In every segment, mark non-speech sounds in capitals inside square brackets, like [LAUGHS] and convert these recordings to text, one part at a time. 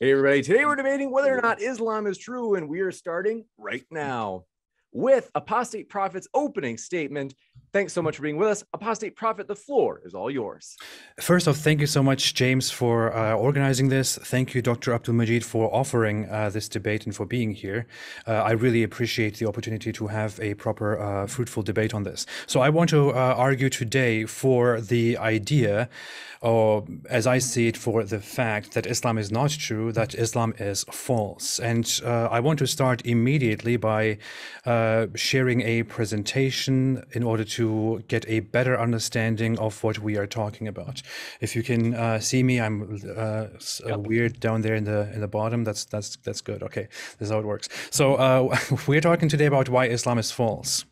Hey, everybody. Today we're debating whether or not Islam is true, and we are starting right now with Apostate Prophet's opening statement Thanks so much for being with us. Apostate Prophet, the floor is all yours. First off, thank you so much, James, for uh, organizing this. Thank you, Dr. Abdul Majid, for offering uh, this debate and for being here. Uh, I really appreciate the opportunity to have a proper, uh, fruitful debate on this. So, I want to uh, argue today for the idea, or as I see it, for the fact that Islam is not true, that Islam is false. And uh, I want to start immediately by sharing a presentation in order to get a better understanding of what we are talking about. If you can uh, see me, I'm uh, yep. weird down there in the in the bottom. That's that's that's good. Okay, this is how it works. So uh, [LAUGHS] we're talking today about why Islam is false.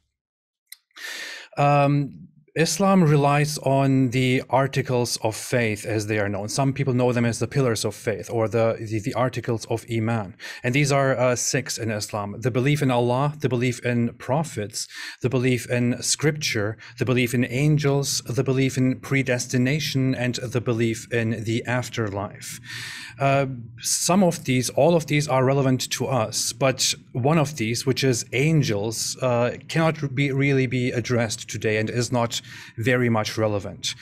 Um, Islam relies on the articles of faith as they are known. Some people know them as the pillars of faith or the, the, the articles of Iman. And these are uh, six in Islam the belief in Allah, the belief in prophets, the belief in scripture, the belief in angels, the belief in predestination, and the belief in the afterlife. Uh, some of these, all of these are relevant to us, but one of these, which is angels, uh, cannot be really be addressed today and is not very much relevant.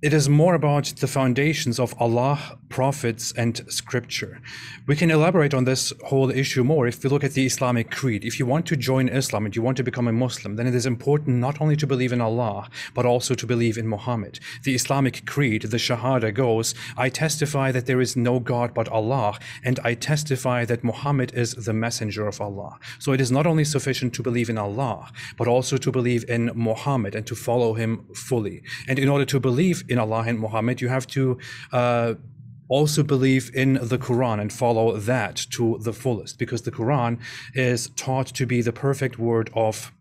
It is more about the foundations of Allah, prophets, and scripture. We can elaborate on this whole issue more if we look at the Islamic creed. If you want to join Islam and you want to become a Muslim, then it is important not only to believe in Allah, but also to believe in Muhammad. The Islamic creed, the Shahada goes, I testify that there is no God but Allah, and I testify that Muhammad is the messenger of Allah. So it is not only sufficient to believe in Allah, but also to believe in Muhammad and to follow him fully. And in order to believe in Allah and Muhammad, you have to uh, also believe in the Quran and follow that to the fullest, because the Quran is taught to be the perfect word of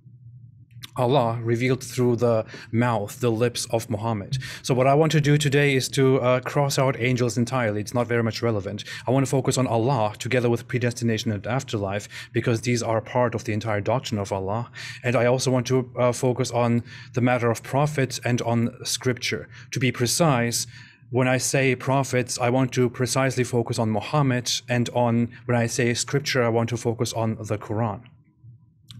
Allah revealed through the mouth, the lips of Muhammad. So, what I want to do today is to uh, cross out angels entirely. It's not very much relevant. I want to focus on Allah together with predestination and afterlife because these are part of the entire doctrine of Allah. And I also want to uh, focus on the matter of prophets and on scripture. To be precise, when I say prophets, I want to precisely focus on Muhammad, and on when I say scripture, I want to focus on the Quran.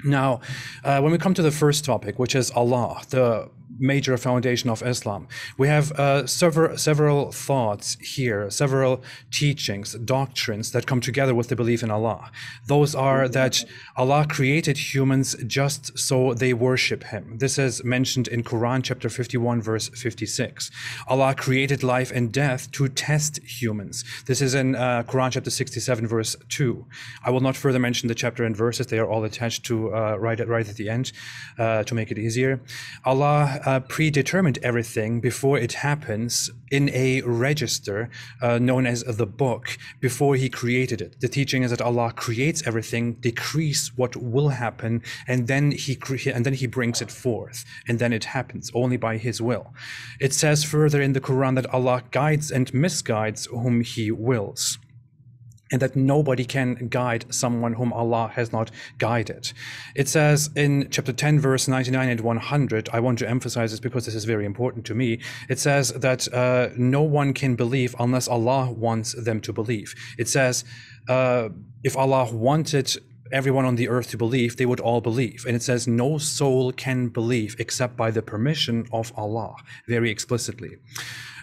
Now, uh, when we come to the first topic, which is Allah, the major foundation of Islam. We have uh, several several thoughts here, several teachings, doctrines that come together with the belief in Allah. Those are that Allah created humans just so they worship Him. This is mentioned in Quran chapter 51, verse 56. Allah created life and death to test humans. This is in uh, Quran chapter 67, verse 2. I will not further mention the chapter and verses; they are all attached to uh, right at right at the end uh, to make it easier. Allah uh, predetermined everything before it happens in a register uh, known as the book before he created it. The teaching is that Allah creates everything, decrees what will happen, and then he cre- and then he brings it forth, and then it happens only by His will. It says further in the Quran that Allah guides and misguides whom He wills and that nobody can guide someone whom Allah has not guided. It says in chapter 10, verse 99 and 100, I want to emphasize this because this is very important to me. It says that uh, no one can believe unless Allah wants them to believe. It says, uh, if Allah wanted everyone on the earth to believe, they would all believe. And it says, no soul can believe except by the permission of Allah, very explicitly.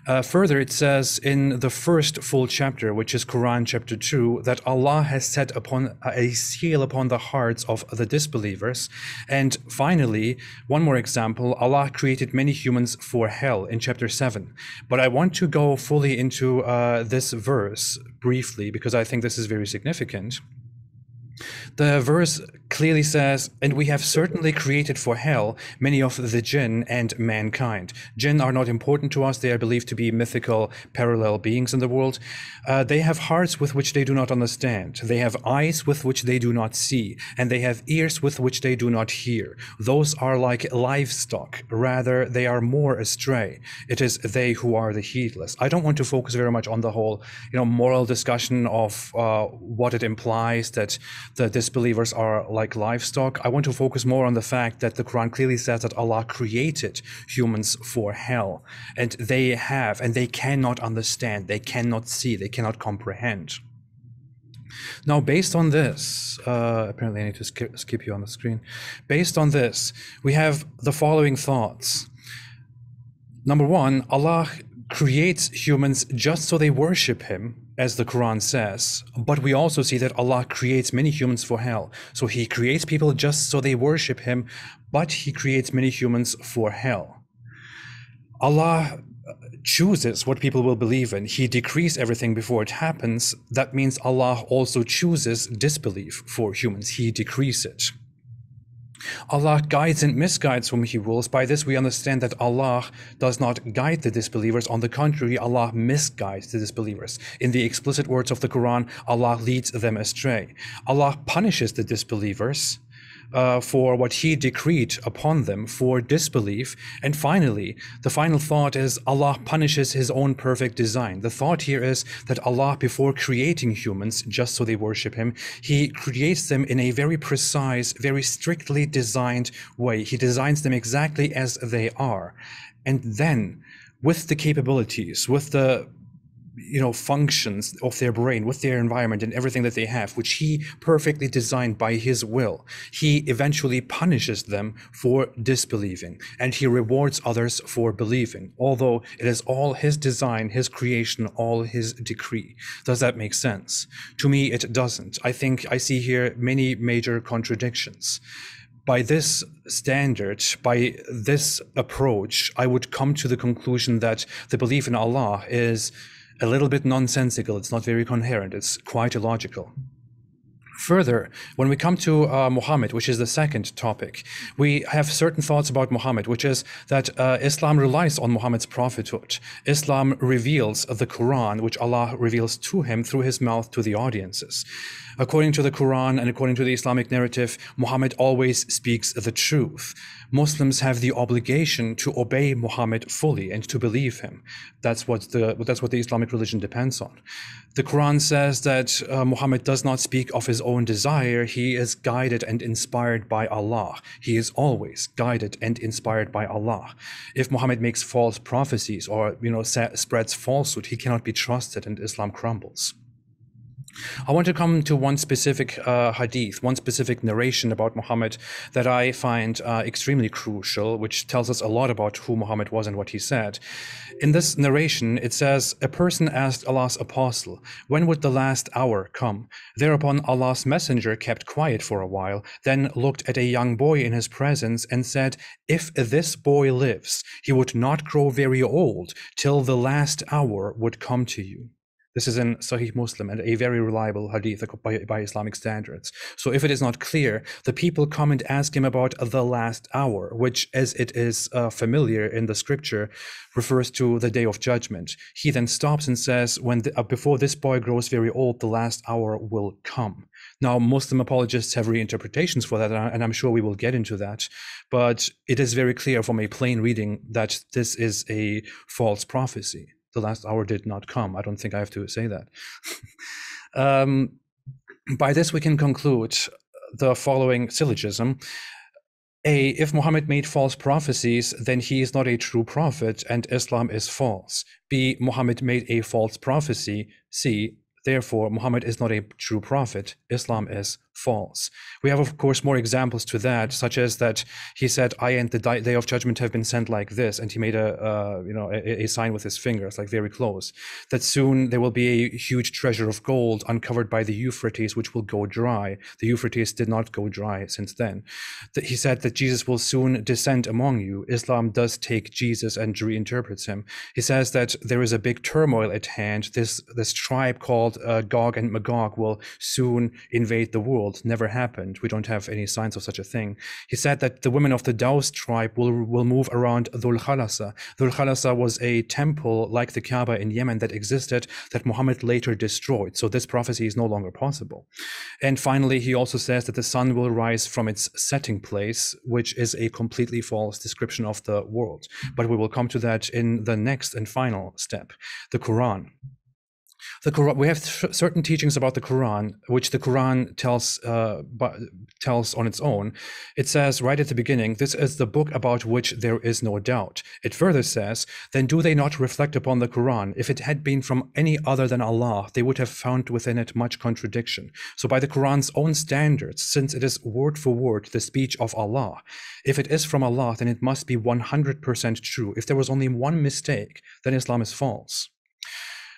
Uh, further, it says in the first full chapter, which is Quran chapter 2, that Allah has set upon a seal upon the hearts of the disbelievers. And finally, one more example Allah created many humans for hell in chapter 7. But I want to go fully into uh, this verse briefly because I think this is very significant. The verse clearly says, And we have certainly created for hell many of the jinn and mankind. Jinn are not important to us. They are believed to be mythical parallel beings in the world. Uh, they have hearts with which they do not understand. They have eyes with which they do not see. And they have ears with which they do not hear. Those are like livestock. Rather, they are more astray. It is they who are the heedless. I don't want to focus very much on the whole, you know, moral discussion of uh, what it implies that the disbelievers are like livestock. I want to focus more on the fact that the Quran clearly says that Allah created humans for hell, and they have, and they cannot understand, they cannot see, they cannot comprehend. Now, based on this, uh, apparently I need to skip, skip you on the screen. Based on this, we have the following thoughts. Number one, Allah creates humans just so they worship Him, as the Quran says. But we also see that Allah creates many humans for hell. So He creates people just so they worship Him, but He creates many humans for hell. Allah chooses what people will believe in. He decrees everything before it happens. That means Allah also chooses disbelief for humans. He decrees it. Allah guides and misguides whom He rules. By this, we understand that Allah does not guide the disbelievers. On the contrary, Allah misguides the disbelievers. In the explicit words of the Quran, Allah leads them astray. Allah punishes the disbelievers uh, for what he decreed upon them for disbelief. And finally, the final thought is Allah punishes his own perfect design. The thought here is that Allah, before creating humans just so they worship him, he creates them in a very precise, very strictly designed way. He designs them exactly as they are. And then, with the capabilities, with the you know functions of their brain with their environment and everything that they have which he perfectly designed by his will. He eventually punishes them for disbelieving and he rewards others for believing although it is all his design his creation all his decree. Does that make sense? To me it doesn't. I think i see here many major contradictions. By this standard, by this approach, I would come to the conclusion that the belief in Allah is a little bit nonsensical. It's not very coherent. It's quite illogical. Further, when we come to uh, Muhammad, which is the second topic, we have certain thoughts about Muhammad, which is that uh, Islam relies on Muhammad's prophethood. Islam reveals the Quran, which Allah reveals to him through his mouth to the audiences. According to the Quran and according to the Islamic narrative, Muhammad always speaks the truth. Muslims have the obligation to obey Muhammad fully and to believe him. That's what the that's what the Islamic religion depends on. The Quran says that uh, Muhammad does not speak of his own desire. He is guided and inspired by Allah. He is always guided and inspired by Allah. If Muhammad makes false prophecies or you know spreads falsehood, he cannot be trusted, and Islam crumbles. I want to come to one specific uh, hadith, one specific narration about Muhammad that I find uh, extremely crucial, which tells us a lot about who Muhammad was and what he said. In this narration, it says, A person asked Allah's apostle, When would the last hour come? Thereupon Allah's messenger kept quiet for a while, then looked at a young boy in his presence and said, If this boy lives, he would not grow very old till the last hour would come to you. This is in Sahih Muslim and a very reliable hadith by, by, Islamic standards. So if it is not clear, the people come and ask him about the last hour, which, as it is uh, familiar in the scripture, refers to the day of judgment. He then stops and says, "When the, uh, before this boy grows very old, the last hour will come." Now, Muslim apologists have reinterpretations for that, and I'm sure we will get into that. But it is very clear from a plain reading that this is a false prophecy the last hour did not come. I don't think I have to say that. [LAUGHS] um, by this, we can conclude the following syllogism. A, if Muhammad made false prophecies, then he is not a true prophet and Islam is false. B, Muhammad made a false prophecy. C, therefore, Muhammad is not a true prophet. Islam is false. We have, of course, more examples to that, such as that he said, "I and the day of judgment have been sent like this," and he made a, uh, you know, a, a, sign with his fingers, like very close. That soon there will be a huge treasure of gold uncovered by the Euphrates, which will go dry. The Euphrates did not go dry since then. That he said that Jesus will soon descend among you. Islam does take Jesus and reinterprets him. He says that there is a big turmoil at hand. This this tribe called uh, Gog and Magog will soon invade the world world never happened. We don't have any signs of such a thing. He said that the women of the Daus tribe will, will move around Dhul Khalasa. Dhul Khalasa was a temple like the Kaaba in Yemen that existed that Muhammad later destroyed. So this prophecy is no longer possible. And finally, he also says that the sun will rise from its setting place, which is a completely false description of the world. But we will come to that in the next and final step, the Quran. The Quran, we have certain teachings about the Quran, which the Quran tells uh, tells on its own. It says right at the beginning, "This is the book about which there is no doubt." It further says, "Then do they not reflect upon the Quran? If it had been from any other than Allah, they would have found within it much contradiction." So, by the Quran's own standards, since it is word for word the speech of Allah, if it is from Allah, then it must be 100% true. If there was only one mistake, then Islam is false.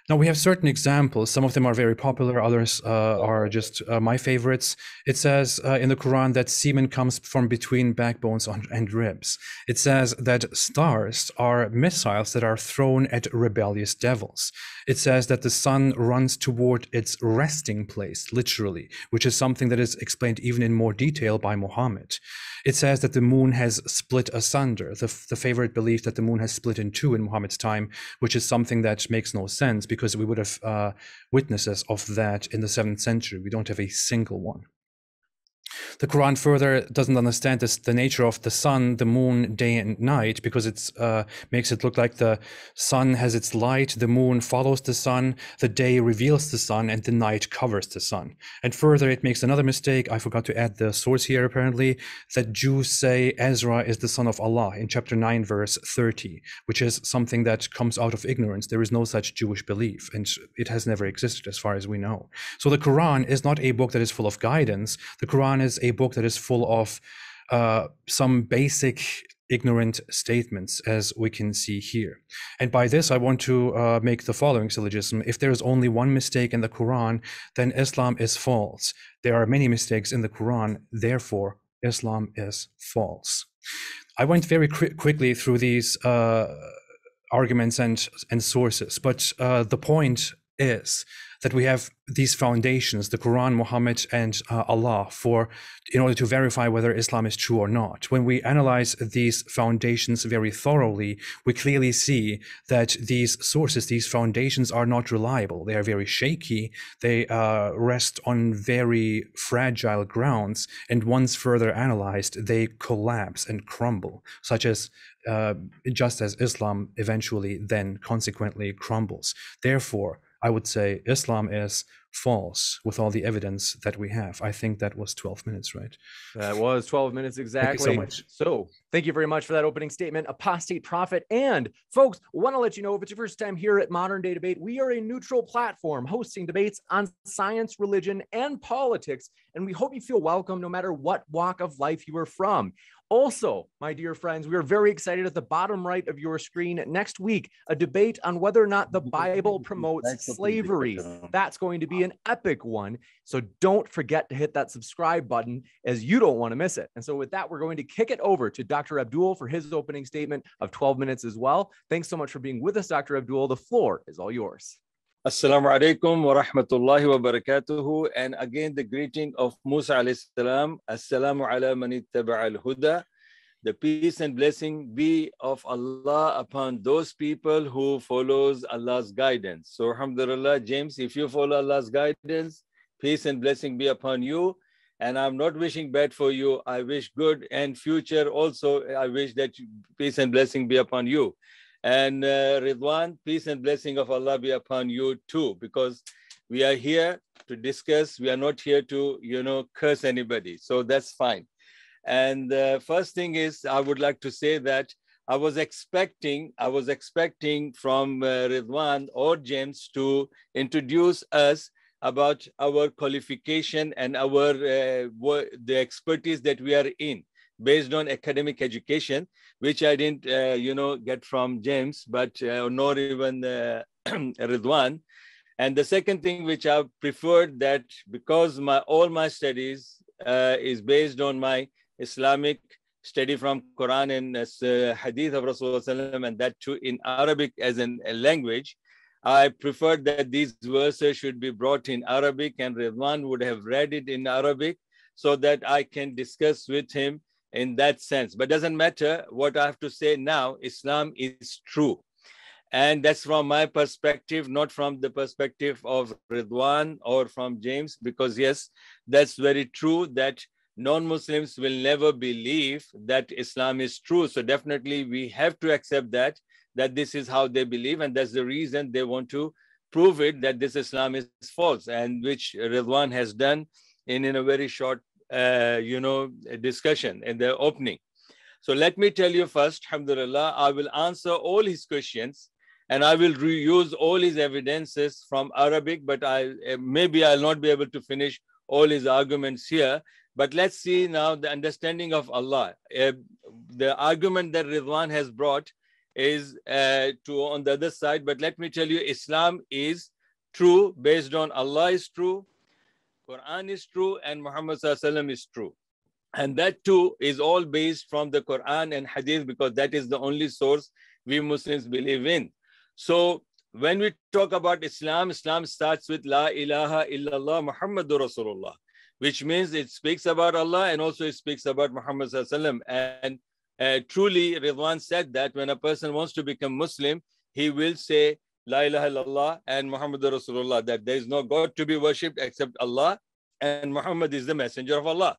Now we have certain examples. Some of them are very popular. Others uh, are just uh, my favorites. It says uh, in the Quran that semen comes from between backbones and ribs. It says that stars are missiles that are thrown at rebellious devils. It says that the sun runs toward its resting place, literally, which is something that is explained even in more detail by Muhammad. It says that the moon has split asunder, the, the favorite belief that the moon has split in two in Muhammad's time, which is something that makes no sense because we would have uh, witnesses of that in the seventh century. We don't have a single one. The Quran further doesn't understand this, the nature of the sun, the moon, day and night, because it uh, makes it look like the sun has its light, the moon follows the sun, the day reveals the sun, and the night covers the sun. And further, it makes another mistake. I forgot to add the source here, apparently, that Jews say Ezra is the son of Allah in chapter 9, verse 30, which is something that comes out of ignorance. There is no such Jewish belief, and it has never existed as far as we know. So the Quran is not a book that is full of guidance. The Quran is a book that is full of uh, some basic ignorant statements, as we can see here. And by this, I want to uh, make the following syllogism. If there is only one mistake in the Quran, then Islam is false. There are many mistakes in the Quran, therefore, Islam is false. I went very quickly through these uh, arguments and, and sources, but uh, the point is that we have these foundations, the Quran, Muhammad, and uh, Allah, for in order to verify whether Islam is true or not. When we analyze these foundations very thoroughly, we clearly see that these sources, these foundations, are not reliable. They are very shaky. They uh, rest on very fragile grounds, and once further analyzed, they collapse and crumble, such as uh, just as Islam eventually then consequently crumbles. Therefore, I would say Islam is false with all the evidence that we have. I think that was 12 minutes, right? That was 12 minutes exactly. Thank you so much. So thank you very much for that opening statement, apostate prophet. And folks, want to let you know if it's your first time here at Modern Day Debate, we are a neutral platform hosting debates on science, religion, and politics. And we hope you feel welcome no matter what walk of life you are from. Also, my dear friends, we are very excited at the bottom right of your screen next week, a debate on whether or not the [LAUGHS] Bible promotes slavery. That's going to be an epic one. So don't forget to hit that subscribe button as you don't want to miss it. And so, with that, we're going to kick it over to Dr. Abdul for his opening statement of 12 minutes as well. Thanks so much for being with us, Dr. Abdul. The floor is all yours. Assalamu alaikum wa rahmatullahi wa barakatuhu. And again, the greeting of Musa alayhi salam. Assalamu ala man al huda. The peace and blessing be of Allah upon those people who follows Allah's guidance. So alhamdulillah, James, if you follow Allah's guidance, peace and blessing be upon you. And I'm not wishing bad for you. I wish good and future also. I wish that peace and blessing be upon you. And uh, Ridwan, peace and blessing of Allah be upon you too, because we are here to discuss. We are not here to, you know, curse anybody. So that's fine. And the uh, first thing is, I would like to say that I was expecting, I was expecting from uh, Ridwan or James to introduce us about our qualification and our uh, the expertise that we are in based on academic education, which I didn't, uh, you know, get from James, but uh, nor even uh, [CLEARS THROAT] Ridwan. And the second thing which I preferred that because my all my studies uh, is based on my Islamic study from Quran and uh, Hadith of Rasulullah and that too in Arabic as an, a language, I preferred that these verses should be brought in Arabic and Ridwan would have read it in Arabic so that I can discuss with him in that sense. But doesn't matter what I have to say now, Islam is true. And that's from my perspective, not from the perspective of Ridwan or from James, because yes, that's very true that non-Muslims will never believe that Islam is true. So definitely we have to accept that, that this is how they believe. And that's the reason they want to prove it that this Islam is false, and which Ridwan has done in, in a very short, uh, you know, discussion in the opening. So let me tell you first, alhamdulillah, I will answer all his questions and I will reuse all his evidences from Arabic, but I maybe I'll not be able to finish all his arguments here. But let's see now the understanding of Allah. Uh, the argument that Ridwan has brought is uh, to on the other side. But let me tell you, Islam is true based on Allah is true, Quran is true, and Muhammad is true. And that too is all based from the Quran and Hadith because that is the only source we Muslims believe in. So when we talk about Islam, Islam starts with La ilaha illallah Muhammadur Rasulullah, which means it speaks about Allah and also it speaks about Muhammad and uh, truly, Ridwan said that when a person wants to become Muslim, he will say La ilaha illallah and Muhammad Rasulullah, that there is no God to be worshipped except Allah, and Muhammad is the messenger of Allah.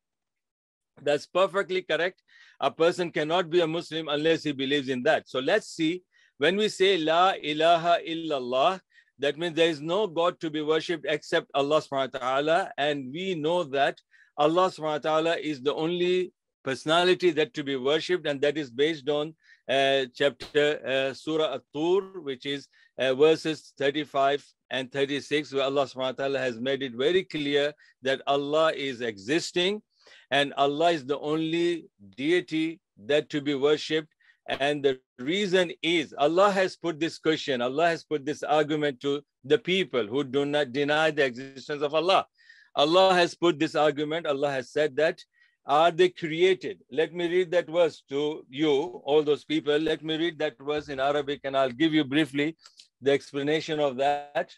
That's perfectly correct. A person cannot be a Muslim unless he believes in that. So let's see. When we say La ilaha illallah, that means there is no God to be worshipped except Allah subhanahu wa ta'ala. And we know that Allah subhanahu wa ta'ala is the only personality that to be worshipped, and that is based on chapter uh, Surah At-Tur, which is uh, verses 35 and 36, where Allah subhanahu wa ta'ala has made it very clear that Allah is existing and Allah is the only deity that to be worshipped. And the reason is Allah has put this question, Allah has put this argument to the people who do not deny the existence of Allah. Allah has put this argument, Allah has said that are they created? Let me read that verse to you, all those people. Let me read that verse in Arabic and I'll give you briefly the explanation of that.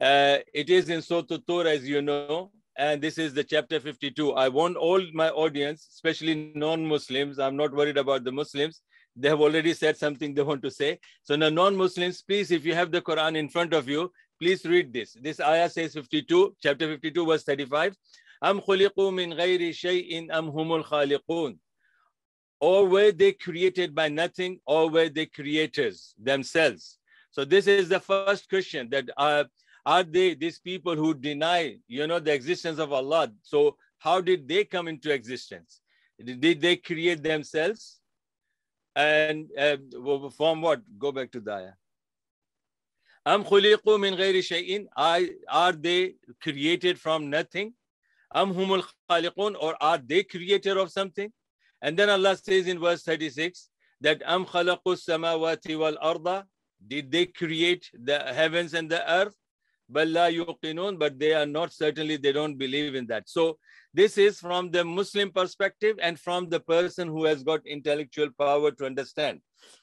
Uh, it is in Sotutur, as you know, and this is the chapter 52. I want all my audience, especially non-Muslims, I'm not worried about the Muslims, they have already said something they want to say. So now non-Muslims, please, if you have the Quran in front of you, please read this. This ayah says 52, chapter 52, verse 35 am khuliqu min ghairi shay'in am humul khaliqun or were they created by nothing or were they creators themselves? So this is the first question that uh, are they these people who deny you know the existence of allah so how did they come into existence? Did they create themselves? And uh, from what? Go back to daya am khuliqu min ghairi shay'in are they created from nothing? Am humul khaliqun, or are they creator of something? And then Allah says in verse 36 that Am khalaqu samawati wal arda, did they create the heavens and the earth? But they are not certainly, they don't believe in that. So this is from the Muslim perspective and from the person who has got intellectual power to understand.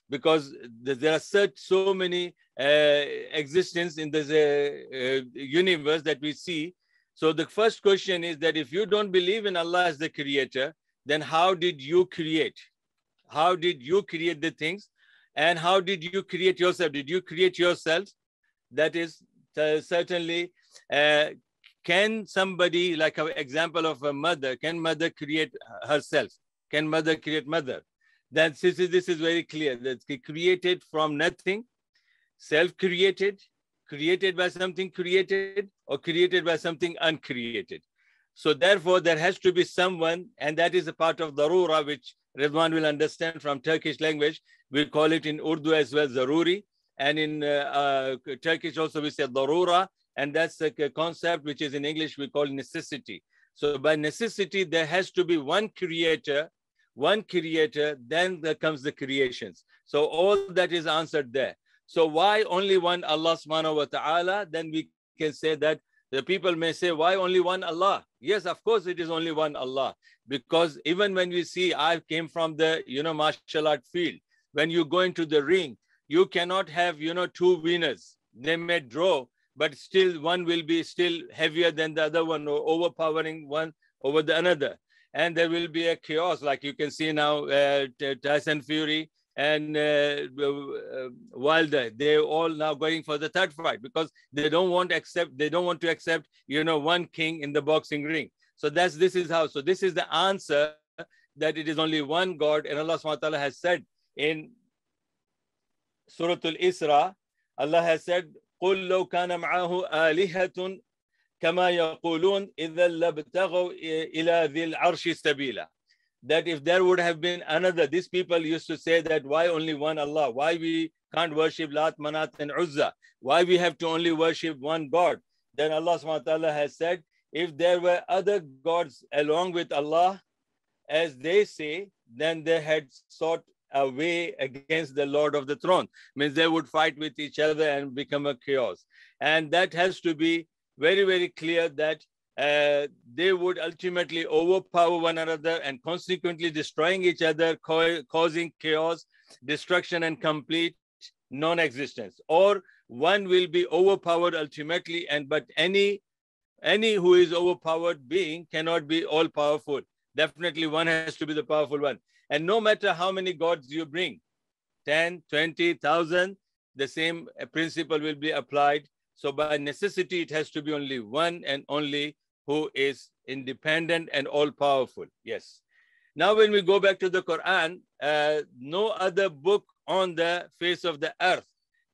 Because there are such so many uh, existence in this uh, uh, universe that we see so the first question is that if you don't believe in Allah as the creator, then how did you create? How did you create the things? And how did you create yourself? Did you create yourself? That is uh, certainly, uh, can somebody, like an example of a mother, can mother create herself? Can mother create mother? Then this is, this is very clear that created from nothing, self-created, created by something created or created by something uncreated. So therefore, there has to be someone, and that is a part of darura, which Ridwan will understand from Turkish language. We call it in Urdu as well, zaruri. And in uh, uh, Turkish also we say darura, and that's a concept which is in English we call necessity. So by necessity, there has to be one creator, one creator, then there comes the creations. So all that is answered there. So why only one Allah subhanahu wa ta'ala? Then we can say that the people may say, why only one Allah? Yes, of course it is only one Allah. Because even when we see, I came from the, you know, martial art field. When you go into the ring, you cannot have, you know, two winners. They may draw, but still one will be still heavier than the other one or overpowering one over the another. And there will be a chaos like you can see now, uh, Tyson Fury and uh, uh, Wilder, they're all now going for the third fight because they don't want to accept, they don't want to accept, you know, one king in the boxing ring. So that's this is how. So this is the answer that it is only one God, and Allah subhanahu wa ta'ala has said in Surah Al-Isra, Allah has said, قُلْ لَوْ كَانَ مَعَهُ آلِهَةٌ كَمَا يَقُولُونَ إِذَا لَبْتَغَوْا إِلَى ذِي الْعَرْشِ سَبِيلًا that if there would have been another, these people used to say that why only one Allah? Why we can't worship Lat, Manat, and Uzza? Why we have to only worship one God? Then Allah subhanahu has said, if there were other gods along with Allah, as they say, then they had sought a way against the Lord of the throne. Means they would fight with each other and become a chaos. And that has to be very, very clear that uh, they would ultimately overpower one another and consequently destroying each other, co causing chaos, destruction, and complete non-existence. Or one will be overpowered ultimately, and but any any who is overpowered being cannot be all powerful. Definitely one has to be the powerful one. And no matter how many gods you bring, 10, 20,000, the same principle will be applied. So by necessity, it has to be only one and only who is independent and all powerful. Yes. Now, when we go back to the Quran, uh, no other book on the face of the earth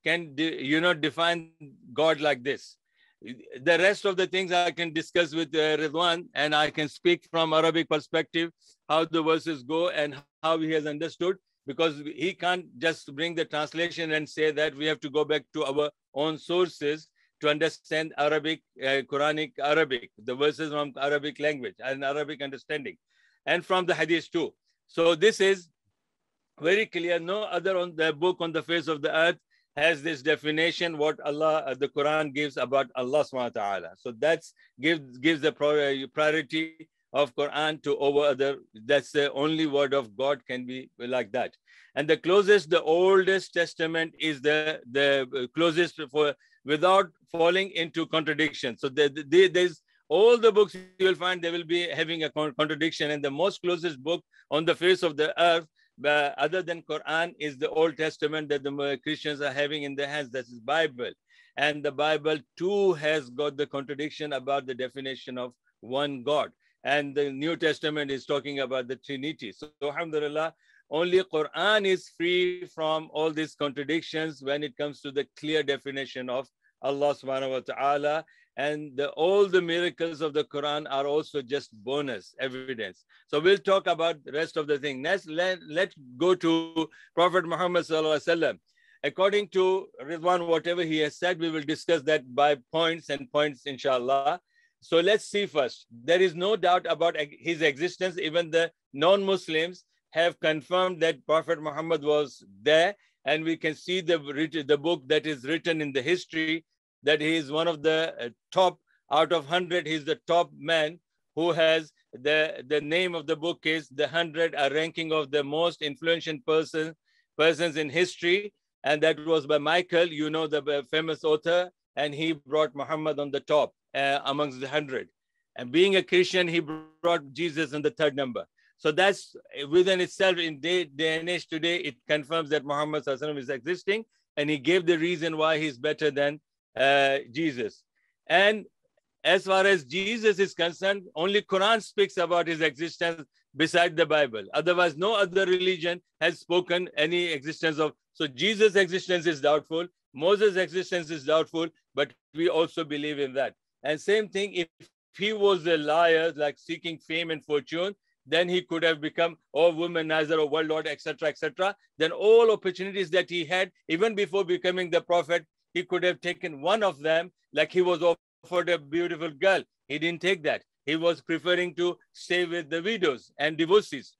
can, you know, define God like this. The rest of the things I can discuss with uh, Ridwan, and I can speak from Arabic perspective, how the verses go and how he has understood, because he can't just bring the translation and say that we have to go back to our own sources to understand Arabic, uh, Quranic Arabic, the verses from Arabic language and Arabic understanding, and from the Hadith too. So this is very clear. No other on the book on the face of the earth has this definition what Allah, uh, the Quran gives about Allah subhanahu wa ta'ala. So that's gives gives the priority of Quran to over other. That's the only word of God can be like that. And the closest, the oldest testament is the the closest for without falling into contradiction. So there, there, there's all the books you will find they will be having a contradiction. And the most closest book on the face of the earth uh, other than quran is the old testament that the christians are having in their hands. That is bible. And the bible too has got the contradiction about the definition of one god. And the new testament is talking about the trinity. So alhamdulillah only quran is free from all these contradictions when it comes to the clear definition of Allah subhanahu wa ta'ala. And the, all the miracles of the Quran are also just bonus evidence. So we'll talk about the rest of the thing. Next, let, let's go to Prophet Muhammad sallallahu alaihi wasallam. According to Ridwan, whatever he has said, we will discuss that by points and points, inshallah. So let's see first. There is no doubt about his existence. Even the non-Muslims have confirmed that Prophet Muhammad was there and we can see the, the book that is written in the history that he is one of the uh, top out of 100 he's the top man who has the the name of the book is the 100 a ranking of the most influential person persons in history and that was by michael you know the uh, famous author and he brought muhammad on the top uh, amongst the 100 and being a christian he brought jesus in the third number so that's within itself in day, day and age today, it confirms that Muhammad is existing and he gave the reason why he's better than uh, Jesus. And as far as Jesus is concerned, only Quran speaks about his existence beside the Bible. Otherwise, no other religion has spoken any existence of. So Jesus' existence is doubtful. Moses' existence is doubtful, but we also believe in that. And same thing, if he was a liar, like seeking fame and fortune, then he could have become oh womanizer or world lord etc etc then all opportunities that he had even before becoming the prophet he could have taken one of them like he was offered a beautiful girl. He didn't take that. He was preferring to stay with the widows and divorcees.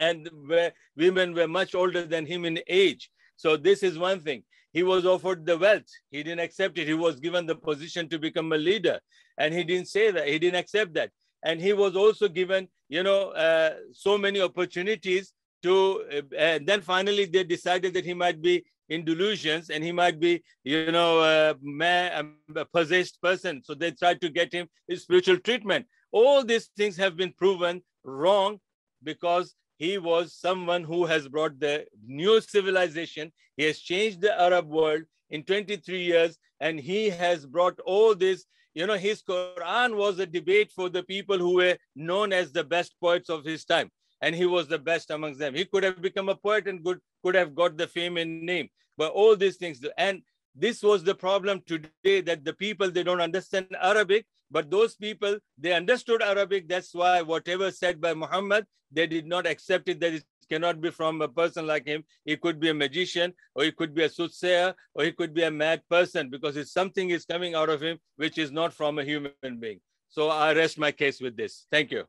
And where women were much older than him in age. So this is one thing. He was offered the wealth. He didn't accept it. He was given the position to become a leader. And he didn't say that. He didn't accept that and he was also given you know uh, so many opportunities to uh, and then finally they decided that he might be in delusions and he might be you know a possessed person. So they tried to get him his spiritual treatment. All these things have been proven wrong because he was someone who has brought the new civilization. He has changed the arab world in 23 years and he has brought all this you know, his Quran was a debate for the people who were known as the best poets of his time. And he was the best amongst them. He could have become a poet and could, could have got the fame and name. But all these things, and this was the problem today that the people they don't understand arabic but those people they understood arabic that's why whatever said by muhammad they did not accept it that it cannot be from a person like him he could be a magician or he could be a soothsayer or he could be a mad person because it's something is coming out of him which is not from a human being so i rest my case with this thank you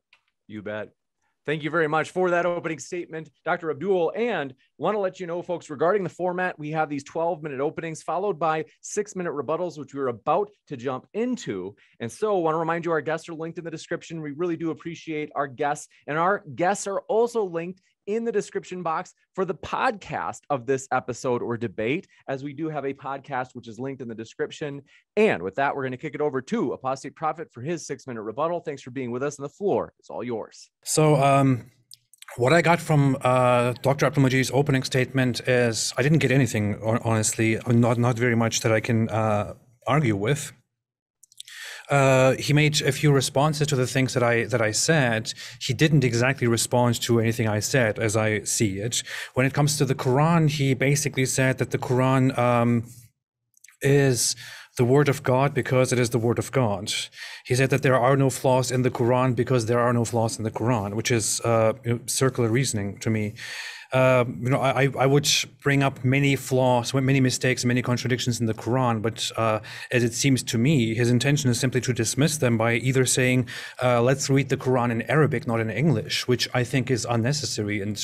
you bet Thank you very much for that opening statement, Dr. Abdul. And want to let you know, folks, regarding the format, we have these 12 minute openings followed by six minute rebuttals, which we're about to jump into. And so, I want to remind you, our guests are linked in the description. We really do appreciate our guests, and our guests are also linked in the description box for the podcast of this episode or debate, as we do have a podcast which is linked in the description. And with that, we're going to kick it over to Apostate Prophet for his six minute rebuttal. Thanks for being with us, and the floor is all yours. So, um, what I got from uh, Dr. Abdul opening statement is I didn't get anything, honestly, not not very much that I can uh, argue with. Uh, he made a few responses to the things that I that I said. He didn't exactly respond to anything I said, as I see it. When it comes to the Quran, he basically said that the Quran um, is the word of God because it is the word of God. He said that there are no flaws in the Quran because there are no flaws in the Quran, which is uh, circular reasoning to me. Uh, you know, I, I would bring up many flaws, many mistakes, many contradictions in the Quran, but uh, as it seems to me, his intention is simply to dismiss them by either saying, uh, let's read the Quran in Arabic, not in English, which I think is unnecessary and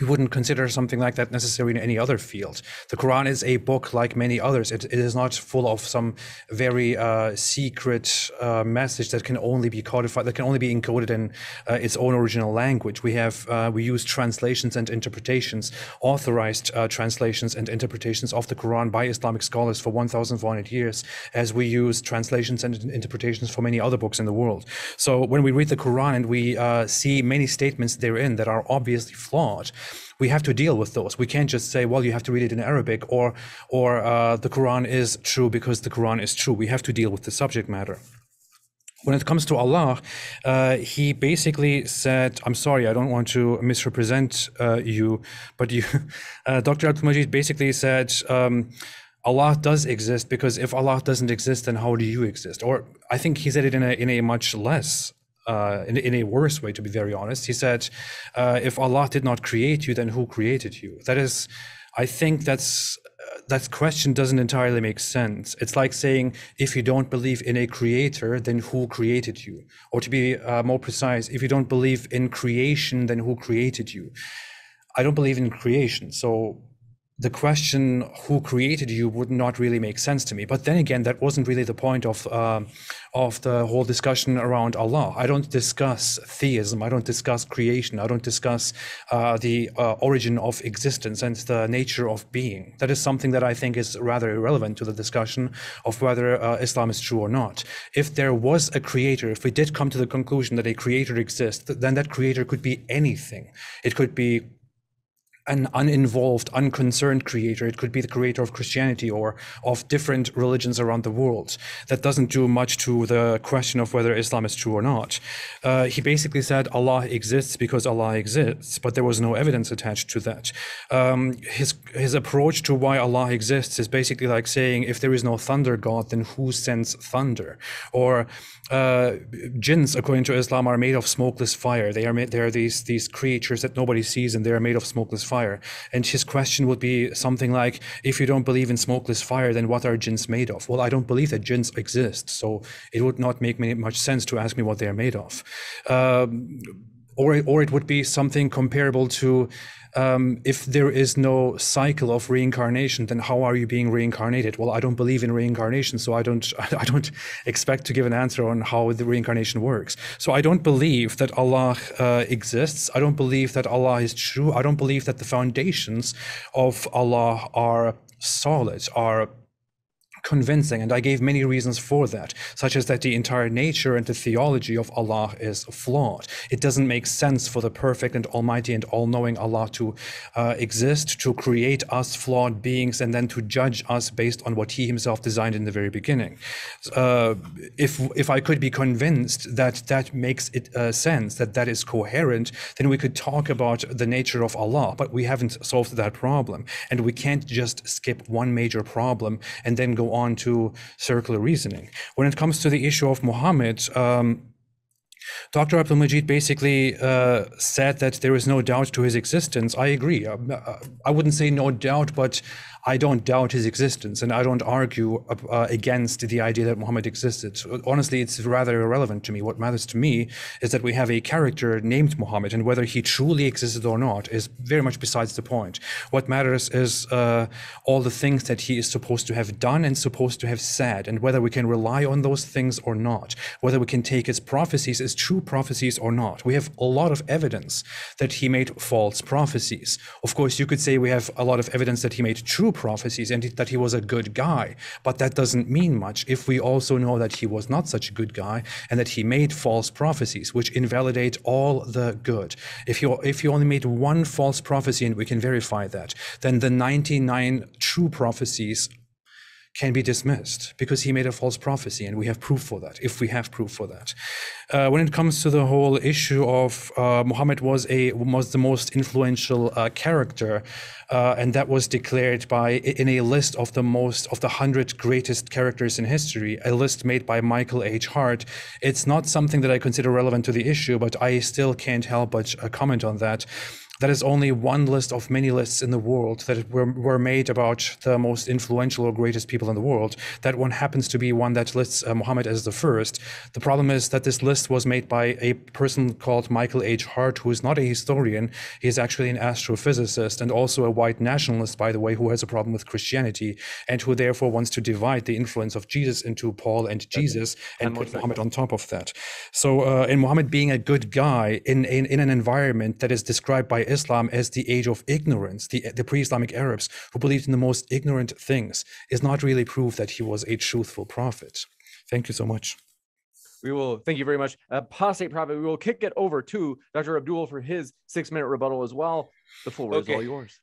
we wouldn't consider something like that necessary in any other field. The Quran is a book like many others. it, it is not full of some very uh, secret uh, message that can only be codified, that can only be encoded in uh, its own original language. We have uh, we use translations and interpretations, authorized uh, translations and interpretations of the Quran by Islamic scholars for 1,400 years, as we use translations and interpretations for many other books in the world. So when we read the Quran and we uh, see many statements therein that are obviously flawed, we have to deal with those. We can't just say, well, you have to read it in Arabic or, or uh, the Quran is true because the Quran is true. We have to deal with the subject matter. When it comes to Allah, uh, he basically said, I'm sorry, I don't want to misrepresent uh, you, but you, [LAUGHS] uh, Dr. Abdul Majid basically said, um, Allah does exist because if Allah doesn't exist, then how do you exist? Or I think he said it in a, in a much less uh, in, in a worse way, to be very honest. He said, uh, if Allah did not create you, then who created you? That is, I think that's uh, that question doesn't entirely make sense. It's like saying, if you don't believe in a creator, then who created you? Or to be uh, more precise, if you don't believe in creation, then who created you? I don't believe in creation. So the question who created you would not really make sense to me. But then again, that wasn't really the point of uh, of the whole discussion around Allah. I don't discuss theism. I don't discuss creation. I don't discuss uh, the uh, origin of existence and the nature of being. That is something that I think is rather irrelevant to the discussion of whether uh, Islam is true or not. If there was a creator, if we did come to the conclusion that a creator exists, then that creator could be anything. It could be an uninvolved, unconcerned creator. It could be the creator of Christianity or of different religions around the world. That doesn't do much to the question of whether Islam is true or not. Uh, he basically said Allah exists because Allah exists, but there was no evidence attached to that. Um, his his approach to why Allah exists is basically like saying if there is no thunder god, then who sends thunder? Or uh, jinns, according to Islam, are made of smokeless fire. They are made, they are these these creatures that nobody sees, and they are made of smokeless fire. And his question would be something like, if you don't believe in smokeless fire, then what are jinns made of? Well, I don't believe that jinns exist, so it would not make much sense to ask me what they are made of. Um, or, or it would be something comparable to um, if there is no cycle of reincarnation, then how are you being reincarnated? Well, I don't believe in reincarnation, so I don't [LAUGHS] I don't expect to give an answer on how the reincarnation works. So I don't believe that Allah uh, exists. I don't believe that Allah is true. I don't believe that the foundations of Allah are solid, are convincing and i gave many reasons for that such as that the entire nature and the theology of allah is flawed. It doesn't make sense for the perfect and almighty and all-knowing allah to uh, exist to create us flawed beings and then to judge us based on what he himself designed in the very beginning. Uh, if if i could be convinced that that makes it uh, sense that that is coherent then we could talk about the nature of allah but we haven't solved that problem. And we can't just skip one major problem and then go on to circular reasoning. When it comes to the issue of Muhammad, um, Dr. Abdul Majid basically uh, said that there is no doubt to his existence. I agree. Uh, uh, I wouldn't say no doubt, but I don't doubt his existence and I don't argue uh, against the idea that Muhammad existed. Honestly, it's rather irrelevant to me. What matters to me is that we have a character named Muhammad and whether he truly existed or not is very much besides the point. What matters is uh, all the things that he is supposed to have done and supposed to have said and whether we can rely on those things or not, whether we can take his prophecies as true prophecies or not. We have a lot of evidence that he made false prophecies. Of course, you could say we have a lot of evidence that he made true prophecies and that he was a good guy. But that doesn't mean much if we also know that he was not such a good guy and that he made false prophecies, which invalidate all the good. If you if you only made one false prophecy and we can verify that, then the 99 true prophecies can be dismissed because he made a false prophecy, and we have proof for that, if we have proof for that. Uh, when it comes to the whole issue of uh, Muhammad was a was the most influential uh, character, uh, and that was declared by in a list of the most of the hundred greatest characters in history, a list made by Michael H. Hart. It's not something that I consider relevant to the issue, but I still can't help but uh, comment on that. That is only one list of many lists in the world that were, were made about the most influential or greatest people in the world. That one happens to be one that lists uh, Muhammad as the first. The problem is that this list was made by a person called Michael H. Hart, who is not a historian. He is actually an astrophysicist and also a white nationalist, by the way, who has a problem with Christianity and who therefore wants to divide the influence of Jesus into Paul and Jesus okay. and put Muhammad on top of that. So, uh, in Muhammad being a good guy in, in, in an environment that is described by Islam as the age of ignorance, the, the pre Islamic Arabs who believed in the most ignorant things, is not really proof that he was a truthful prophet. Thank you so much. We will thank you very much. Apostate prophet, we will kick it over to Dr. Abdul for his six minute rebuttal as well. The floor okay. is all yours.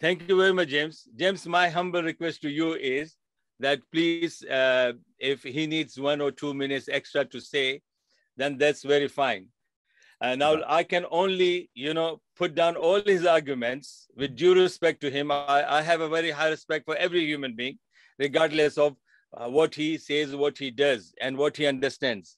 Thank you very much, James. James, my humble request to you is that please, uh, if he needs one or two minutes extra to say, then that's very fine. And now I can only, you know, put down all his arguments with due respect to him. I, I have a very high respect for every human being, regardless of uh, what he says, what he does, and what he understands.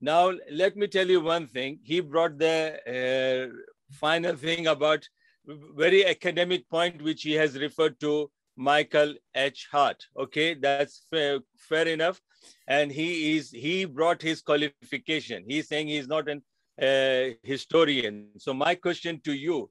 Now, let me tell you one thing. He brought the uh, final thing about very academic point, which he has referred to Michael H. Hart. Okay, that's fair, fair enough. And he is he brought his qualification. He's saying he's not an historian. So my question to you,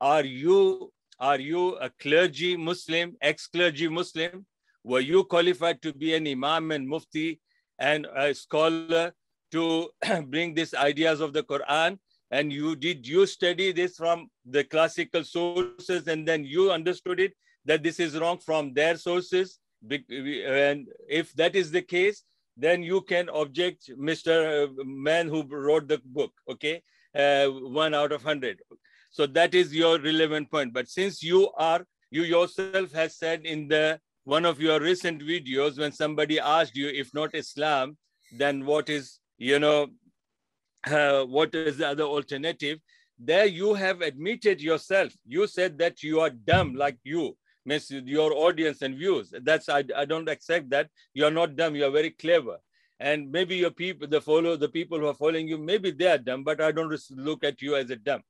are you are you a clergy Muslim, ex-clergy Muslim? Were you qualified to be an imam and mufti and a scholar to [CLEARS THROAT] bring these ideas of the Quran? And you did you study this from the classical sources and then you understood it that this is wrong from their sources? And if that is the case, then you can object Mr. Uh, man who wrote the book, okay? Uh, one out of 100. So that is your relevant point. But since you are, you yourself has said in the one of your recent videos, when somebody asked you, if not Islam, then what is, you know, uh, what is the other alternative? There you have admitted yourself. You said that you are dumb like you miss your audience and views. That's I, I don't accept that. You're not dumb, you're very clever. And maybe your people, the follow the people who are following you, maybe they are dumb, but I don't look at you as a dumb.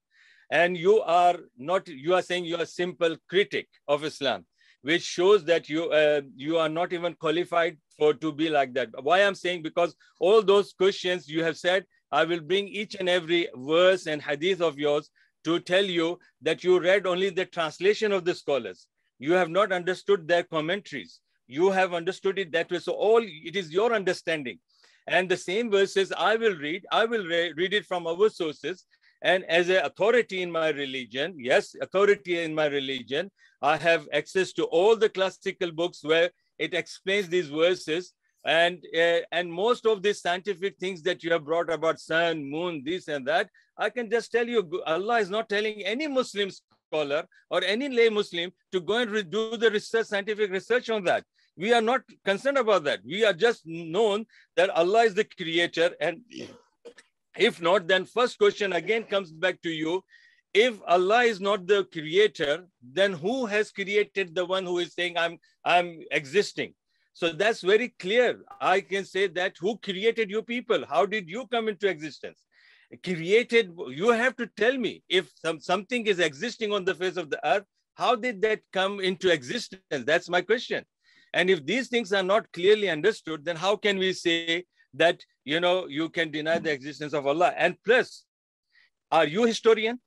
And you are not, you are saying you are simple critic of Islam, which shows that you uh, you are not even qualified for to be like that. Why I'm saying because all those questions you have said, I will bring each and every verse and hadith of yours to tell you that you read only the translation of the scholars you have not understood their commentaries. You have understood it that way. So all it is your understanding. And the same verses I will read, I will re read it from our sources. And as an authority in my religion, yes, authority in my religion, I have access to all the classical books where it explains these verses. And, uh, and most of these scientific things that you have brought about sun, moon, this and that, I can just tell you, Allah is not telling any Muslim scholar or any lay Muslim to go and do the research, scientific research on that. We are not concerned about that. We are just known that Allah is the creator. And if not, then first question again comes back to you if Allah is not the creator, then who has created the one who is saying, I'm, I'm existing? So that's very clear. I can say that who created you people? How did you come into existence? Created, you have to tell me if some, something is existing on the face of the earth, how did that come into existence? That's my question. And if these things are not clearly understood, then how can we say that, you know, you can deny the existence of Allah? And plus, are you a historian?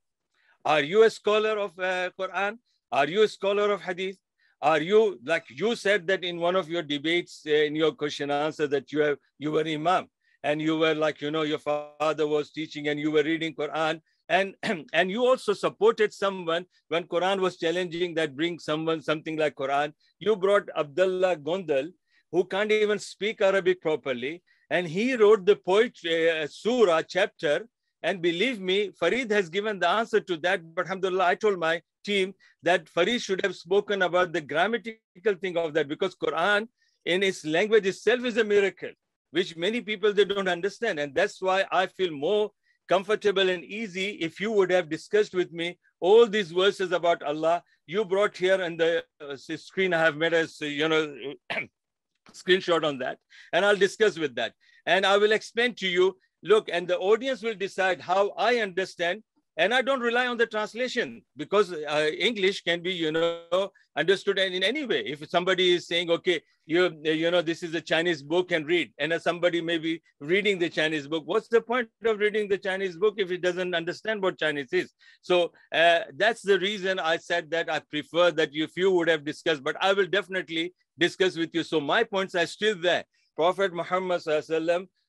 Are you a scholar of uh, Quran? Are you a scholar of Hadith? Are you like you said that in one of your debates uh, in your question answer that you have you were imam and you were like you know your father was teaching and you were reading Quran and [CLEARS THROAT] and you also supported someone when Quran was challenging that bring someone something like Quran. You brought Abdullah Gondal who can't even speak Arabic properly and he wrote the poetry uh, surah chapter and believe me, Farid has given the answer to that. But alhamdulillah, I told my team that Farid should have spoken about the grammatical thing of that because Quran in its language itself is a miracle, which many people they don't understand. And that's why I feel more comfortable and easy if you would have discussed with me all these verses about Allah. You brought here and the uh, screen I have made as, you know, [CLEARS THROAT] screenshot on that. And I'll discuss with that. And I will explain to you look, and the audience will decide how I understand. And I don't rely on the translation because uh, English can be, you know, understood in any way. If somebody is saying, okay, you, you know, this is a Chinese book and read, and somebody may be reading the Chinese book, what's the point of reading the Chinese book if it doesn't understand what Chinese is? So uh, that's the reason I said that I prefer that if you would have discussed, but I will definitely discuss with you. So my points are still there. Prophet Muhammad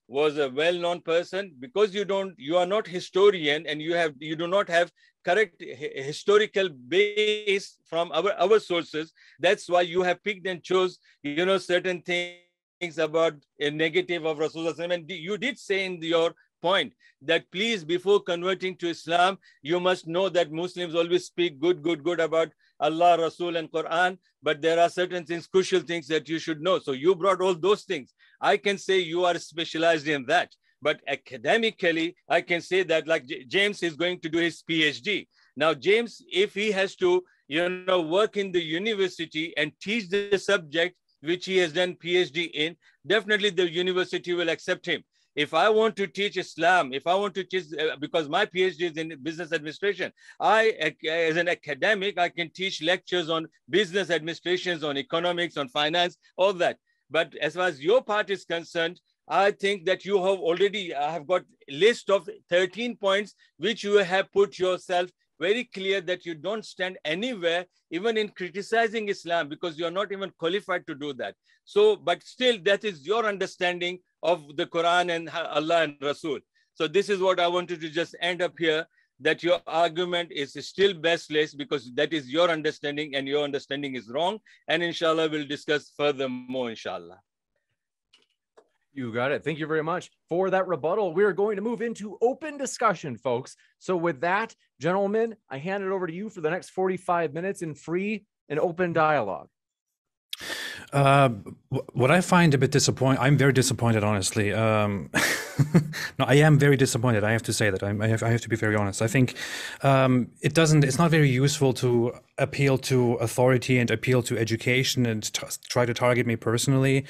was a well-known person because you don't you are not historian and you have you do not have correct historical base from our our sources that's why you have picked and chose you know certain things about a negative of rasulullah and you did say in your point that please before converting to islam you must know that muslims always speak good good good about allah rasul and quran but there are certain things crucial things that you should know. So you brought all those things I can say you are specialized in that. But academically, I can say that like James is going to do his PhD. Now, James, if he has to, you know, work in the university and teach the subject which he has done PhD in, definitely the university will accept him. If I want to teach Islam, if I want to teach, uh, because my PhD is in business administration, I, as an academic, I can teach lectures on business administrations, on economics, on finance, all that. But as far as your part is concerned, I think that you have already uh, have got list of 13 points which you have put yourself very clear that you don't stand anywhere, even in criticizing Islam, because you're not even qualified to do that. So, but still, that is your understanding of the Quran and Allah and Rasul. So this is what I wanted to just end up here that your argument is still baseless because that is your understanding and your understanding is wrong. And inshallah, we'll discuss furthermore, inshallah. You got it. Thank you very much for that rebuttal. We're going to move into open discussion, folks. So, with that, gentlemen, I hand it over to you for the next 45 minutes in free and open dialogue. Uh, what I find a bit disappointing, I'm very disappointed, honestly. Um, [LAUGHS] [LAUGHS] no, I am very disappointed. I have to say that. I, I, have, I have, to be very honest. I think um, it doesn't. It's not very useful to appeal to authority and appeal to education and try to target me personally.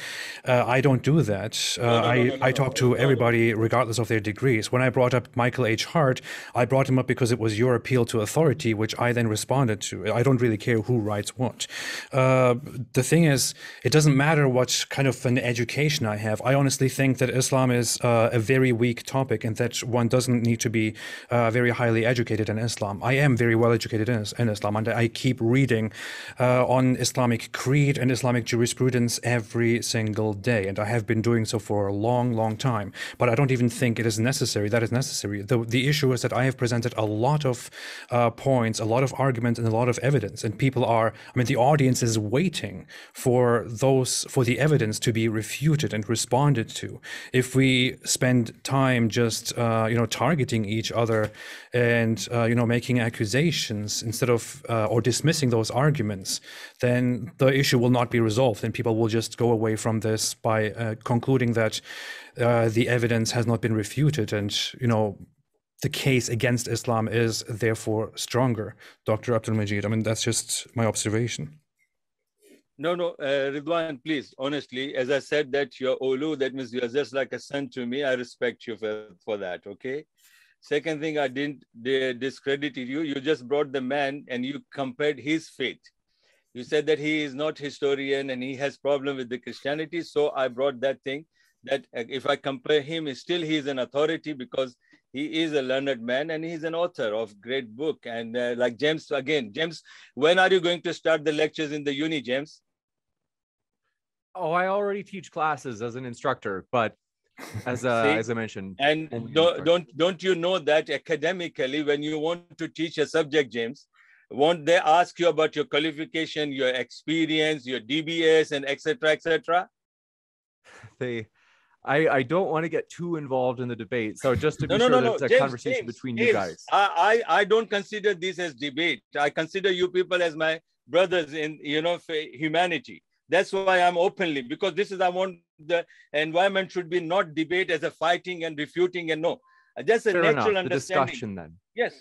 Uh, I don't do that. Uh, no, no, I, I talk to everybody regardless of their degrees. When I brought up Michael H. Hart, I brought him up because it was your appeal to authority, which I then responded to. I don't really care who writes what. Uh, the thing is, it doesn't matter what kind of an education I have. I honestly think that Islam is uh, very weak topic and that one doesn't need to be uh, very highly educated in Islam. I am very well educated in, in Islam and I keep reading uh, on Islamic creed and Islamic jurisprudence every single day. And I have been doing so for a long, long time. But I don't even think it is necessary. That is necessary. The, the issue is that I have presented a lot of uh, points, a lot of arguments, and a lot of evidence. And people are, I mean, the audience is waiting for those, for the evidence to be refuted and responded to. If we spend time just, uh, you know, targeting each other and, uh, you know, making accusations instead of, uh, or dismissing those arguments, then the issue will not be resolved and people will just go away from this by uh, concluding that uh, the evidence has not been refuted and you know the case against islam is therefore stronger. Dr abdul majid i mean that's just my observation no, no, uh, Ridwan, please, honestly, as I said that you're Olu, that means you're just like a son to me. I respect you for, for that, okay? Second thing, I didn't discredit you. You just brought the man and you compared his faith you said that he is not historian and he has problem with the christianity so i brought that thing that uh, if i compare him still he is an authority because he is a learned man and he's an author of great book and uh, like james again james when are you going to start the lectures in the uni james oh i already teach classes as an instructor but as uh, as i mentioned and don't, don't don't you know that academically when you want to teach a subject james won't they ask you about your qualification, your experience, your DBS, and etc. etc.? They, I, I don't want to get too involved in the debate. So just to be no, sure no, no, it's a James, conversation James, between James, you guys. I, I, I don't consider this as debate. I consider you people as my brothers in you know humanity. That's why I'm openly because this is I want the environment should be not debate as a fighting and refuting and no, just a Fair natural enough. understanding. Discussion then. Yes,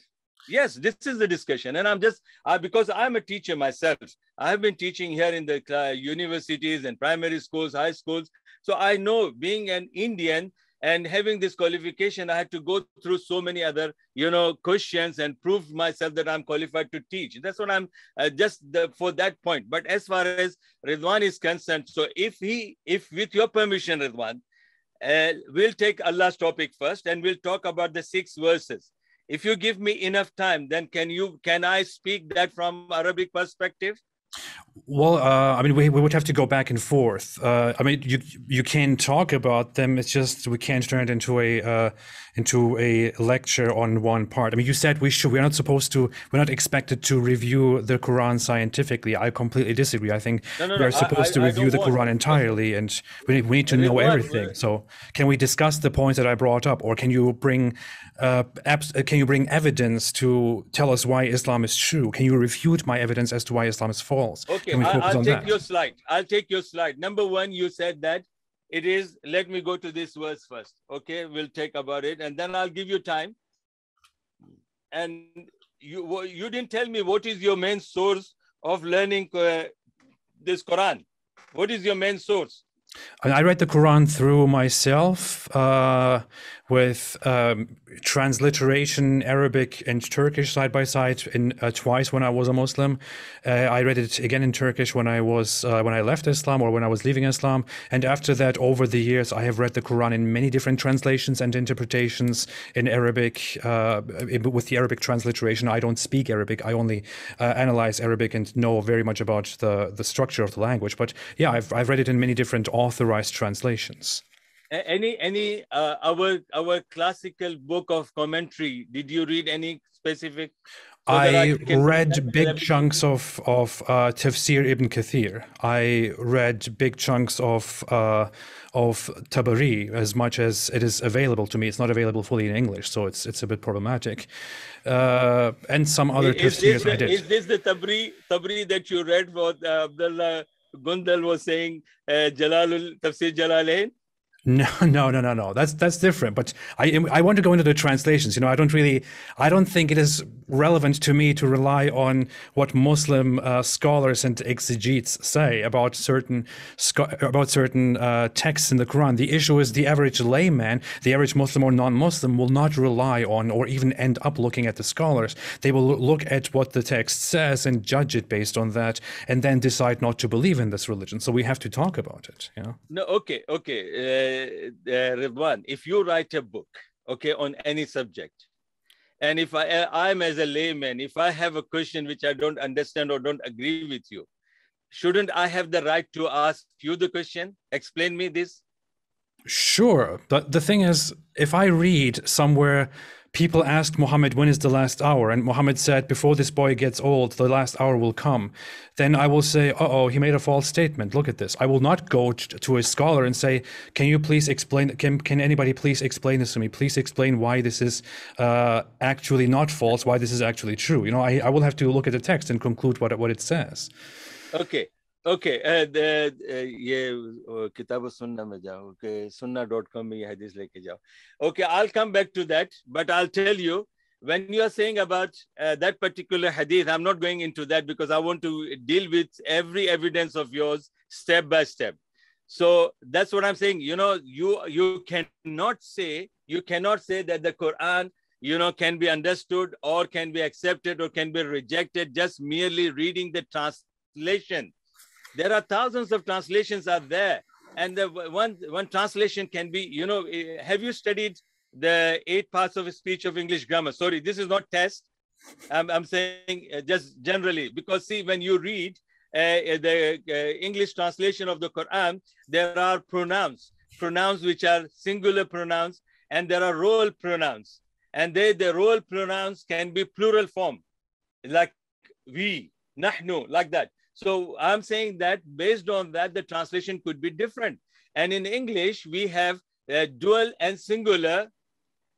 yes this is the discussion and i'm just uh, because i'm a teacher myself i have been teaching here in the uh, universities and primary schools high schools so i know being an indian and having this qualification i had to go through so many other you know questions and prove myself that i'm qualified to teach. That's what i'm uh, just the, for that point. But as far as ridwan is concerned so if he if with your permission ridwan uh, we'll take allah's topic first and we'll talk about the six verses. If you give me enough time then can you can i speak that from arabic perspective well, uh, I mean, we, we would have to go back and forth. Uh, I mean, you you can talk about them. It's just we can't turn it into a uh, into a lecture on one part. I mean, you said we should. We're not supposed to. We're not expected to review the Quran scientifically. I completely disagree. I think no, no, we are no, supposed I, to review the Quran entirely, and we need, we need to know everything. So, can we discuss the points that I brought up, or can you bring uh, abs- can you bring evidence to tell us why Islam is true? Can you refute my evidence as to why Islam is false? Okay, I, will take that? your slide. I'll take your slide. Number one, you said that it is. Let me go to this verse first. Okay, we'll take about it, and then I'll give you time. And you you didn't tell me what is your main source of learning uh, this Quran. What is your main source? I read the Quran through myself uh, with um, transliteration Arabic and Turkish side by side in uh, twice when I was a Muslim. Uh, I read it again in Turkish when I was uh, when I left Islam or when I was leaving Islam. And after that, over the years, I have read the Quran in many different translations and interpretations in Arabic uh, with the Arabic transliteration. I don't speak Arabic. I only uh, analyze Arabic and know very much about the the structure of the language. But yeah, I've I've read it in many different authorized translations any any uh, our our classical book of commentary did you read any specific so I, I read big chunks of of uh, Tafsir Ibn Kathir. I read big chunks of uh, of Tabari as much as it is available to me. It's not available fully in English, so it's it's a bit problematic. Uh, and some other is tafsirs the, I did. Is this the Tabari Tabari that you read? What uh, Abdullah Gundal was saying, uh, Jalalul Tafsir Jalalain? No, [LAUGHS] no, no, no, no. That's that's different. But I I want to go into the translations. You know, I don't really, I don't think it is relevant to me to rely on what Muslim uh, scholars and exegetes say about certain about certain uh, texts in the Quran. The issue is the average layman, the average Muslim or non-Muslim, will not rely on or even end up looking at the scholars. They will look at what the text says and judge it based on that, and then decide not to believe in this religion. So we have to talk about it. Know? No, okay, okay, uh, Uh, uh, Ridwan, if you write a book, okay, on any subject And if I, uh, I'm as a layman, if I have a question which I don't understand or don't agree with you, shouldn't I have the right to ask you the question? Explain me this. Sure. But the thing is, if I read somewhere people asked Muhammad, when is the last hour? And Muhammad said, before this boy gets old, the last hour will come. Then I will say, uh oh, he made a false statement. Look at this. I will not go to a scholar and say, can you please explain, can, can anybody please explain this to me? Please explain why this is uh, actually not false, why this is actually true. You know, I, I will have to look at the text and conclude what, what it says. Okay. Okay ये किताब सुन्ना में जाओ okay सुन्ना dot com में ये हदीस लेके जाओ okay I come back to that but I tell you when you are saying about uh, that particular hadith, I'm not going into that because I want to deal with every evidence of yours step by step. So that's what I'm saying. You know, you you cannot say you cannot say that the Quran, you know, can be understood or can be accepted or can be rejected just merely reading the translation. There are thousands of translations are there. And the one, one translation can be, you know, eh, have you studied the eight parts of speech of English grammar? Sorry, this is not test. I'm, I'm saying uh, just generally, because see, when you read uh, the uh, English translation of the Quran, there are pronouns, pronouns which are singular pronouns, and there are role pronouns. And they, the role pronouns can be plural form, like we, nahnu, like that. So I'm saying that based on that, the translation could be different. And in English, we have uh, dual and singular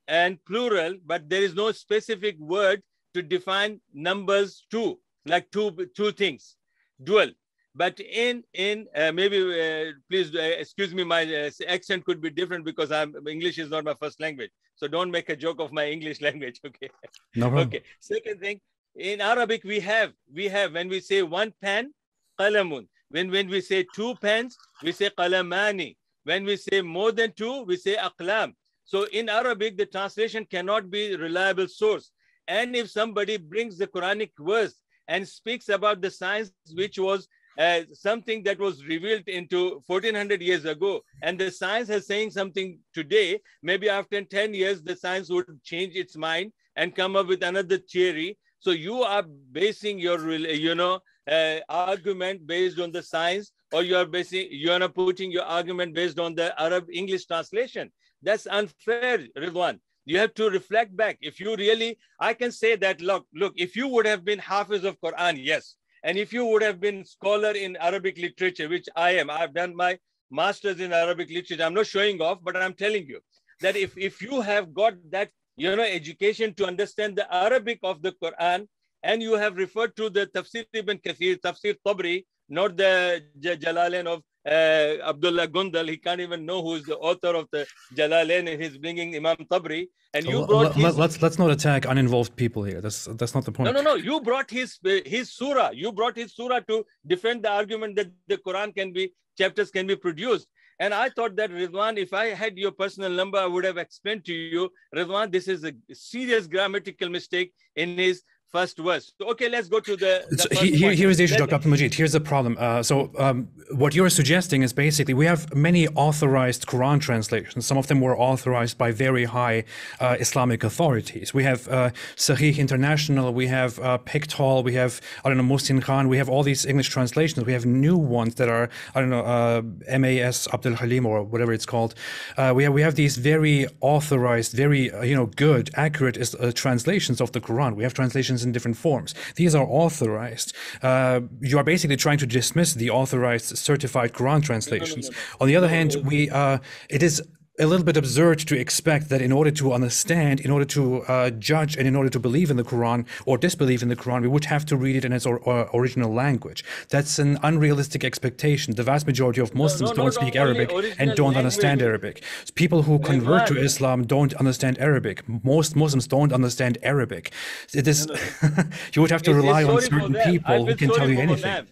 and plural, but there is no specific word to define numbers two, like two, two things, dual. But in, in uh, maybe, uh, please uh, excuse me, my uh, accent could be different because I'm, English is not my first language. So don't make a joke of my English [LAUGHS] language, okay? No problem. Okay, second thing, in Arabic, we have, we have, when we say one pen, qalamun. When, when we say two pens, we say qalamani. When we say more than two, we say aqlam. So in Arabic, the translation cannot be reliable source. And if somebody brings the Quranic verse and speaks about the science which was uh, something that was revealed into 1400 years ago, and the science is saying something today, maybe after 10 years, the science would change its mind and come up with another theory. So you are basing your, you know, uh, argument based on the science, or you are basing, you are putting your argument based on the Arab English translation. That's unfair, Ridwan. You have to reflect back. If you really, I can say that, look, look, if you would have been Hafiz of Quran, yes. And if you would have been scholar in Arabic literature, which I am, I've done my master's in Arabic literature. I'm not showing off, but I'm telling you that if, if you have got that you know, education to understand the Arabic of the Quran, and you have referred to the Tafsir ibn Kathir, Tafsir Tabri, not the Jalalain of uh, Abdullah Gundal. He can't even know who is the author of the Jalalain, and he's bringing Imam Tabri. And you brought his... let's let's not attack uninvolved people here. That's that's not the point. No, no, no. You brought his his surah. You brought his surah to defend the argument that the Quran can be chapters can be produced. And I thought that Ridwan, if I had your personal number, I would have explained to you, Ridwan, this is a serious grammatical mistake in his first verse. So, okay, let's go to the. the so here, here is the issue, Dr. Abdul Majid. Here's the problem. Uh, so, um, what you're suggesting is basically we have many authorized Quran translations. Some of them were authorized by very high uh, Islamic authorities. We have uh, Sahih International, we have uh, Pickthall, we have, I don't know, Muhsin Khan, we have all these English translations. We have new ones that are, I don't know, uh, MAS Abdul Halim or whatever it's called. Uh, we, have, we have these very authorized, very, uh, you know, good, accurate translations of the Quran. We have translations in different forms. These are authorized. Uh, you are basically trying to dismiss the authorized certified Quran translations. On the other hand, we uh, it is a little bit absurd to expect that in order to understand, in order to uh, judge, and in order to believe in the Quran or disbelieve in the Quran, we would have to read it in its or, or original language. That's an unrealistic expectation. The vast majority of Muslims no, no, don't speak Arabic and don't language. understand Arabic. People who convert to Islam don't understand Arabic. Most Muslims don't understand Arabic. It is [LAUGHS] you would have to rely on certain people who can tell you anything.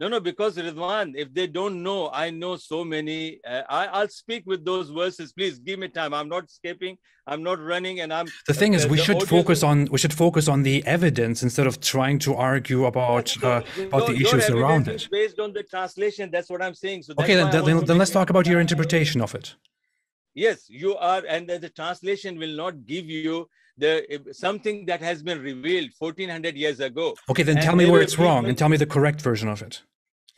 No, no, because Ridwan, if they don't know, I know so many. Uh, I, will speak with those verses. Please give me time. I'm not escaping. I'm not running, and I'm. The thing uh, is, we should focus on we should focus on the evidence instead of trying to argue about uh, about the issues around it. Based on the translation, that's what I'm saying. So okay, then, then, then let's talk about your interpretation of it. Yes, you are, and the translation will not give you the something that has been revealed 1400 years ago. Okay, then And tell me where it's wrong people- and tell me the correct version of it.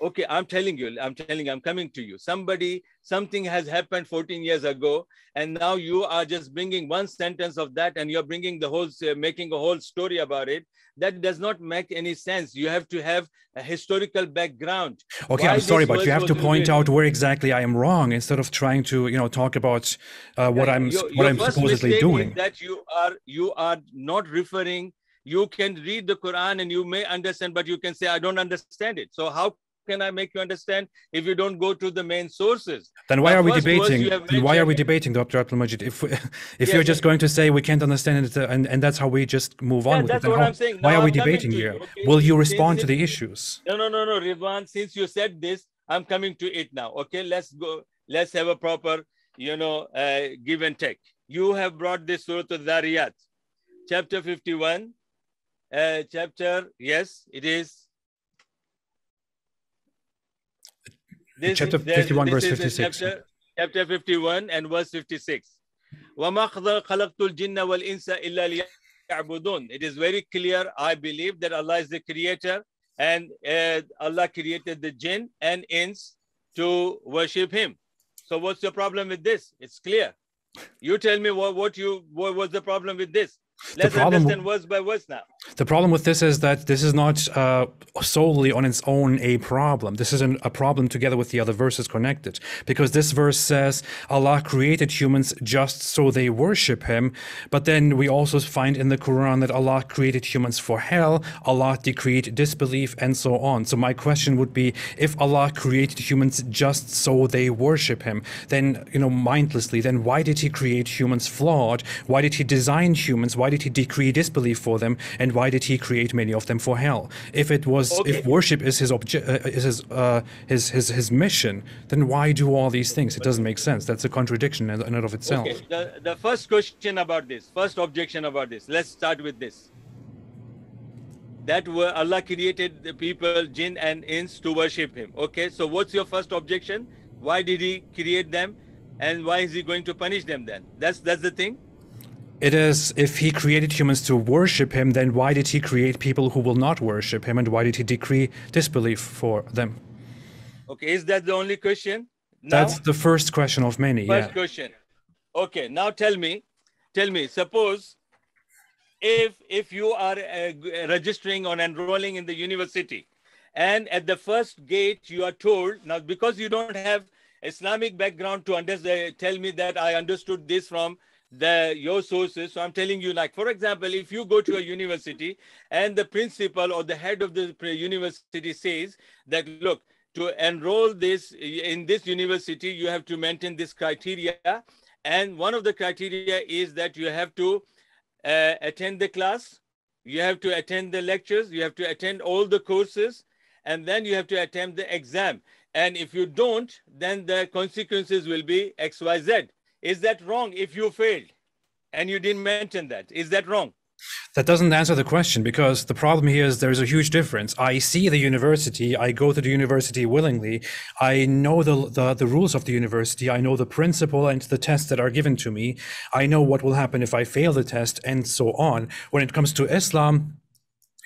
Okay i'm telling you i'm telling you, i'm coming to you. Somebody something has happened 14 years ago and now you are just bringing one sentence of that and you're bringing the whole uh, making a whole story about it. That does not make any sense. You have to have a historical background. Okay, Why I'm sorry, but you have to point out where exactly I am wrong instead of trying to, you know, talk about uh, what I'm Your- what your I'm supposedly doing. that you are you are not referring you can read the quran and you may understand but you can say i don't understand it. So how can i make you understand if you don't go to the main sources Then why are we debating? Then why are we debating, Dr. Abdul Majid? If we- [LAUGHS] if you're just going to say we can't understand it and, and that's how we just move on Yeah, with it, that's then what how- I'm saying. why Now are we I'm debating here? okay? Will you Since- respond to the issues? no no no no Ridwan, since you said this i'm coming to it now okay let's go let's have a proper you know uh, give and take you have brought this surah to Dhariyat, chapter 51 uh, chapter yes it is this, chapter 51, verse 56. Chapter, chapter 51 and verse 56. It is very clear, I believe, that Allah is the creator and uh, Allah created the jinn and ins to worship him. So what's the problem with this? It's clear. You tell me what, what you what was the problem with this? Let's problem, understand verse by verse now. The problem with this is that this is not uh, solely on its own a problem. This is an, a problem together with the other verses connected. Because this verse says Allah created humans just so they worship Him. But then we also find in the Quran that Allah created humans for hell, Allah decreed disbelief, and so on. So my question would be if Allah created humans just so they worship Him, then, you know, mindlessly, then why did He create humans flawed? Why did He design humans? Why did He decree disbelief for them? And why did He create many of them for hell? If it was, Okay. if worship is His object, uh, is His, uh, his His His mission, then why do all these things? It doesn't make sense. That's a contradiction in and of itself. Okay, the, the first question about this, first objection about this, let's start with this. That were Allah created the people, jinn and ins, to worship Him. Okay, so what's your first objection? Why did He create them, and why is He going to punish them then? That's that's the thing. It is if he created humans to worship him, then why did he create people who will not worship him? And why did he decree disbelief for them? Okay, is that the only question? Now, That's the first question of many. First Yeah. question. Okay, now tell me, tell me. Suppose if if you are uh, registering or enrolling in the university, and at the first gate you are told now because you don't have Islamic background to understand, tell me that I understood this from the your sources. So I'm telling you, like for example, if you go to a university and the principal or the head of the university says that look to enroll this in this university you have to maintain this criteria. And one of the criteria is that you have to uh, attend the class you have to attend the lectures you have to attend all the courses and then you have to attempt the exam. And if you don't then the consequences will be xyz is that wrong if you failed and you didn't mention that? Is that wrong? That doesn't answer the question because the problem here is there's a huge difference. I see the university, I go to the university willingly, I know the, the, the rules of the university, I know the principle and the tests that are given to me, I know what will happen if I fail the test, and so on. When it comes to Islam,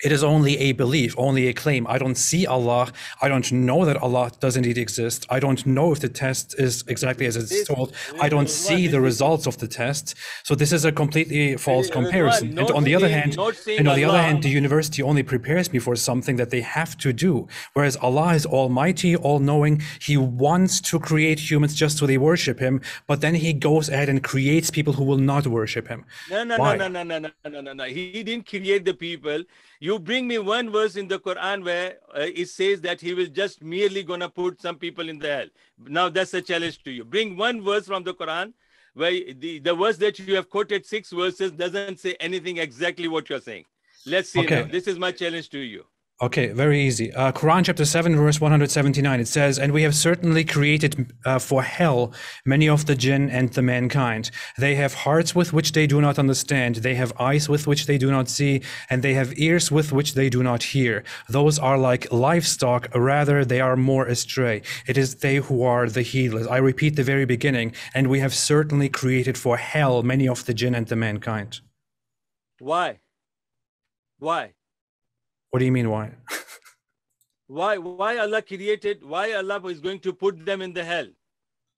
it is only a belief, only a claim. I don't see Allah. I don't know that Allah does indeed exist. I don't know if the test is exactly as it's told. I don't see the results of the test. So this is a completely false comparison. And on the other hand, and on the other hand, the university only prepares me for something that they have to do. Whereas Allah is almighty, all-knowing. He wants to create humans just so they worship him, but then he goes ahead and creates people who will not worship him. No, no, Why? no, no, no, no, no, no, no, no. He didn't create the people. You bring me one verse in the Quran where uh, it says that he will just merely gonna put some people in the hell. Now that's a challenge to you. Bring one verse from the Quran where the, the verse that you have quoted six verses doesn't say anything exactly what you're saying. Let's see Okay. now. This is my challenge to you. Okay, very easy. Uh, Quran chapter 7, verse 179, it says, And we have certainly created uh, for hell many of the jinn and the mankind. They have hearts with which they do not understand, they have eyes with which they do not see, and they have ears with which they do not hear. Those are like livestock, rather, they are more astray. It is they who are the heedless. I repeat the very beginning, and we have certainly created for hell many of the jinn and the mankind. Why? Why? What do you mean, why? why why Allah created, why Allah is going to put them in the hell?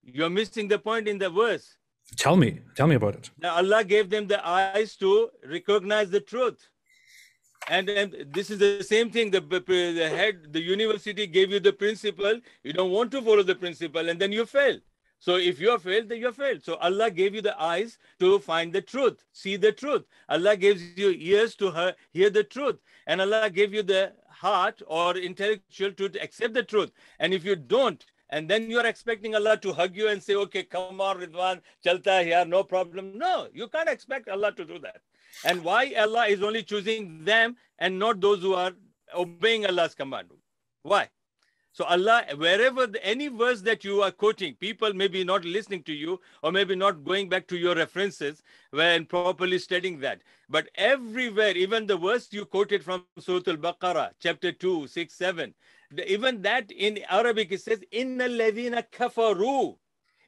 You're missing the point in the verse. Tell me, tell me about it. Now Allah gave them the eyes to recognize the truth. And, and this is the same thing. The, the head, the university gave you the principle. You don't want to follow the principle, and then you fail. So if you have failed, then you have failed. So Allah gave you the eyes to find the truth, see the truth. Allah gives you ears to hear the truth. And Allah gave you the heart or intellectual to accept the truth. And if you don't, and then you're expecting Allah to hug you and say, okay, come on, Ridwan, chalta here, no problem. No, you can't expect Allah to do that. And why Allah is only choosing them and not those who are obeying Allah's command? Why? So Allah, wherever the, any verse that you are quoting, people may be not listening to you or maybe not going back to your references when properly studying that. But everywhere, even the verse you quoted from Surah Al-Baqarah, chapter 2, 6, 7, the, even that in Arabic it says, Inna ladina kafaru.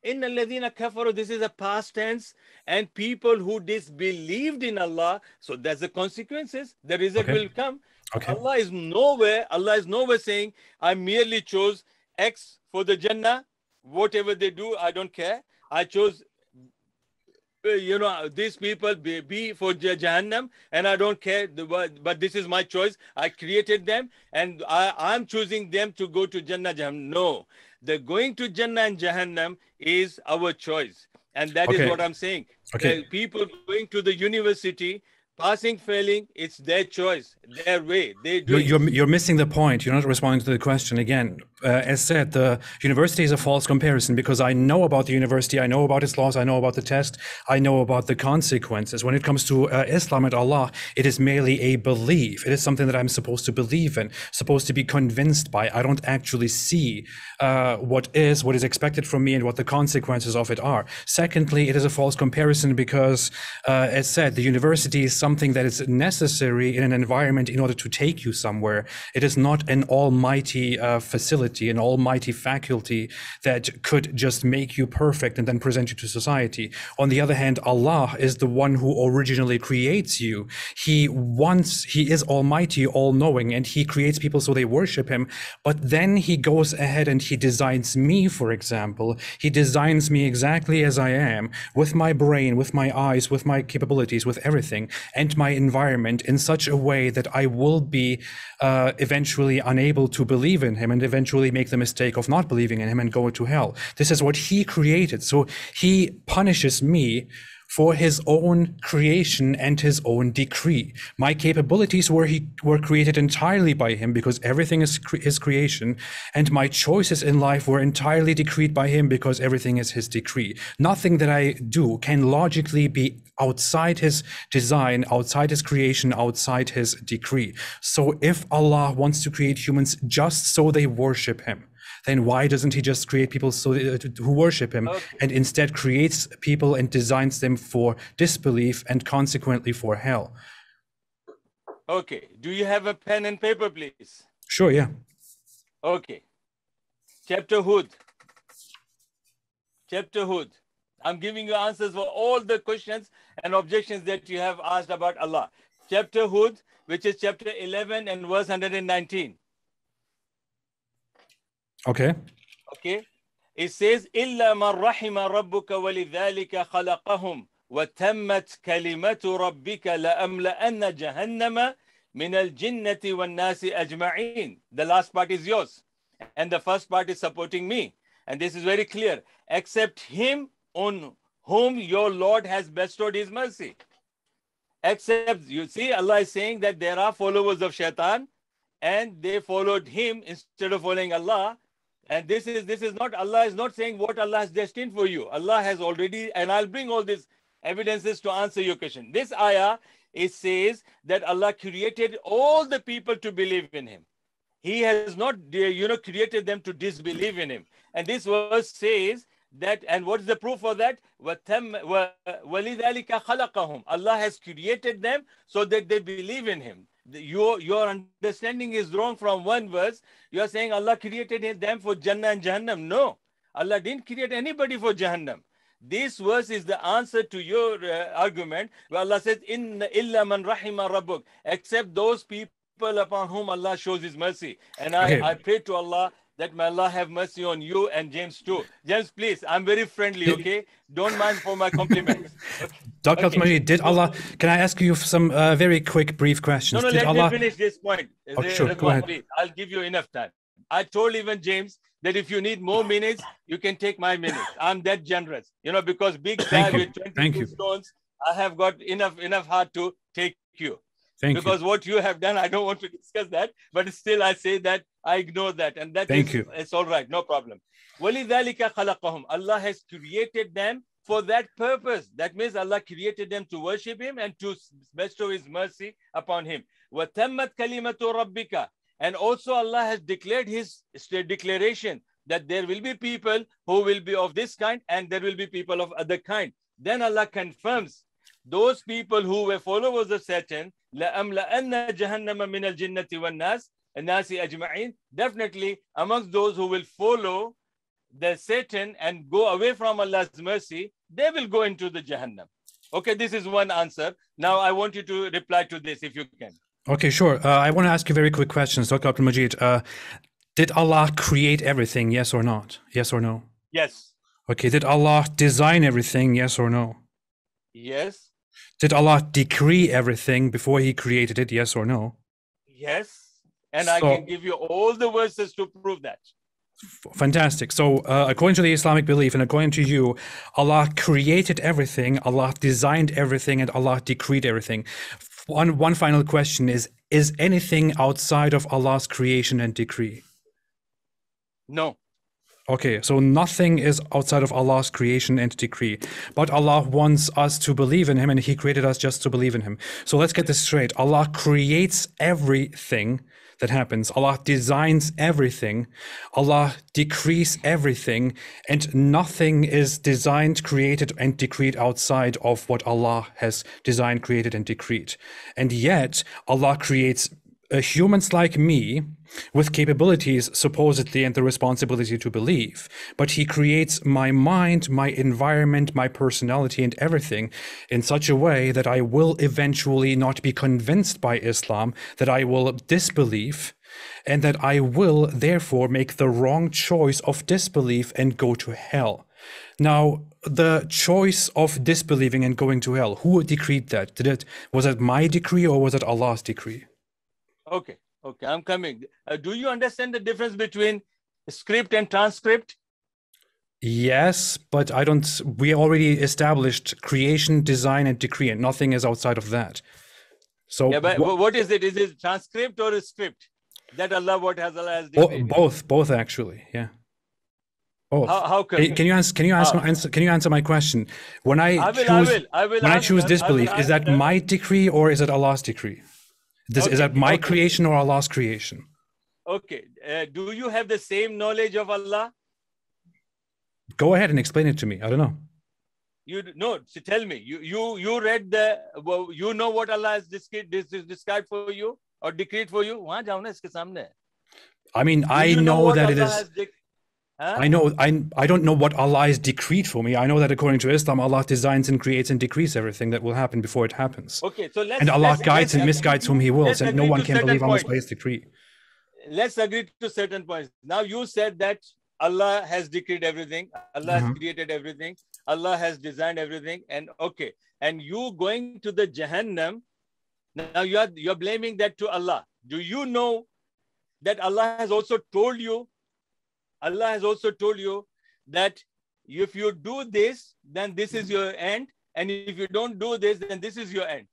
Inna ladina kafaru, this is a past tense. And people who disbelieved in Allah, so that's the consequences. The result okay. will come. Okay. Allah is nowhere, Allah is nowhere saying, I merely chose X for the Jannah. Whatever they do, I don't care. I chose, uh, you know, these people be, be for Jahannam, and I don't care. But this is my choice. I created them, and I, I'm choosing them to go to Jannah, Jahannam. No, the going to Jannah and Jahannam is our choice. And that okay. is what I'm saying. Okay. The people going to the university, Passing, failing, it's their choice, their way. They do. You're, you're, you're, missing the point. You're not responding to the question again. Uh, as said, the university is a false comparison because I know about the university, I know about its laws, I know about the test, I know about the consequences. When it comes to uh, Islam and Allah, it is merely a belief. It is something that I'm supposed to believe in, supposed to be convinced by. I don't actually see uh, what is, what is expected from me, and what the consequences of it are. Secondly, it is a false comparison because, uh, as said, the university is something that is necessary in an environment in order to take you somewhere. It is not an almighty uh, facility, an almighty faculty that could just make you perfect and then present you to society. On the other hand, Allah is the one who originally creates you. He wants, He is almighty, all knowing, and He creates people so they worship Him. But then He goes ahead and He designs me, for example. He designs me exactly as I am, with my brain, with my eyes, with my capabilities, with everything and my environment in such a way that I will be uh, eventually unable to believe in him and eventually make the mistake of not believing in him and go to hell. This is what he created. So he punishes me for his own creation and his own decree. My capabilities were he were created entirely by him because everything is cre- his creation, and my choices in life were entirely decreed by him because everything is his decree. Nothing that I do can logically be outside his design, outside his creation, outside his decree. So if Allah wants to create humans just so they worship him, then why doesn't he just create people so uh, who worship him okay. and instead creates people and designs them for disbelief and consequently for hell? Okay. Do you have a pen and paper, please? Sure, yeah. Okay. Chapter Hud. Chapter Hud. I'm giving you answers for all the questions and objections that you have asked about Allah. Chapter Hud, which is chapter 11 and verse 119. Okay. Okay. It says, إِلَّا مَنْ رَحِمَ رَبُّكَ وَلِذَلِكَ خَلَقَهُمْ وَتَمَّتْ كَلِمَةُ رَبِّكَ لَأَمْلَأَنَّ جَهَنَّمَ مِنَ الْجِنَّةِ وَالنَّاسِ أَجْمَعِينَ The last part is yours. And the first part is supporting me. And this is very clear. Except him on whom your Lord has bestowed his mercy. Except, you see, Allah is saying that there are followers of shaitan and they followed him instead of following Allah And this is this is not Allah is not saying what Allah has destined for you. Allah has already, and I'll bring all these evidences to answer your question. This ayah it says that Allah created all the people to believe in Him. He has not, you know, created them to disbelieve in Him. And this verse says that, and what is the proof for that? Allah has created them so that they believe in Him. Your, your understanding is wrong from one verse. You are saying Allah created them for Jannah and Jahannam. No, Allah didn't create anybody for Jahannam. This verse is the answer to your uh, argument where Allah says, In illa man rahima rabbuk, except those people upon whom Allah shows his mercy. And I, okay. I pray to Allah that may Allah have mercy on you and James too. James, please, I'm very friendly, okay? Don't mind for my compliments. [LAUGHS] Okay. Dr. Okay. did Allah, can I ask you some uh, very quick, brief questions? No, no, did let Allah... me finish this point. Oh, sure, go ahead. Please. I'll give you enough time. I told even James that if you need more minutes, you can take my minutes. I'm that generous, you know, because big guy with 22 stones, I have got enough enough heart to take you. Thank because you. what you have done, I don't want to discuss that, but still I say that I ignore that. And that Thank is, you. it's all right, no problem. Allah has created them for that purpose. That means Allah created them to worship Him and to bestow His mercy upon Him. وَتَمَّتْ كَلِمَةُ رَبِّكَ And also Allah has declared His declaration that there will be people who will be of this kind and there will be people of other kind. Then Allah confirms those people who were followers of Satan, لَأَمْلَأَنَّ جَهَنَّمَ مِنَ الْجِنَّةِ وَالنَّاسِ النَّاسِ أَجْمَعِينَ Definitely amongst those who will follow the Satan and go away from Allah's mercy, they will go into the Jahannam. Okay, this is one answer. Now I want you to reply to this if you can. Okay, sure. Uh, I want to ask you very quick questions, Dr. Abdul Majid. Uh, did Allah create everything, yes or not? Yes or no? Yes. Okay, did Allah design everything, yes or no? Yes. Did Allah decree everything before He created it, yes or no? Yes. And so, I can give you all the verses to prove that. Fantastic. So, uh, according to the Islamic belief and according to you, Allah created everything, Allah designed everything, and Allah decreed everything. One, one final question is Is anything outside of Allah's creation and decree? No. Okay, so nothing is outside of Allah's creation and decree. But Allah wants us to believe in Him and He created us just to believe in Him. So let's get this straight. Allah creates everything that happens. Allah designs everything. Allah decrees everything. And nothing is designed, created, and decreed outside of what Allah has designed, created, and decreed. And yet, Allah creates humans like me with capabilities supposedly and the responsibility to believe. But he creates my mind my environment my personality and everything in such a way that i will eventually not be convinced by islam that i will disbelieve and that i will therefore make the wrong choice of disbelief and go to hell. Now the choice of disbelieving and going to hell who decreed that? Did it was it my decree or was it allah's decree? Okay, okay, I'm coming. Uh, do you understand the difference between script and transcript? Yes, but I don't. We already established creation, design, and decree, and nothing is outside of that. So, yeah, but wh- what is it? Is it transcript or a script? That Allah, what has Allah has decreed? both, both actually. Yeah. Oh, how, how can, can you answer? Can you answer, answer? Can you answer my question? When I, I will, choose, I will, I will when I choose disbelief, is that my decree or is it Allah's decree? This okay. is that my okay. creation or Allah's creation? Okay. Uh, do you have the same knowledge of Allah? Go ahead and explain it to me. I don't know. You no. So tell me. You you you read the. Well, you know what Allah has described, described for you or decreed for you. I mean, I you know, know that Allah it is. Huh? I know I I don't know what Allah has decreed for me. I know that according to Islam, Allah designs and creates and decrees everything that will happen before it happens. Okay, so let's and Allah let's, guides let's, and misguides whom He wills, and no one can believe Allah's by His decree. Let's agree to certain points. Now you said that Allah has decreed everything. Allah uh-huh. has created everything. Allah has designed everything. And okay, and you going to the Jahannam. Now you are you're blaming that to Allah. Do you know that Allah has also told you Allah has also told you that if you do this, then this is your end. And if you don't do this, then this is your end.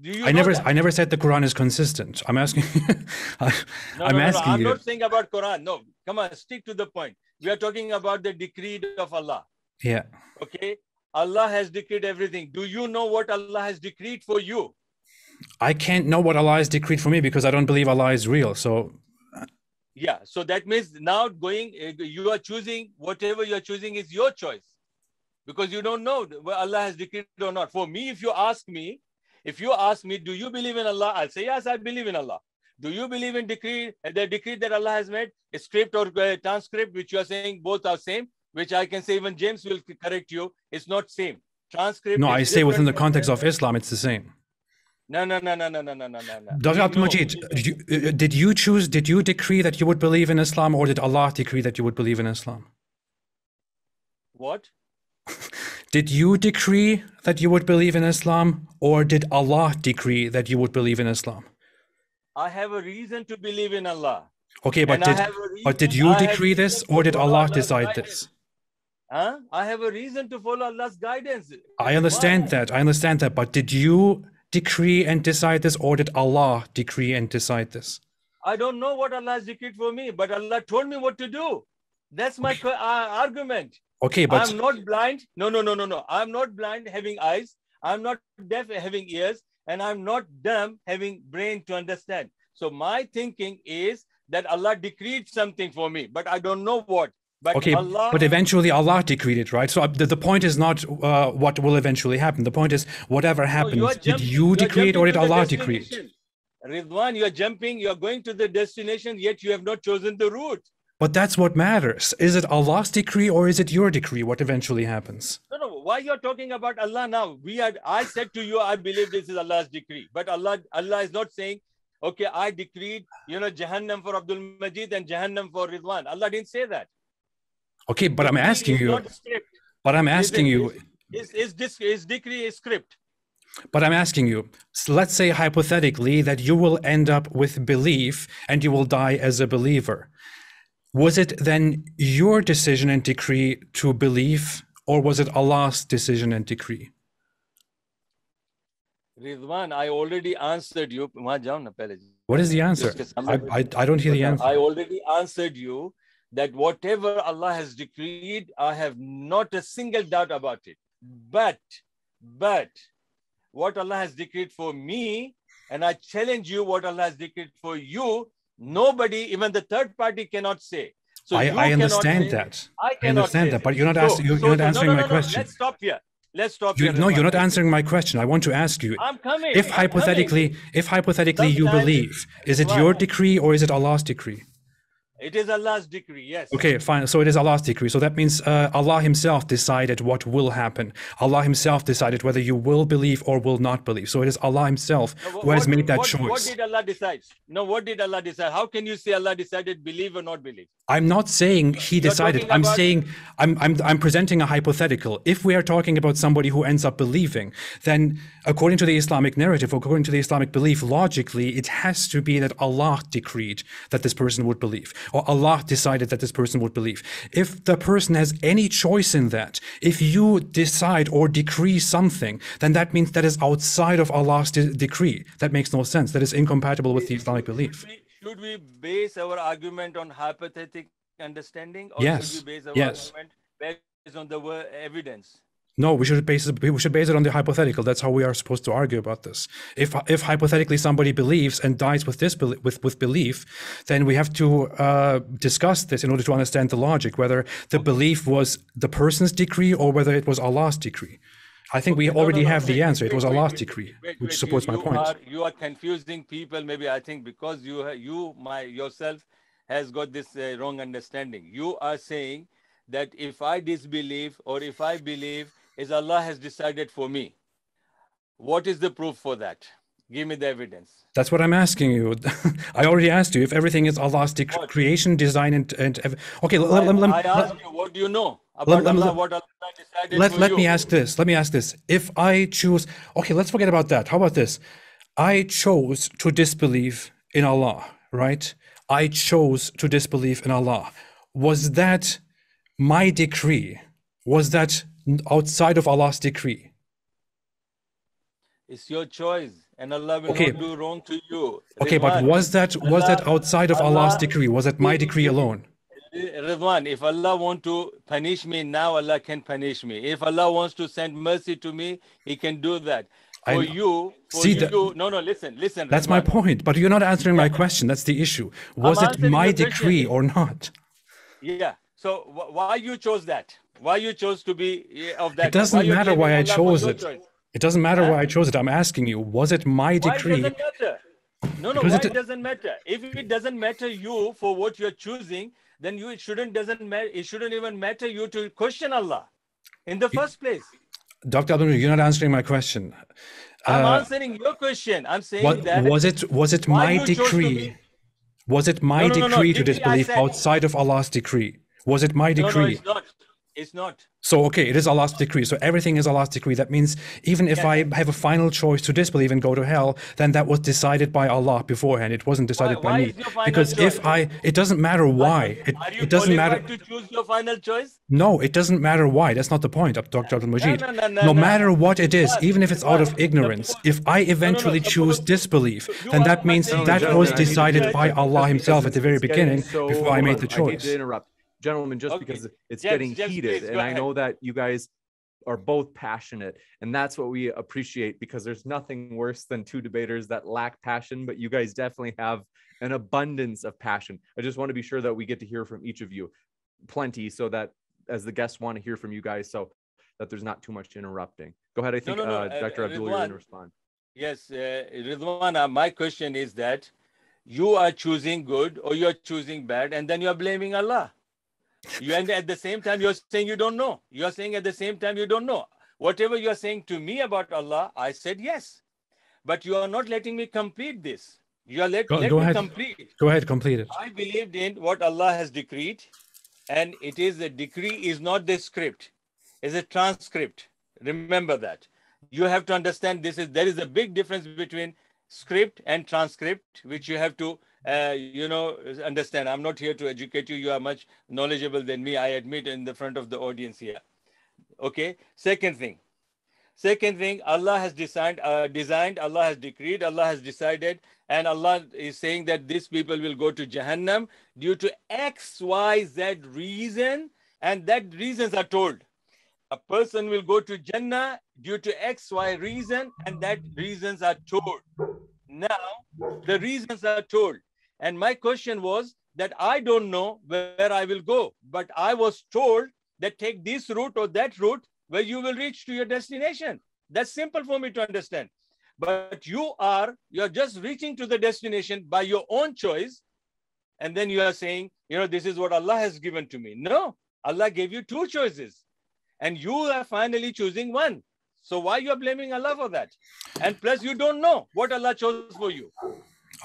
Do you I never, that? I never said the Quran is consistent. I'm asking. [LAUGHS] I, no, I'm no, asking no, I'm you. not saying about Quran. No, come on, stick to the point. We are talking about the decree of Allah. Yeah. Okay. Allah has decreed everything. Do you know what Allah has decreed for you? I can't know what Allah has decreed for me because I don't believe Allah is real. So Yeah. So that means now going, uh, you are choosing whatever you are choosing is your choice because you don't know whether Allah has decreed or not. For me, if you ask me, if you ask me, do you believe in Allah? I'll say, yes, I believe in Allah. Do you believe in decree, the decree that Allah has made, a script or uh, transcript, which you are saying both are same, which I can say even James will correct you, it's not same. Transcript. no, I say within the context of Islam, it's the same. No, no, no, no, no, no, no, no, no. no. Dr. Abdul Majid, did you, uh, did you choose, did you decree that you would believe in Islam or did Allah decree that you would believe in Islam? What? [LAUGHS] Did you decree that you would believe in Islam or did Allah decree that you would believe in Islam? I have a reason to believe in Allah. Okay, but And did, a but did you I decree this or did Allah Allah's decide guidance. this? Huh? I have a reason to follow Allah's guidance. I understand Why? that. I understand that. But did you decree and decide this or did Allah decree and decide this? I don't know what Allah has decreed for me, but Allah told me what to do. That's my co- uh, argument. Okay, but I'm not blind. No, no, no, no, no. I'm not blind having eyes. I'm not deaf having ears. And I'm not dumb having brain to understand. So my thinking is that Allah decreed something for me, but I don't know what. But okay, Allah, but eventually Allah decreed it, right? So uh, the, the point is not uh, what will eventually happen. The point is whatever No, happens, you are did jumping- you decree it or did Allah decree it? Ridwan, you are jumping, you are going to the destination, yet you have not chosen the route. But that's what matters. Is it Allah's decree or is it your decree what eventually happens? No, no. Why you're talking about Allah now? We are. I said to you, I believe this is Allah's decree, but Allah, Allah is not saying, okay, I decreed, you know, Jahannam for Abdul Majid and Jahannam for Ridwan. Allah didn't say that. Okay, but I'm asking you. But I'm asking you. Is, is this is decree a script? But I'm asking you. So let's say hypothetically that you will end up with belief and you will die as a believer. Was it then your decision and decree to believe, or was it Allah's decision and decree? Rizwan, I already answered you. What is the answer? I, I, I don't hear the answer. I already answered you that whatever Allah has decreed, I have not a single doubt about it. But, but what Allah has decreed for me, and I challenge you what Allah has decreed for you, nobody, even the third party cannot say. So I, I understand say- that. I I understand that, but you're not So- asking. You're, so- you're not no, answering no, my no, no, question. Let's stop here. Let's stop You, here. no, you're not answering my question. I want to ask you. I'm coming. If I'm coming. hypothetically, if hypothetically you believe, is it your decree or is it Allah's decree? It is Allah's decree, yes. Okay, fine. So it is Allah's decree. So that means uh, Allah Himself decided what will happen. Allah Himself decided whether you will believe or will not believe. So it is Allah Himself who has made that what, choice. What did Allah decide? No, what did Allah decide? How can you say Allah decided believe or not believe? I'm not saying He You're decided. I'm about- saying I'm, I'm I'm presenting a hypothetical. If we are talking about somebody who ends up believing, then according to the Islamic narrative, according to the Islamic belief, logically it has to be that Allah decreed that this person would believe, or Allah decided that this person would believe. If the person has any choice in that, if you decide or decree something, then that means that is outside of Allah's de- decree. That makes no sense. That is incompatible with the Islamic belief. Should we, should we base our argument on hypothetical understanding or Yes, should we base our yes. argument based on the evidence? No, we should base it, we should base it on the hypothetical. That's how we are supposed to argue about this. If if hypothetically somebody believes and dies with this with with belief, then we have to uh, discuss this in order to understand the logic, whether the belief was the person's decree or whether it was Allah's decree. I think we No, no, already no, have the wait, answer. It was Allah's wait, decree, wait, which wait, supports you, my point. Are, you are confusing people. Maybe I think because you you my yourself has got this uh, wrong understanding. You are saying that if I disbelieve or if I believe, is Allah has decided for me. What is the proof for that? Give me the evidence. That's what I'm asking you. [LAUGHS] I already asked you if everything is Allah's dec- creation, design, and, and okay. Let, let, let, I asked you, what do you know about let- Allah? what Allah decided let, for let you? me ask this let me ask this if i choose okay let's forget about that how about this i chose to disbelieve in allah right i chose to disbelieve in allah was that my decree was that outside of allah's decree It's your choice, and Allah will Okay. not do wrong to you. okay but was that was that outside of allah's decree was that my decree alone Ridwan, if Allah want to punish me now, Allah can punish me. If Allah wants to send mercy to me, He can do that. for I- you, for See, you, that- no, no, listen, listen. That's my point. But you're not answering my question. That's the issue. Was it my decree or not? Yeah. So wh- why you chose that? Why you chose to be eh, of that? It doesn't you're matter why I chose it. choice? It doesn't matter why I chose it. I'm asking you, was it my Why decree? it doesn't matter? No, no. Because why it- it doesn't matter? If it doesn't matter you for what you're choosing, then you it shouldn't doesn't matter. It shouldn't even matter you to question Allah in the first place. Dr. Abdul, you're not answering my question. I'm Uh, answering your question. I'm saying What, that was it was it my you chose to decree? Was it my No, no, no, no, decree to disbelieve outside of Allah's decree? Was it my no, no, decree? it's not. It's not. So okay, it is Allah's decree. So everything is Allah's decree. That means even if I have a final choice to disbelieve and go to hell, then that was decided by Allah beforehand. It wasn't decided why by me. your final Because if? I, it doesn't matter why. It, Are you it doesn't matter. to choose your final choice? No, it doesn't matter why. That's not the point of Dr. Abdul Majid. no, no, no, no matter what it is, even if it's out of ignorance, if I eventually choose disbelief, then that means that was I need to decided by Allah Himself at the very beginning before I made the choice. Gentlemen, just Okay. because it's getting heated, please, and I ahead. know that you guys are both passionate, and that's what we appreciate because there's nothing worse than two debaters that lack passion, but you guys definitely have an abundance of passion. I just want to be sure that we get to hear from each of you plenty, so that as the guests want to hear from you guys, so that there's not too much interrupting. Go ahead. I think no, no, uh, uh, Dr. Abdul, you're going to respond. Yes, uh, Ridwan, uh, my question is that you are choosing good or you're choosing bad, and then you're blaming Allah. You and at the same time you're saying you don't know. You're saying at the same time you don't know. Whatever you're saying to me about Allah, I said yes. But you are not letting me complete this. You are let, Go- let go me ahead. complete. Go ahead, complete it. I believed in what Allah has decreed, and it is a decree is not the script, it's a transcript. Remember that. You have to understand this is there is a big difference between script and transcript, which you have to uh, you know understand. I'm not here to educate you. You are much knowledgeable than me. I admit in the front of the audience here. Okay. Second thing. Second thing, Allah has designed, uh, designed, Allah has decreed, Allah has decided, and Allah is saying that these people will go to Jahannam due to X, Y, Z reason, and that reasons are told. A person will go to Jannah due to X, Y reason, and that reasons are told. Now, the reasons are told. And my question was that I don't know where I will go, but I was told that take this route or that route where you will reach to your destination. That's simple for me to understand. But you are, you're just reaching to the destination by your own choice. And then you are saying, you know, this is what Allah has given to me. No, Allah gave you two choices. And you are finally choosing one. So why you are blaming Allah for that? And plus, you don't know what Allah chose for you.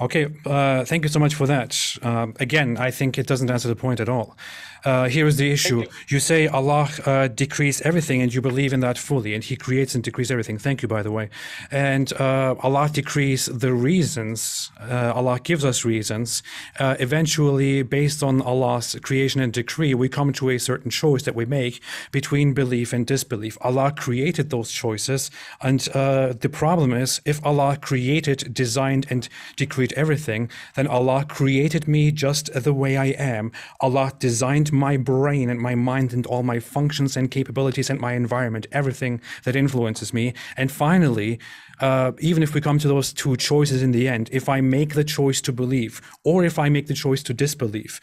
Okay, uh, thank you so much for that. Um, again, I think it doesn't answer the point at all. Uh, here is the issue. You. say Allah uh, decrees everything and you believe in that fully, and He creates and decrees everything. Thank you, by the way. And uh, Allah decrees the reasons, uh, Allah gives us reasons. Uh, eventually, based on Allah's creation and decree, we come to a certain choice that we make between belief and disbelief. Allah created those choices, and uh, the problem is if Allah created, designed, and decreed everything, then Allah created me just the way I am. Allah designed my brain and my mind and all my functions and capabilities and my environment, everything that influences me. And finally, uh, even if we come to those two choices in the end, if I make the choice to believe or if I make the choice to disbelieve,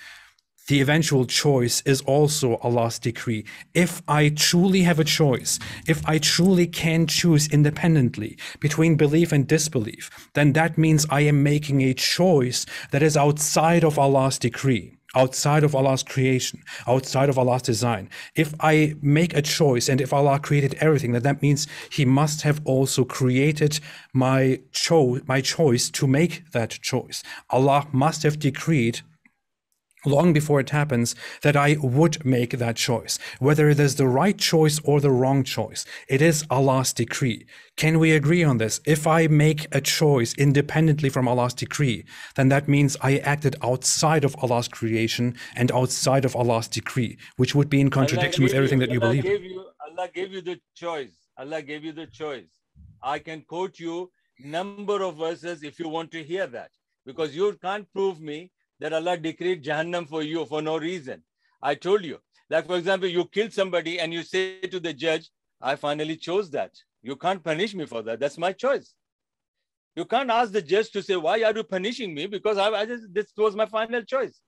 the eventual choice is also Allah's decree. If I truly have a choice, if I truly can choose independently between belief and disbelief, then that means I am making a choice that is outside of Allah's decree outside of Allah's creation, outside of Allah's design. If I make a choice and if Allah created everything, then that means He must have also created my cho- my choice to make that choice. Allah must have decreed long before it happens that I would make that choice. Whether it is the right choice or the wrong choice, it is Allah's decree. Can we agree on this? If I make a choice independently from Allah's decree, then that means I acted outside of Allah's creation and outside of Allah's decree, which would be in contradiction with everything that you Allah believe. You, Allah gave you the choice. Allah gave you the choice. I can quote you number of verses if you want to hear that, because you can't prove me that Allah decreed Jahannam for you for no reason. I told you. Like, for example, you killed somebody and you say to the judge, I finally chose that. You can't punish me for that. That's my choice. You can't ask the judge to say, why are you punishing me? Because I, I just, this was my final choice.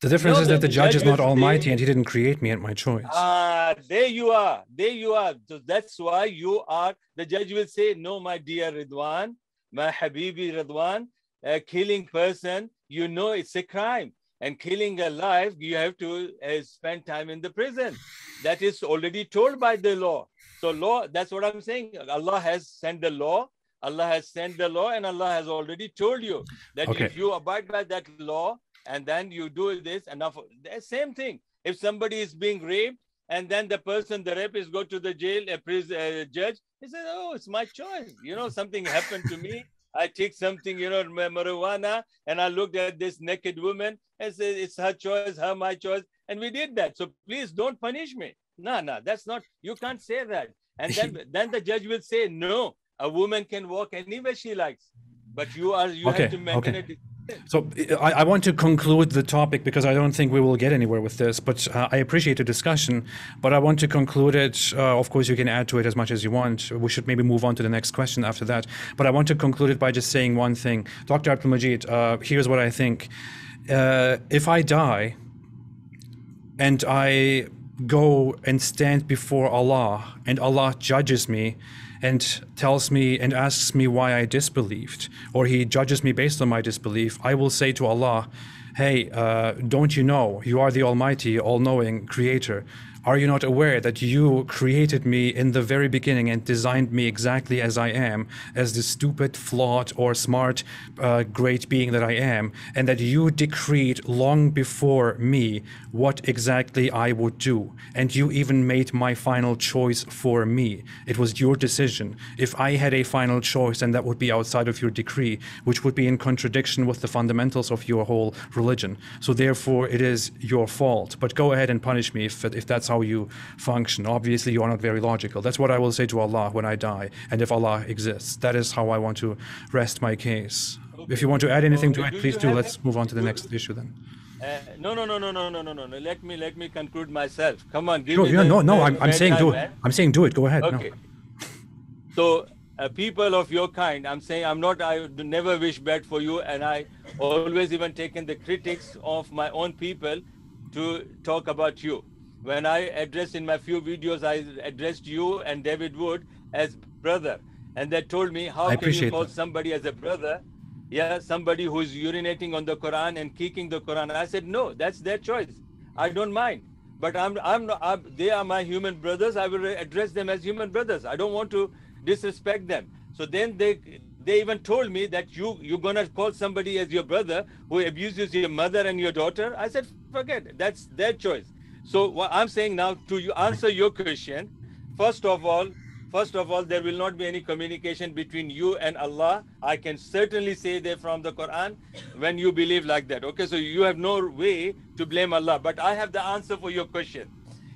The difference No, is that the judge is not almighty and he didn't create me at my choice. Ah, there you are. There you are. So that's why you are. The judge will say, No, my dear Ridwan, my Habibi Ridwan, a killing person, you know it's a crime. And killing a life, you have to uh, spend time in the prison. That is already told by the law. So, law, that's what I'm saying. Allah has sent the law. Allah has sent the law, and Allah has already told you that Okay. if you abide by that law and then you do this, and now the same thing. If somebody is being raped, and then the person, the rapist, go to the jail, a prison uh, judge, he says, "Oh, it's my choice. You know, something happened to me. I take something, you know, marijuana, and I looked at this naked woman and said, it's her choice, her my choice, and we did that. So please don't punish me. No, no, that's not. You can't say that. And then, [LAUGHS] then the judge will say, no, a woman can walk anywhere she likes, but you are you Okay, have to maintain okay. it. So I, I want to conclude the topic because I don't think we will get anywhere with this. But uh, I appreciate the discussion. But I want to conclude it. Uh, of course, you can add to it as much as you want. We should maybe move on to the next question after that. But I want to conclude it by just saying one thing, Dr. Abdul Majid. Uh, here's what I think: uh, If I die and I go and stand before Allah, and Allah judges me and tells me and asks me why I disbelieved, or He judges me based on my disbelief, I will say to Allah, Hey, uh, don't you know you are the Almighty, all knowing Creator? Are you not aware that you created me in the very beginning and designed me exactly as I am, as the stupid, flawed, or smart, uh, great being that I am, and that you decreed long before me what exactly I would do, and you even made my final choice for me? It was your decision. If I had a final choice, then that would be outside of your decree, which would be in contradiction with the fundamentals of your whole religion. So therefore, it is your fault. But go ahead and punish me if, if that's you function. Obviously, you are not very logical. That's what I will say to Allah when I die, and if Allah exists. That is how I want to rest my case. If you want to add anything to it, do please do. Let's move on to the next issue then. Uh, no, no, no, no, no, no, no, no, no. Let me let me conclude myself. Come on, give No, me yeah, the, no, no. the I'm, I'm saying do it. man. I'm saying do it. Go ahead. Okay. No. So, uh, people of your kind, I'm saying I'm not, I never wish bad for you, and I always even taken the critics of my own people to talk about you. When I addressed in my few videos, I addressed you and David Wood as brother, and they told me, how I can you call that. somebody as a brother? Yeah, somebody who's urinating on the Quran and kicking the Quran. I said, no, that's their choice. I don't mind. But I'm, I'm, not, I'm, they are my human brothers. I will address them as human brothers. I don't want to disrespect them. So then they, they even told me that you, you're gonna call somebody as your brother who abuses your mother and your daughter. I said, forget it. That's their choice. So what I'm saying now to you answer your question, first of all, first of all, there will not be any communication between you and Allah. I can certainly say that from the Quran when you believe like that. Okay, so you have no way to blame Allah. But I have the answer for your question.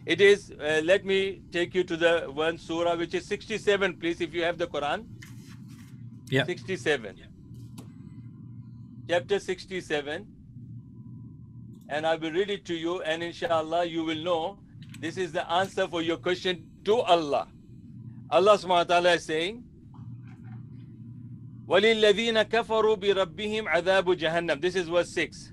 It is, uh, let me take you to the one surah which is 67, please, if you have the Quran. Yeah. 67. Chapter 67 And I will read it to you, and inshallah, you will know this is the answer for your question to Allah. Allah subhanahu wa ta'ala is saying, وَلِلَّذِينَ كَفَرُوا بِرَبِّهِمْ عَذَابُ جَهَنَّمْ This is verse 6.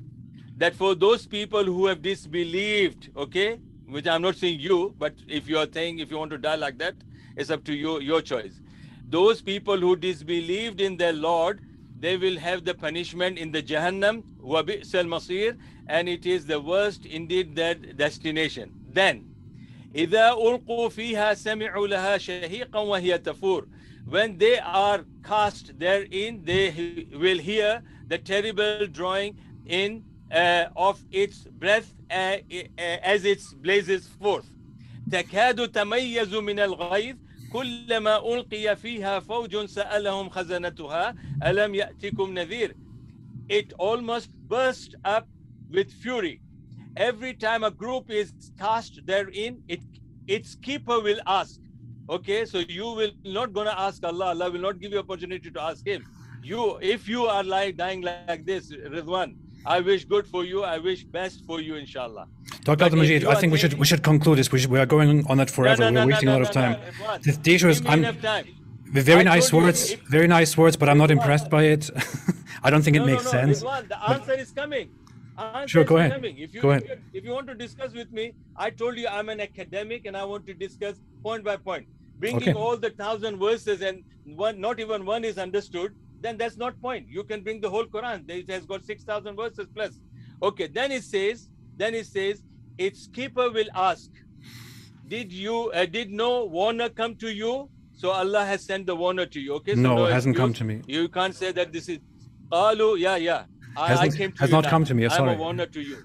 That for those people who have disbelieved, okay, which I'm not saying you, but if you are saying, if you want to die like that, it's up to you, your choice. Those people who disbelieved in their Lord, they will have the punishment in the Jahannam, وَبِئْسَ الْمَصِيرِ, and it is the worst indeed that destination. Then, إذا ألقوا فيها سمعوا لها شهيقا وهي تفور when they are cast therein they he- will hear the terrible drawing in uh, of its breath uh, uh, as it blazes forth تكاد تميز من الغيظ كلما ألقي فيها فوج سألهم خزنتها ألم يأتكم نذير it almost burst up with fury. Every time a group is cast therein, it its keeper will ask. Okay, so you will not gonna ask Allah. Allah will not give you opportunity to ask Him. You, if you are like dying like this, Ridwan, I wish good for you. I wish best for you, inshallah. Dr. But Abdul Majid, I think we should we should conclude this. We, should, we are going on that forever. No, no, We're no, wasting a lot of time. The, the issue is I'm. Very nice you, words. if- Very nice words, but I'm not impressed by it. [LAUGHS] I don't think it makes sense. Ridwan, the answer is coming. Answer Sure, go ahead. If you, Go if ahead. you- If you want to discuss with me, I told you I'm an academic and I want to discuss point by point. Bringing Okay. all the thousand verses and one, not even one is understood, then that's not point. You can bring the whole Quran. It has got six thousand verses plus. Okay, then it says, then it says, its keeper will ask, did you, uh, did no warner come to you? So Allah has sent the warner to you. Okay, so No, it hasn't come to me. You can't say that this is Qalu, yeah, yeah. I, I Hasn't- came to has you not now. come to me, I'm sorry. a warner to you.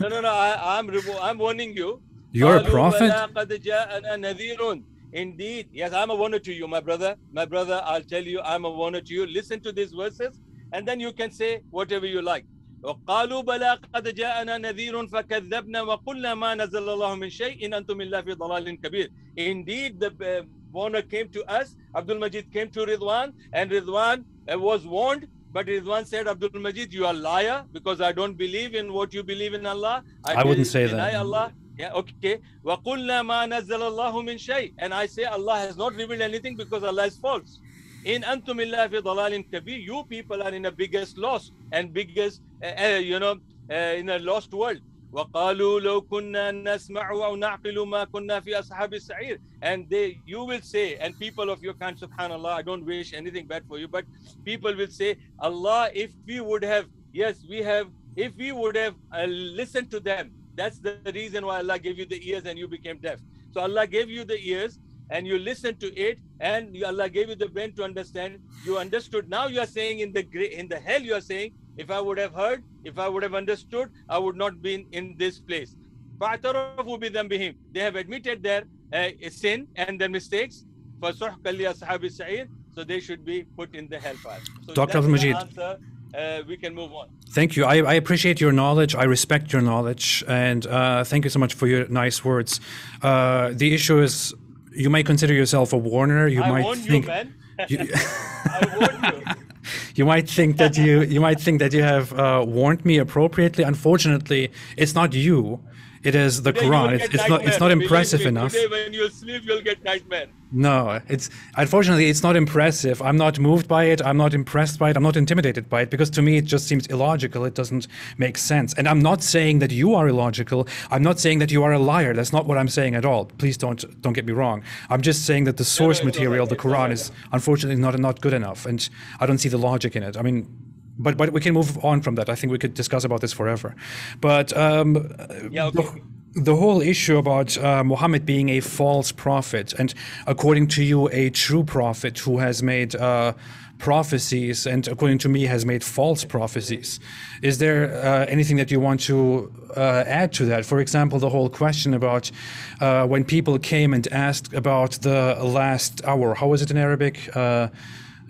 No, no, no. I, I'm revo- I'm warning you. [LAUGHS] You're a قالوا prophet? بلى قد جاءنا نذير. Indeed, yes, I'm a warner to you, my brother. My brother, I'll tell you, I'm a warner to you. Listen to these verses, and then you can say whatever you like. وقالوا بلى قد جاءنا نذير فكذبنا وقلنا ما نزل الله من شيء إن أنتم إلا في ضلال كبير. Indeed, the uh, warner came to us. Abdul Majid came to Ridwan, and Ridwan uh, was warned. But Ridwan said, Abdul Majid, you are a liar because I don't believe in what you believe in Allah. I wouldn't be- say deny that. Allah. Yeah, okay. وَقُلْنَا مَا نَزَّلَ اللَّهُ مِنْ شَيْءٍ And I say Allah has not revealed anything because Allah is false. In antum illa fi dalalin kabir. You people are in a biggest loss and biggest, uh, uh, you know, uh, in a lost world. وقالوا لو كنا نسمع أو نعقل ما كنا في أصحاب السعير and they you will say and people of your kind subhanallah I don't wish anything bad for you but people will say Allah if we would have yes we have if we would have uh, listened to them that's the reason why Allah gave you the ears and you became deaf so Allah gave you the ears and you listened to it and you- Allah gave you the brain to understand you understood now you are saying in the gra- in the hell you are saying if I would have heard, if I would have understood, I would not be in, this place. They have admitted their uh, sin and their mistakes. So they should be put in the hellfire. So Dr. Al Majid. Uh, we can move on. Thank you. I, I, appreciate your knowledge. I respect your knowledge. And uh, thank you so much for your nice words. Uh, the issue is you may consider yourself a warner. You I might think. You, [LAUGHS] I warn you. [LAUGHS] you might think that you you might think that you have uh, warned me appropriately. Unfortunately, it's not you. It is the Today Quran. It's, it's not it's not impressive enough. Today when you sleep, you'll get nightmare. No, it's unfortunately it's not impressive. I'm not moved by it. I'm not impressed by it. I'm not intimidated by it because to me it just seems illogical. It doesn't make sense. And I'm not saying that you are illogical. I'm not saying that you are a liar. That's not what I'm saying at all. Please don't don't get me wrong. I'm just saying that the source it's all material, the Quran, is unfortunately not not good enough, and I don't see the logic in it. I mean. But, but we can move on from that. I think we could discuss about this forever. But um, Yeah, the- okay. the whole issue about uh, Muhammad being a false prophet and according to you a true prophet who has made uh, prophecies and according to me has made false prophecies is there uh, anything that you want to uh, add to that for example the whole question about uh, when people came and asked about the last hour how is it in arabic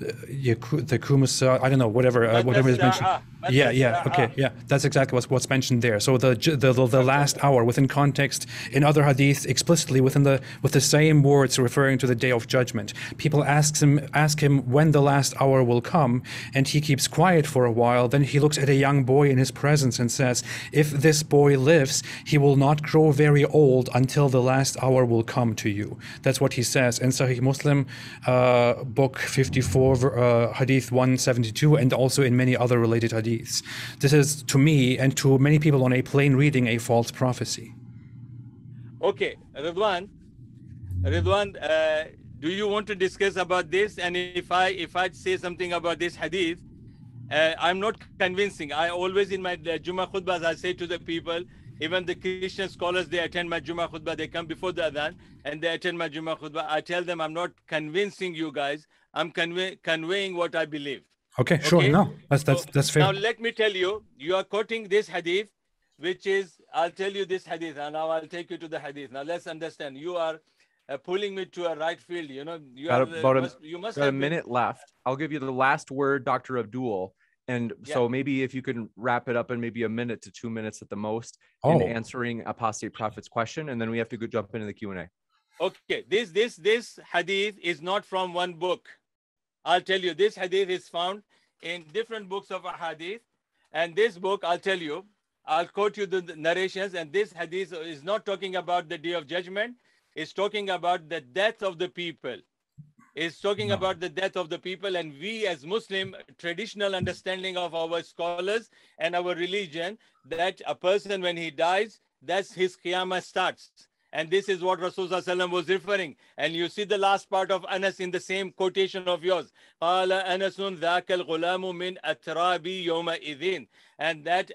uh, the kumus, I don't know, whatever, uh, whatever is mentioned. Yeah, yeah, sa'a. okay, yeah, that's exactly what's, what's mentioned there. So the, the the the last hour within context in other hadith explicitly within the with the same words referring to the day of judgment. People ask him ask him when the last hour will come, and he keeps quiet for a while. Then he looks at a young boy in his presence and says, "If this boy lives, he will not grow very old until the last hour will come to you." That's what he says in Sahih Muslim, uh, book 54, uh, hadith 172, and also in many other related hadiths. This is to me and to many people on a plain reading a false prophecy. Okay, Ridwan, Ridwan, uh, do you want to discuss about this? And if I if I say something about this hadith, uh, I'm not convincing. I always in my uh, Juma khutbahs I say to the people, even the Christian scholars they attend my Juma khutbah, they come before the adhan and they attend my Juma khutbah. I tell them I'm not convincing you guys. I'm convey, conveying what I believe. Okay, sure. Okay. No, that's that's So, that's fair. Now let me tell you, you are quoting this hadith, which is I'll tell you this hadith, and now I'll take you to the hadith. Now let's understand. You are uh, pulling me to a right field. You know, you Got are about a- must, you must Got a been- minute left. I'll give you the last word, Dr. Abdul. And so maybe if you can wrap it up in maybe a minute to two minutes at the most in Oh. answering apostate prophet's question, and then we have to go jump into the Q and A. Okay, this this this hadith is not from one book. I'll tell you, this hadith is found in different books of hadith, and this book, I'll tell you, I'll quote you the narrations, and this hadith is not talking about the day of judgment. It's talking about the death of the people. is talking No. about the death of the people and we as muslim traditional understanding of our scholars and our religion that a person when he dies that's his qiyamah starts and this is what Rasulullah was referring. And you see the last part of Anas in the same quotation of yours. And that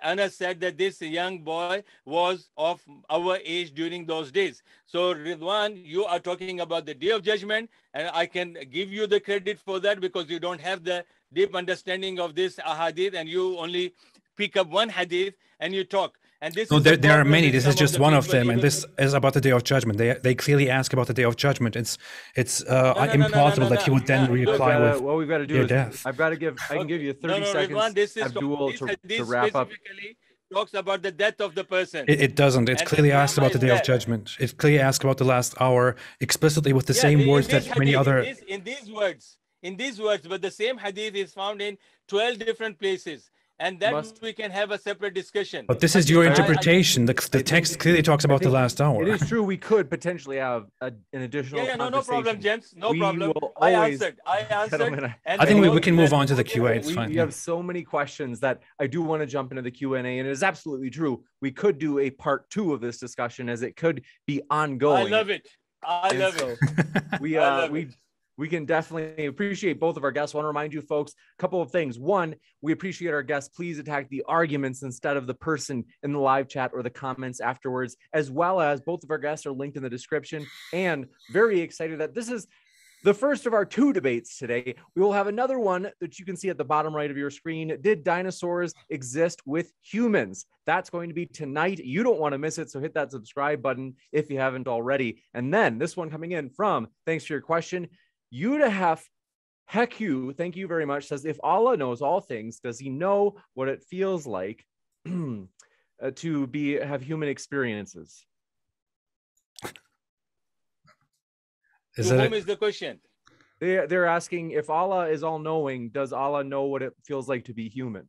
Anas said that this young boy was of our age during those days. So Ridwan, you are talking about the day of judgment. And I can give you the credit for that because you don't have the deep understanding of this ahadith and you only pick up one hadith and you talk. And this No, is the there, there are many. This is just one of them, and this is about the day of judgment. They they clearly ask about the day of judgment. It's it's uh, no, no, no, implausible no, that he would then no. Reply gotta- with what we've got to do your is death. I've got to give. I can give you 30 no, no, seconds. Ridwan, this is Abdul this to, hadith to wrap up. specifically talks about the death of the person. It, it doesn't. It's And clearly asked about the day is of judgment. It clearly asks about the last hour explicitly with the Yeah, same in words this that many other. in, this, in these words, in these words, but the same hadith is found in 12 different places. And that Must- we can have a separate discussion. But this is your I- I- interpretation. The, the text clearly talks about the last hour. It is true. We could potentially have a, an additional. yeah, yeah, no, no problem, conversation. James. No We problem. will I always- answered. I [LAUGHS] answered. I- and I think we, we can move on to the QA. It's we, fine. we have so many questions that I do want to jump into the Q and A, and it is absolutely true. We could do a part two of this discussion as it could be ongoing. I love it. I love so it. [LAUGHS] we I uh love we it. We can definitely appreciate both of our guests. I want to remind you folks a couple of things. One, we appreciate our guests. Please attack the arguments instead of the person in the live chat or the comments afterwards, as well as both of our guests are linked in the description. And very excited that this is the first of our two debates today. We will have another one that you can see at the bottom right of your screen. Did dinosaurs exist with humans? That's going to be tonight. You don't want to miss it. So hit that subscribe button if you haven't already. And then this one coming in from, thanks for your question, Udahef Heck you, thank you very much. Says, if Allah knows all things, does he know what it feels like [CLEARS THROAT] uh, to be have human experiences? Is to whom a- is the question? They, they're asking if Allah is all knowing, does Allah know what it feels like to be human?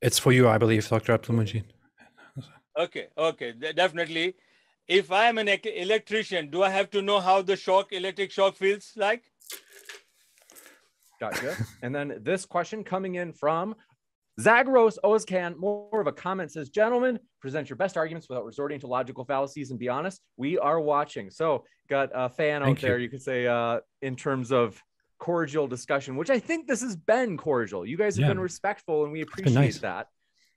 it's for you, I believe, Dr. Abdul Majid. Okay, okay, definitely. If I am an electrician, do I have to know how the shock, electric shock feels like? Gotcha. [LAUGHS] and then this question coming in from Zagros Ozcan, more of a comment says, Gentlemen, present your best arguments without resorting to logical fallacies and be honest. We are watching. So, got a fan out you. there, you could say, uh, in terms of cordial discussion, which I think this has been cordial. You guys have Yeah. been respectful and we appreciate nice. that.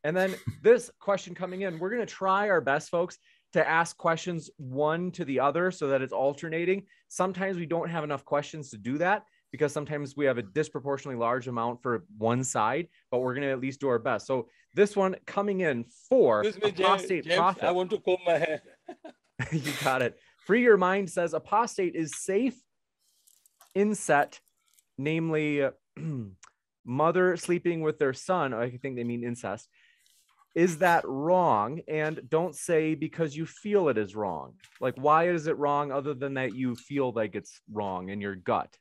And then this question coming in, we're going to try our best, folks, to ask questions one to the other so that it's alternating. Sometimes we don't have enough questions to do that because sometimes we have a disproportionately large amount for one side, but we're going to at least do our best. So this one coming in for me, apostate James, prophet. I want to comb my hair. [LAUGHS] you got it. Free your mind says apostate is safe inset, namely [CLEARS THROAT] mother sleeping with their son. Oh, I think they mean incest. Is that wrong? And don't say because you feel it is wrong. Like, why is it wrong other than that you feel like it's wrong in your gut?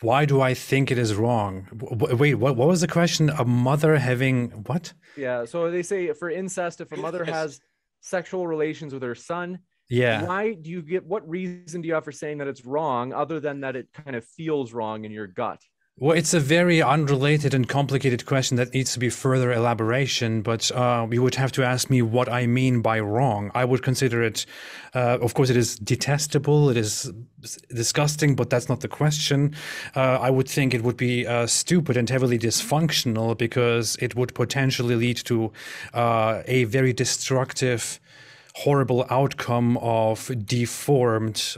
Why do I think it is wrong? W- w- Wait, what, what was the question? A mother having what? Yeah. So they say for incest, if a mother Incest. has sexual relations with her son, Yeah. why do you get what reason do you have for saying that it's wrong other than that it kind of feels wrong in your gut? Well, it's a very unrelated and complicated question that needs to be further elaboration, but uh, you would have to ask me what I mean by wrong. I would consider it, uh, of course, it is detestable, it is disgusting, but that's not the question. Uh, I would think it would be uh, stupid and heavily dysfunctional because it would potentially lead to uh, a very destructive, horrible outcome of deformed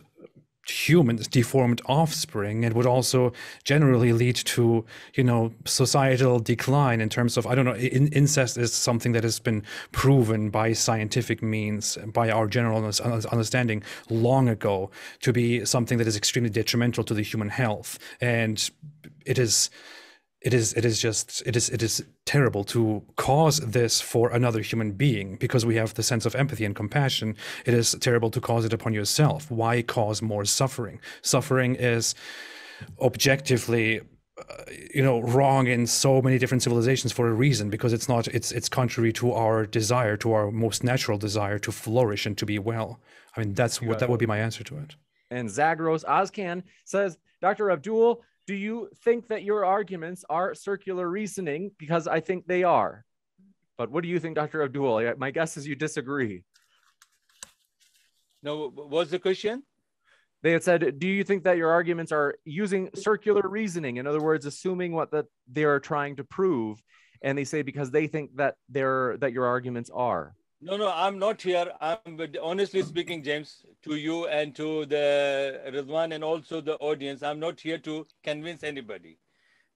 humans deformed offspring it would also generally lead to you know societal decline in terms of i don't know in, incest is something that has been proven by scientific means by our general understanding long ago to be something that is extremely detrimental to the human health. And it is it is it is just it is it is terrible to cause this for another human being because we have the sense of empathy and compassion. It is terrible to cause it upon yourself. Why cause more suffering? Suffering is objectively uh, you know wrong in so many different civilizations for a reason because it's not it's it's contrary to our desire to our most natural desire to flourish and to be well. I mean that's what that would be my answer to it. And Zagros Ozcan says, Dr. Abdul, do you think that your arguments are circular reasoning? Because I think they are. But what do you think, Dr. Abdul? My guess is you disagree. No, what's the question? They had said, do you think that your arguments are using circular reasoning? In other words, assuming what that they are trying to prove. And they say because they think that they're that your arguments are. No, no, I'm not here. I'm honestly speaking, James, to you and to the Ridwan and also the audience. I'm not here to convince anybody.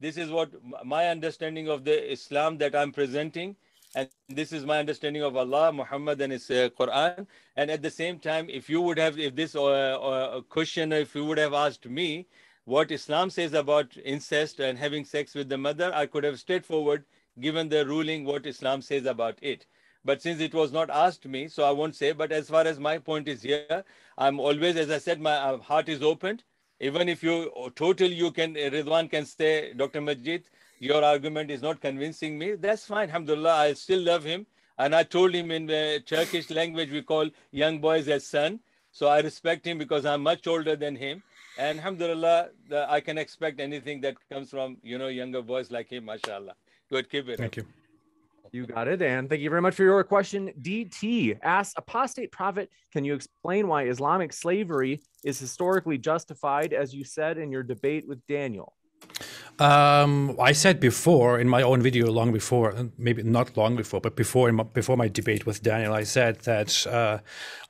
This is what my understanding of the Islam that I'm presenting, and this is my understanding of Allah, Muhammad, and His uh, Quran. And at the same time, if you would have, if this uh, uh, question, if you would have asked me what Islam says about incest and having sex with the mother, I could have straightforward given the ruling what Islam says about it. But since it was not asked me, so I won't say. But as far as my point is here, I'm always, as I said, my uh, heart is opened. Even if you uh, total, you can, uh, Ridwan can say, Dr. Majid, your argument is not convincing me. That's fine. Alhamdulillah, I still love him. And I told him in the Turkish language, we call young boys as son. So I respect him because I'm much older than him. And alhamdulillah, the, I can expect anything that comes from, you know, younger boys like him, mashallah. Good, keep it. Thank you. You got it. And thank you very much for your question. DT asks Apostate Prophet, can you explain why Islamic slavery is historically justified, as you said in your debate with Daniel? Um, I said before in my own video, long before, maybe not long before, but before my, before my debate with Daniel, I said that uh,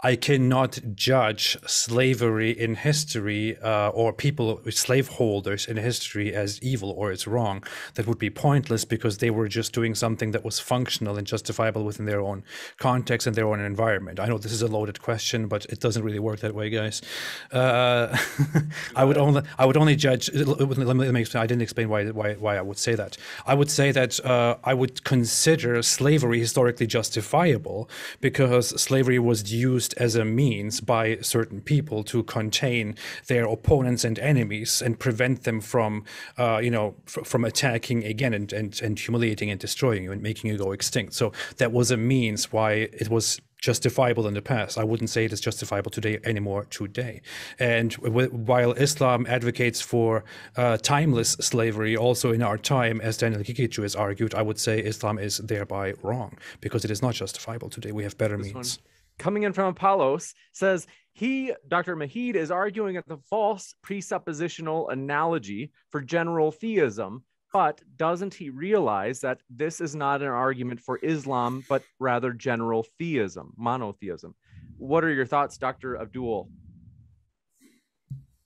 I cannot judge slavery in history uh, or people, slaveholders in history as evil or it's wrong. That would be pointless because they were just doing something that was functional and justifiable within their own context and their own environment. I know this is a loaded question, but it doesn't really work that way, guys. Uh, [LAUGHS] I would only I would only judge. Let me, let me explain. I didn't explain why why why I would say that. I would say that uh, I would consider slavery historically justifiable because slavery was used as a means by certain people to contain their opponents and enemies and prevent them from uh, you know f- from attacking again and, and and humiliating and destroying you and making you go extinct. So that was a means why it was justifiable in the past. I wouldn't say it is justifiable today anymore today. And w- while Islam advocates for uh, timeless slavery, also in our time, as Daniel Haqiqatjou has argued, I would say Islam is thereby wrong because it is not justifiable today. We have better this means. One, coming in from Apollos says he, Dr. Mahid, is arguing at the false presuppositional analogy for general theism but doesn't he realize that this is not an argument for Islam, but rather general theism, monotheism? What are your thoughts, Dr. Abdul?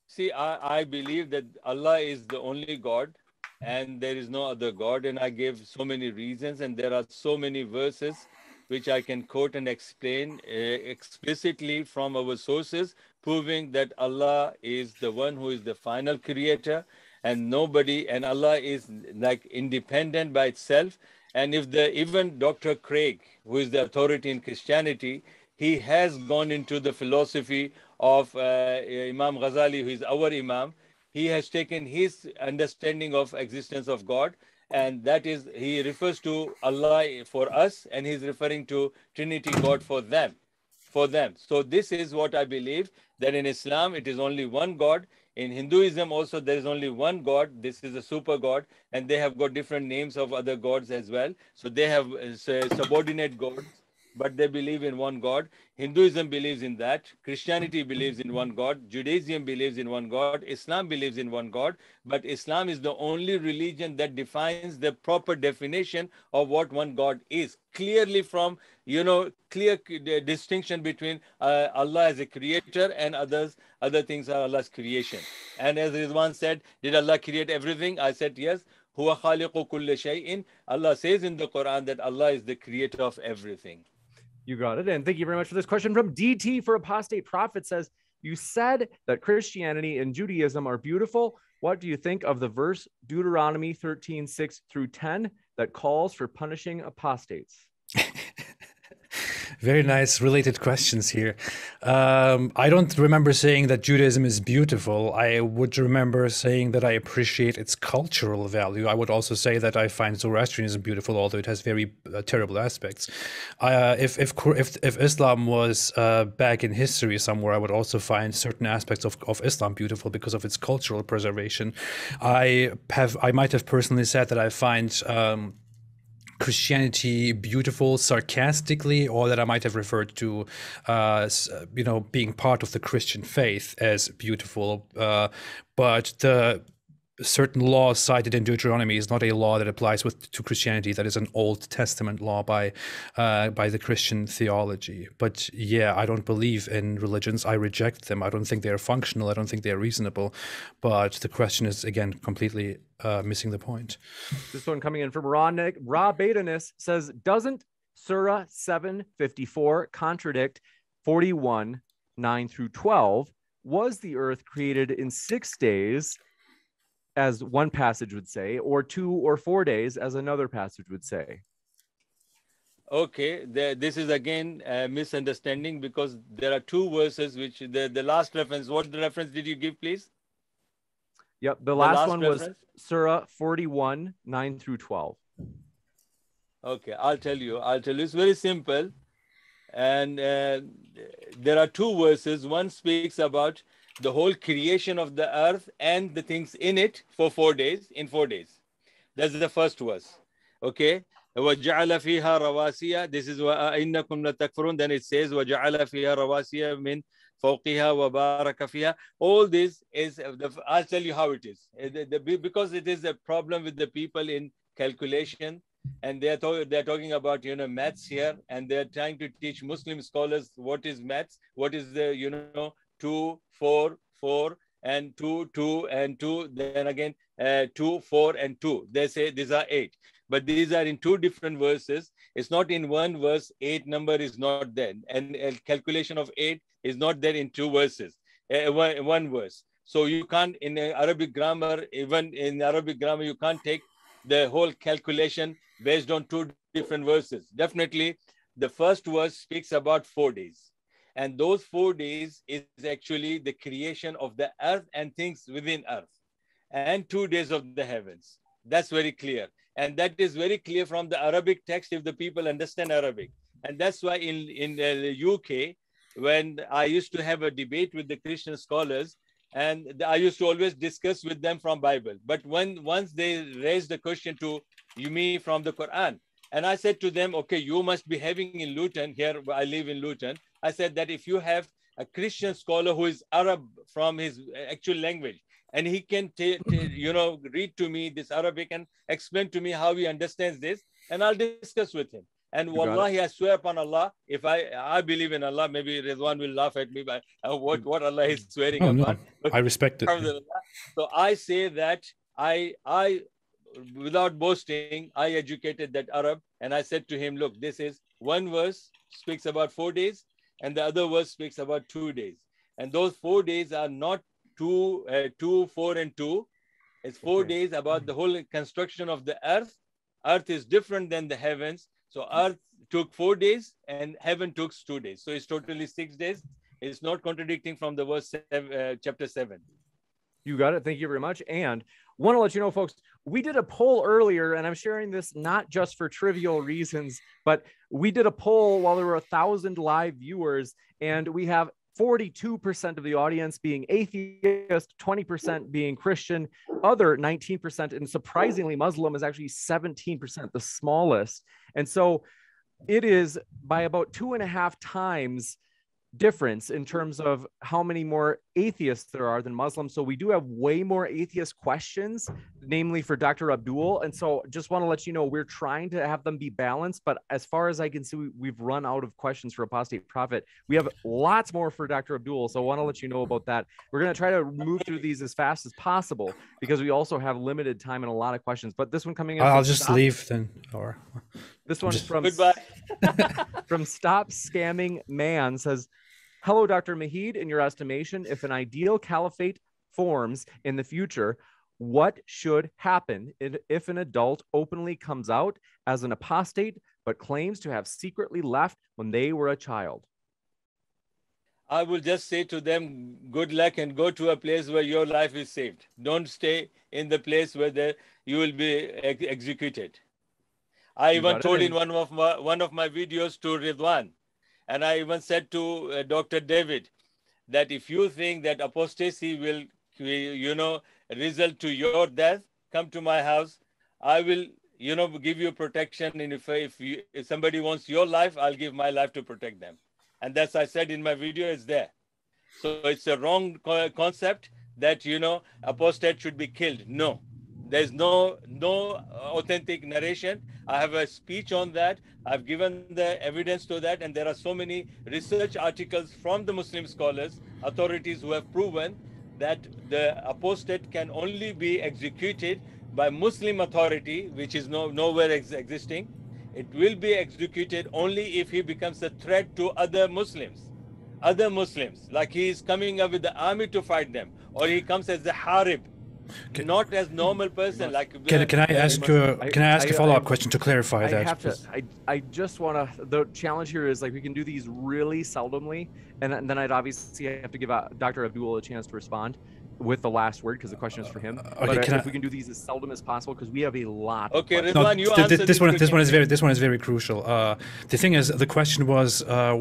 See, I, I believe that Allah is the only God and there is no other God. And I gave so many reasons, and there are so many verses which I can quote and explain uh, explicitly from our sources, proving that Allah is the one who is the final creator and nobody and Allah is like independent by itself. And if the even Dr. Craig, who is the authority in Christianity, he has gone into the philosophy of uh, Imam Ghazali, who is our Imam. He has taken his understanding of existence of God, and that is he refers to Allah for us, and he's referring to Trinity God for them, for them. So this is what I believe that in Islam it is only one God. In Hinduism also there is only one God. This is a super God and they have got different names of other gods as well. So they have uh, subordinate gods but they believe in one God. Hinduism believes in that. Christianity believes in one God. Judaism believes in one God. Islam believes in one God. But Islam is the only religion that defines the proper definition of what one God is. Clearly, from you know, clear distinction between uh, Allah as a creator and others, other things are Allah's creation. And as Rizwan said, did Allah create everything? I said yes. Allah says in the Quran that Allah is the creator of everything. You got it. And thank you very much for this question from DT for Apostate Prophet says, You said that Christianity and Judaism are beautiful. What do you think of the verse Deuteronomy 13, 6 through 10 that calls for punishing apostates? [LAUGHS] Very nice related questions here. Um, I don't remember saying that Judaism is beautiful. I would remember saying that I appreciate its cultural value. I would also say that I find Zoroastrianism beautiful, although it has very uh, terrible aspects. Uh, if, if, if, if Islam was uh, back in history somewhere, I would also find certain aspects of, of Islam beautiful because of its cultural preservation. I have I might have personally said that I find um, Christianity beautiful sarcastically, or that I might have referred to, uh, you know, being part of the Christian faith as beautiful. Uh, but the certain laws cited in Deuteronomy is not a law that applies with to Christianity. That is an Old Testament law by uh, by the Christian theology. But yeah, I don't believe in religions. I reject them. I don't think they are functional. I don't think they are reasonable. But the question is again completely uh, missing the point. This one coming in from Raw Nick, Raw Betanis says, doesn't Surah 754 contradict 41 9 through 12? Was the earth created in six days? as one passage would say, or two or four days, as another passage would say. Okay, the, this is again a misunderstanding because there are two verses which the, the last reference, what the reference did you give, please? Yep, the, the last, last, one reference? was Surah 41, 9 through 12. Okay, I'll tell you. I'll tell you. It's very simple. And uh, there are two verses. One speaks about the whole creation of the earth and the things in it for four days, in four days. That's the first verse. Okay. وَجَعَلَ فِيهَا رَوَاسِيَ This is وَإِنَّكُمْ لَتَكْفُرُونَ Then it says وَجَعَلَ فِيهَا رَوَاسِيَ مِنْ فوقها وبارك فيها all this is i'll tell you how it is because it is a problem with the people in calculation and they're, they're talking about you know maths here and they're trying to teach muslim scholars what is maths what is the you know two, four, four, and two, two, and two. Then again, uh, two, four, and two. They say these are eight. But these are in two different verses. It's not in one verse. Eight number is not there. And calculation of eight is not there in two verses, uh, one verse. So you can't, in Arabic grammar, even in Arabic grammar, you can't take the whole calculation based on two different verses. Definitely, the first verse speaks about four days. And those four days is actually the creation of the earth and things within earth, and two days of the heavens. That's very clear. And that is very clear from the Arabic text if the people understand Arabic. And that's why in, in uh, the UK, when I used to have a debate with the Christian scholars, and I used to always discuss with them from Bible. But when once they raised the question to you me from the Quran, and I said to them, okay, you must be having in Luton, here I live in Luton, I said that if you have a Christian scholar who is Arab from his uh, actual language, and he can, you know, read to me this Arabic and explain to me how he understands this, and I'll discuss with him. And you wallahi, I swear upon Allah, if I I believe in Allah, maybe Rizwan will laugh at me, but uh, what, what Allah is swearing oh, upon. No, I respect it. So I say that I I without boasting, I educated that Arab and I said to him, look, this is one verse speaks about four days and the other verse speaks about two days. And those four days are not two, uh, two, four, and two. It's four okay. days about the whole construction of the earth. Earth is different than the heavens. So earth took four days and heaven took two days. So it's totally six days. It's not contradicting from the verse seven, uh, chapter seven. You got it. Thank you very much. And want to let you know, folks, we did a poll earlier, and I'm sharing this not just for trivial reasons, but we did a poll while there were a thousand live viewers, and we have 42% of the audience being atheist, 20% being Christian, other 19%, and surprisingly, Muslim is actually 17%, the smallest. And so it is by about two and a half times difference in terms of how many more atheists there are than Muslims. So we do have way more atheist questions, namely for Dr. Abdul. And so just want to let you know we're trying to have them be balanced, but as far as I can see, we've run out of questions for apostate prophet. We have lots more for Dr. Abdul. So I want to let you know about that. We're going to try to move through these as fast as possible because we also have limited time and a lot of questions. But this one coming in, I'll just stop. leave then, or this one just... from goodbye [LAUGHS] from Stop Scamming Man says. Hello, Dr. Mahid. In your estimation, if an ideal caliphate forms in the future, What should happen if an adult openly comes out as an apostate but claims to have secretly left when they were a child? I will just say to them, good luck and go to a place where your life is saved. Don't stay in the place where the, you will be ex- executed. I You even told in And- one of my one of my videos to Ridwan, and I even said to uh, Dr. David that if you think that apostasy will, you know, result to your death, come to my house. I will, you know, give you protection, and if if, you, if somebody wants your life, I'll give my life to protect them. And that's I said in my video, it's there. So it's a wrong co- concept that you know apostate should be killed. No, there's no no authentic narration. I have a speech on that. I've given the evidence to that, and there are so many research articles from the Muslim scholars, authorities who have proven that the apostate can only be executed by Muslim authority, which is no, nowhere ex- existing. It will be executed only if he becomes a threat to other Muslims other Muslims, like he is coming up with the army to fight them, or he comes as the harib, Can- not as normal person. Like Can, can I ask must- you? Can I ask a I- follow-up I- question to clarify I that? have to. I, I just want to. The challenge here is like we can do these really seldomly, and, then- then I'd obviously have to give uh, Dr. Abdul a chance to respond with the last word because the question is for him. okay, but can if I- we can do these as seldom as possible because we have a lot. Okay, questions. No, you th- th- answer this this one, this one is very, this one is very crucial. Uh, the thing is, the question was, uh,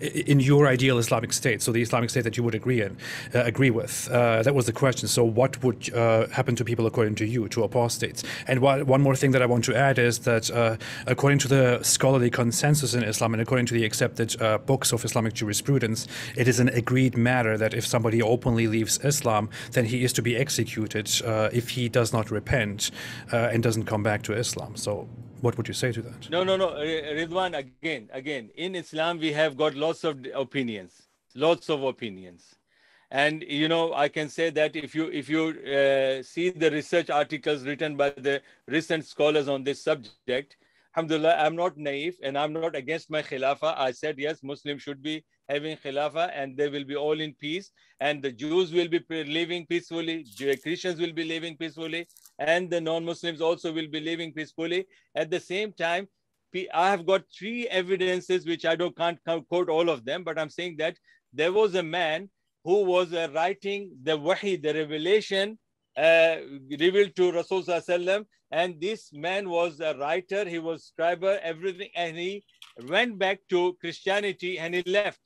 in your ideal Islamic state, so the Islamic state that you would agree in, uh, agree with, uh, that was the question. So, what would uh, happen to people according to you, to apostates? And one, one more thing that I want to add is that, uh, according to the scholarly consensus in Islam and according to the accepted uh, books of Islamic jurisprudence, it is an agreed matter that if somebody openly leaves Islam, then he is to be executed uh, if he does not repent uh, and doesn't come back to Islam. So, what would you say to that? No, no, no. Ri- Ridwan, again, again, in Islam, we have got lots of opinions, lots of opinions. And, you know, I can say that if you, if you uh, see the research articles written by the recent scholars on this subject, Alhamdulillah, I'm not naive and I'm not against my khilafah. I said, yes, Muslims should be having khilafah and they will be all in peace. And the Jews will be living peacefully, Christians will be living peacefully, and the non-Muslims also will be living peacefully. At the same time, I have got three evidences which I don't can't quote all of them, but I'm saying that there was a man who was uh, writing the wahi, the revelation uh, revealed to Rasul Sallallahu and this man was a writer, he was scriber, everything, and he went back to Christianity and he left.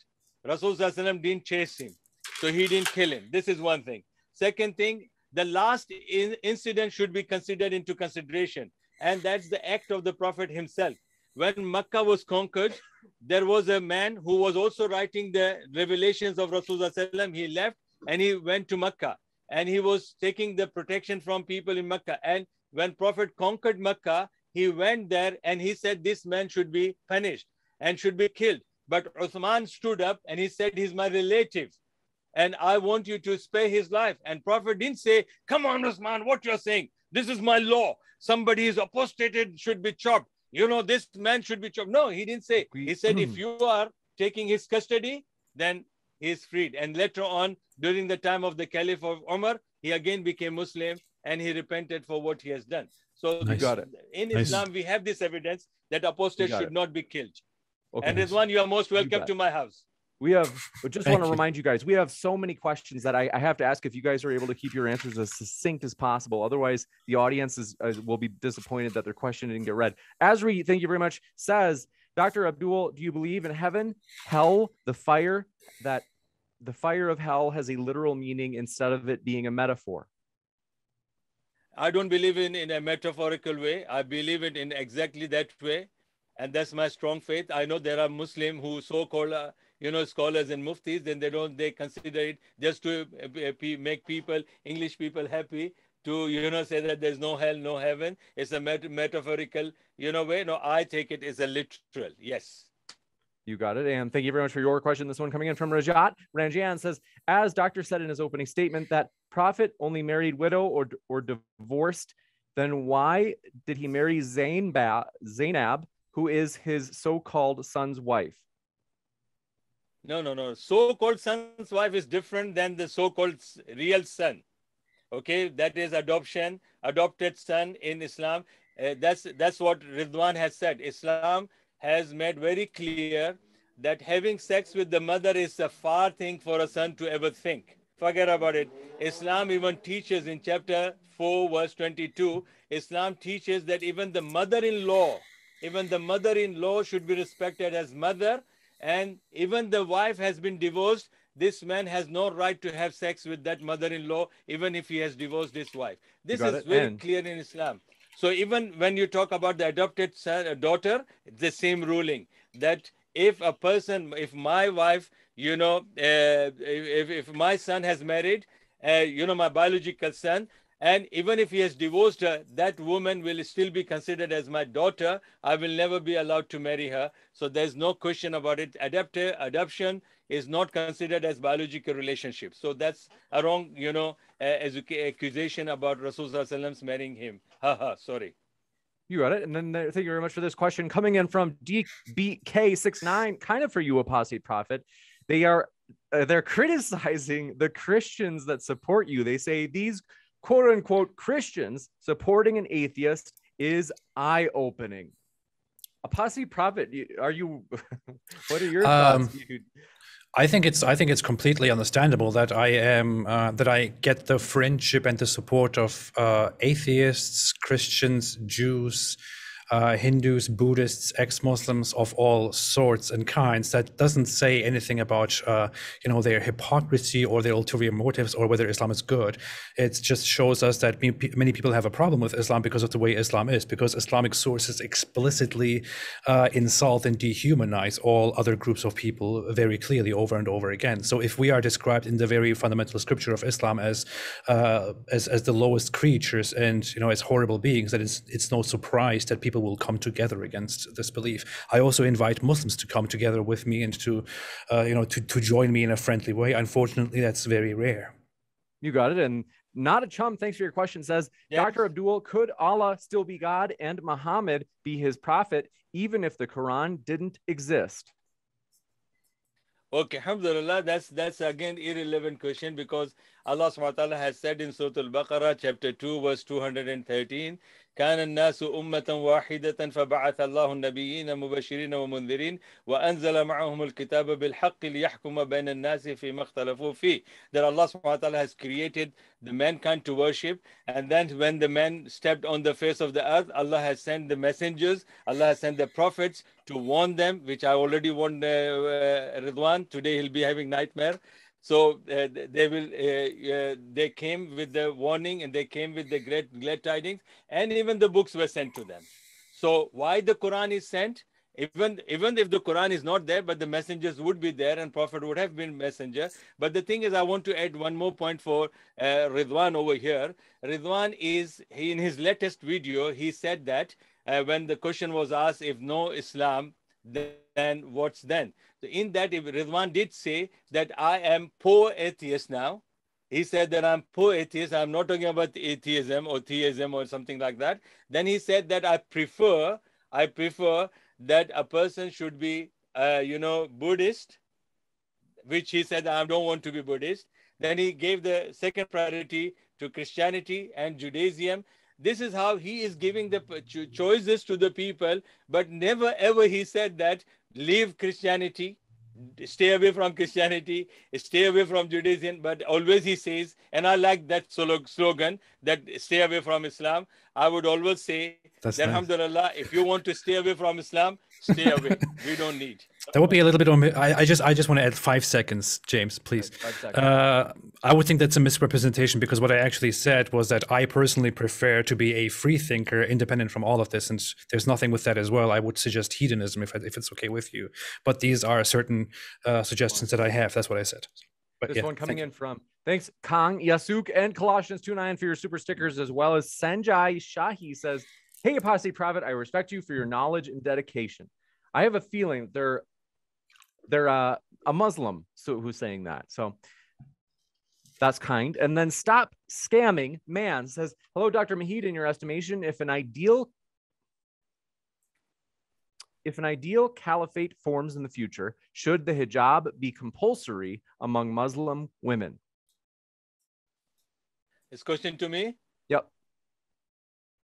Rasul didn't chase him, so he didn't kill him. This is one thing. Second thing, the last in- incident should be considered into consideration, and that's the act of the Prophet himself. When Makkah was conquered, there was a man who was also writing the revelations of Rasulullah. He left and he went to Makkah and he was taking the protection from people in Makkah. And when Prophet conquered Makkah, he went there and he said, This man should be punished and should be killed. But Uthman stood up and he said, He's my relative and I want you to spare his life. And Prophet didn't say, Come on, Uthman, what you're saying. This is my law. Somebody is apostated, should be chopped. You know, this man should be chopped. No, he didn't say. He said, if you are taking his custody, then he is freed. And later on, during the time of the Caliph of Omar, he again became Muslim and he repented for what he has done. So Nice. in Nice. Islam, we have this evidence that apostates should it. not be killed. Okay. And Rizwan, you are most welcome to my house. We have, I just want to you. remind you guys, we have so many questions that I, I have to ask if you guys are able to keep your answers as succinct as possible. Otherwise, the audience is, uh, will be disappointed that their question didn't get read. Asri, thank you very much, says, Dr. Abdul, do you believe in heaven, hell, the fire, that the fire of hell has a literal meaning instead of it being a metaphor? I don't believe in in a metaphorical way. I believe it in exactly that way, and that's my strong faith. I know there are Muslim who so-called, uh, you know, scholars and muftis, then they don't they consider it just to uh, uh, make people, English people, happy to you know say that there's no hell, no heaven. It's a met- metaphorical, you know, way. No, I take it as a literal. Yes. You got it. And thank you very much for your question. This one coming in from Rajat. Ranjan says, as Doctor said in his opening statement, that Prophet only married widow or, or divorced, then why did he marry Zainab, Zainab, who is his so-called son's wife? No, no, no. So-called son's wife is different than the so-called real son. Okay, that is adoption, adopted son in Islam. Uh, that's that's what Ridwan has said. Islam has made very clear that having sex with the mother is a far thing for a son to ever think. Forget about it. Islam even teaches in chapter 4, verse 22, Islam teaches that even the mother-in-law, even the mother-in-law should be respected as mother, and even the wife has been divorced, this man has no right to have sex with that mother-in-law, even if he has divorced his wife. This is it. very And- clear in Islam. So even when you talk about the adopted son, uh, daughter, the same ruling that if a person, if my wife, you know, uh, if, if my son has married, uh, you know, my biological son, and even if he has divorced her, that woman will still be considered as my daughter. I will never be allowed to marry her. So there's no question about it. Adapter, adoption is not considered as biological relationship. So that's a wrong, you know, accusation about Rasulullah marrying him. Ha ha, sorry. You got it. And then uh, thank you very much for this question coming in from DBK69, kind of for you, apostate prophet. They are uh, they're criticizing the Christians that support you. They say these quote unquote Christians supporting an atheist is eye opening. Apostate prophet, are you? [LAUGHS] what are your Um, thoughts? I think it's I think it's completely understandable that I am uh, that I get the friendship and the support of uh, atheists, Christians, Jews, uh, Hindus, Buddhists, ex-Muslims of all sorts and kinds. That doesn't say anything about uh, you know their hypocrisy or their ulterior motives or whether Islam is good. It just shows us that many people have a problem with Islam because of the way Islam is, because Islamic sources explicitly uh, insult and dehumanize all other groups of people very clearly over and over again. So if we are described in the very fundamental scripture of Islam as uh, as, as the lowest creatures and you know as horrible beings, that it's it's no surprise that people will come together against this belief. I also invite Muslims to come together with me and to uh, you know to, to join me in a friendly way. Unfortunately, that's very rare. You got it. And not a chum, thanks for your question. Says Yeah. Dr. Abdul, could Allah still be God and Muhammad be his prophet, even if the Quran didn't exist? Okay, alhamdulillah, that's that's again irrelevant question because Allah subhanahu wa ta'ala has said in Surah Al-Baqarah chapter 2 verse 213 كان الناس أمة واحدة فبعث الله النبيين مبشرين ومنذرين وأنزل معهم الكتاب بالحق ليحكم بين الناس فيما اختلفوا فيه that Allah subhanahu wa ta'ala has created the mankind to worship and then when the man stepped on the face of the earth Allah has sent the messengers Allah has sent the prophets to warn them which I already warned uh, uh, Ridwan today he'll be having nightmare so uh, they will uh, uh, they came with the warning and they came with the great glad tidings and even the books were sent to them. So why the quran is sent? Even even if the quran is not there but the messengers would be there and prophet would have been messenger. But the thing is i want to add one more point for uh, ridwan over here. Ridwan is he in his latest video he said that uh, when the question was asked if no islam then what's then so in that if ridwan did say that i am poor atheist now he said that I'm poor atheist. I'm not talking about atheism or theism or something like that. Then he said that I prefer, I prefer that a person should be, uh, you know, Buddhist, which he said I don't want to be Buddhist. Then he gave the second priority to Christianity and Judaism. This is how he is giving the choices to the people, but never ever he said that leave Christianity, stay away from Christianity, stay away from Judaism, but always he says, and I like that slogan that stay away from Islam. I would always say, That's that, nice. Alhamdulillah, if you want to stay away from Islam, stay away. we don't need. That would be a little bit. On, I, I just I just want to add five seconds, James, please. Five seconds. Uh, I would think that's a misrepresentation because what I actually said was that I personally prefer to be a free thinker, independent from all of this, and there's nothing with that as well. I would suggest hedonism if if it's okay with you, but these are certain uh, suggestions that I have. That's what I said. But This yeah, one coming you. in from thanks Kong Yasuk and Colossians 2 9 for your super stickers, as well as Sanjay Shahi says, Hey apostate prophet, I respect you for your knowledge and dedication. I have a feeling they're they're uh, a Muslim so who's saying that. So that's kind. And then stop scamming man says, Hello, Dr. Mahid, in your estimation, if an ideal if an ideal caliphate forms in the future, should the hijab be compulsory among Muslim women? Is question to me? Yep.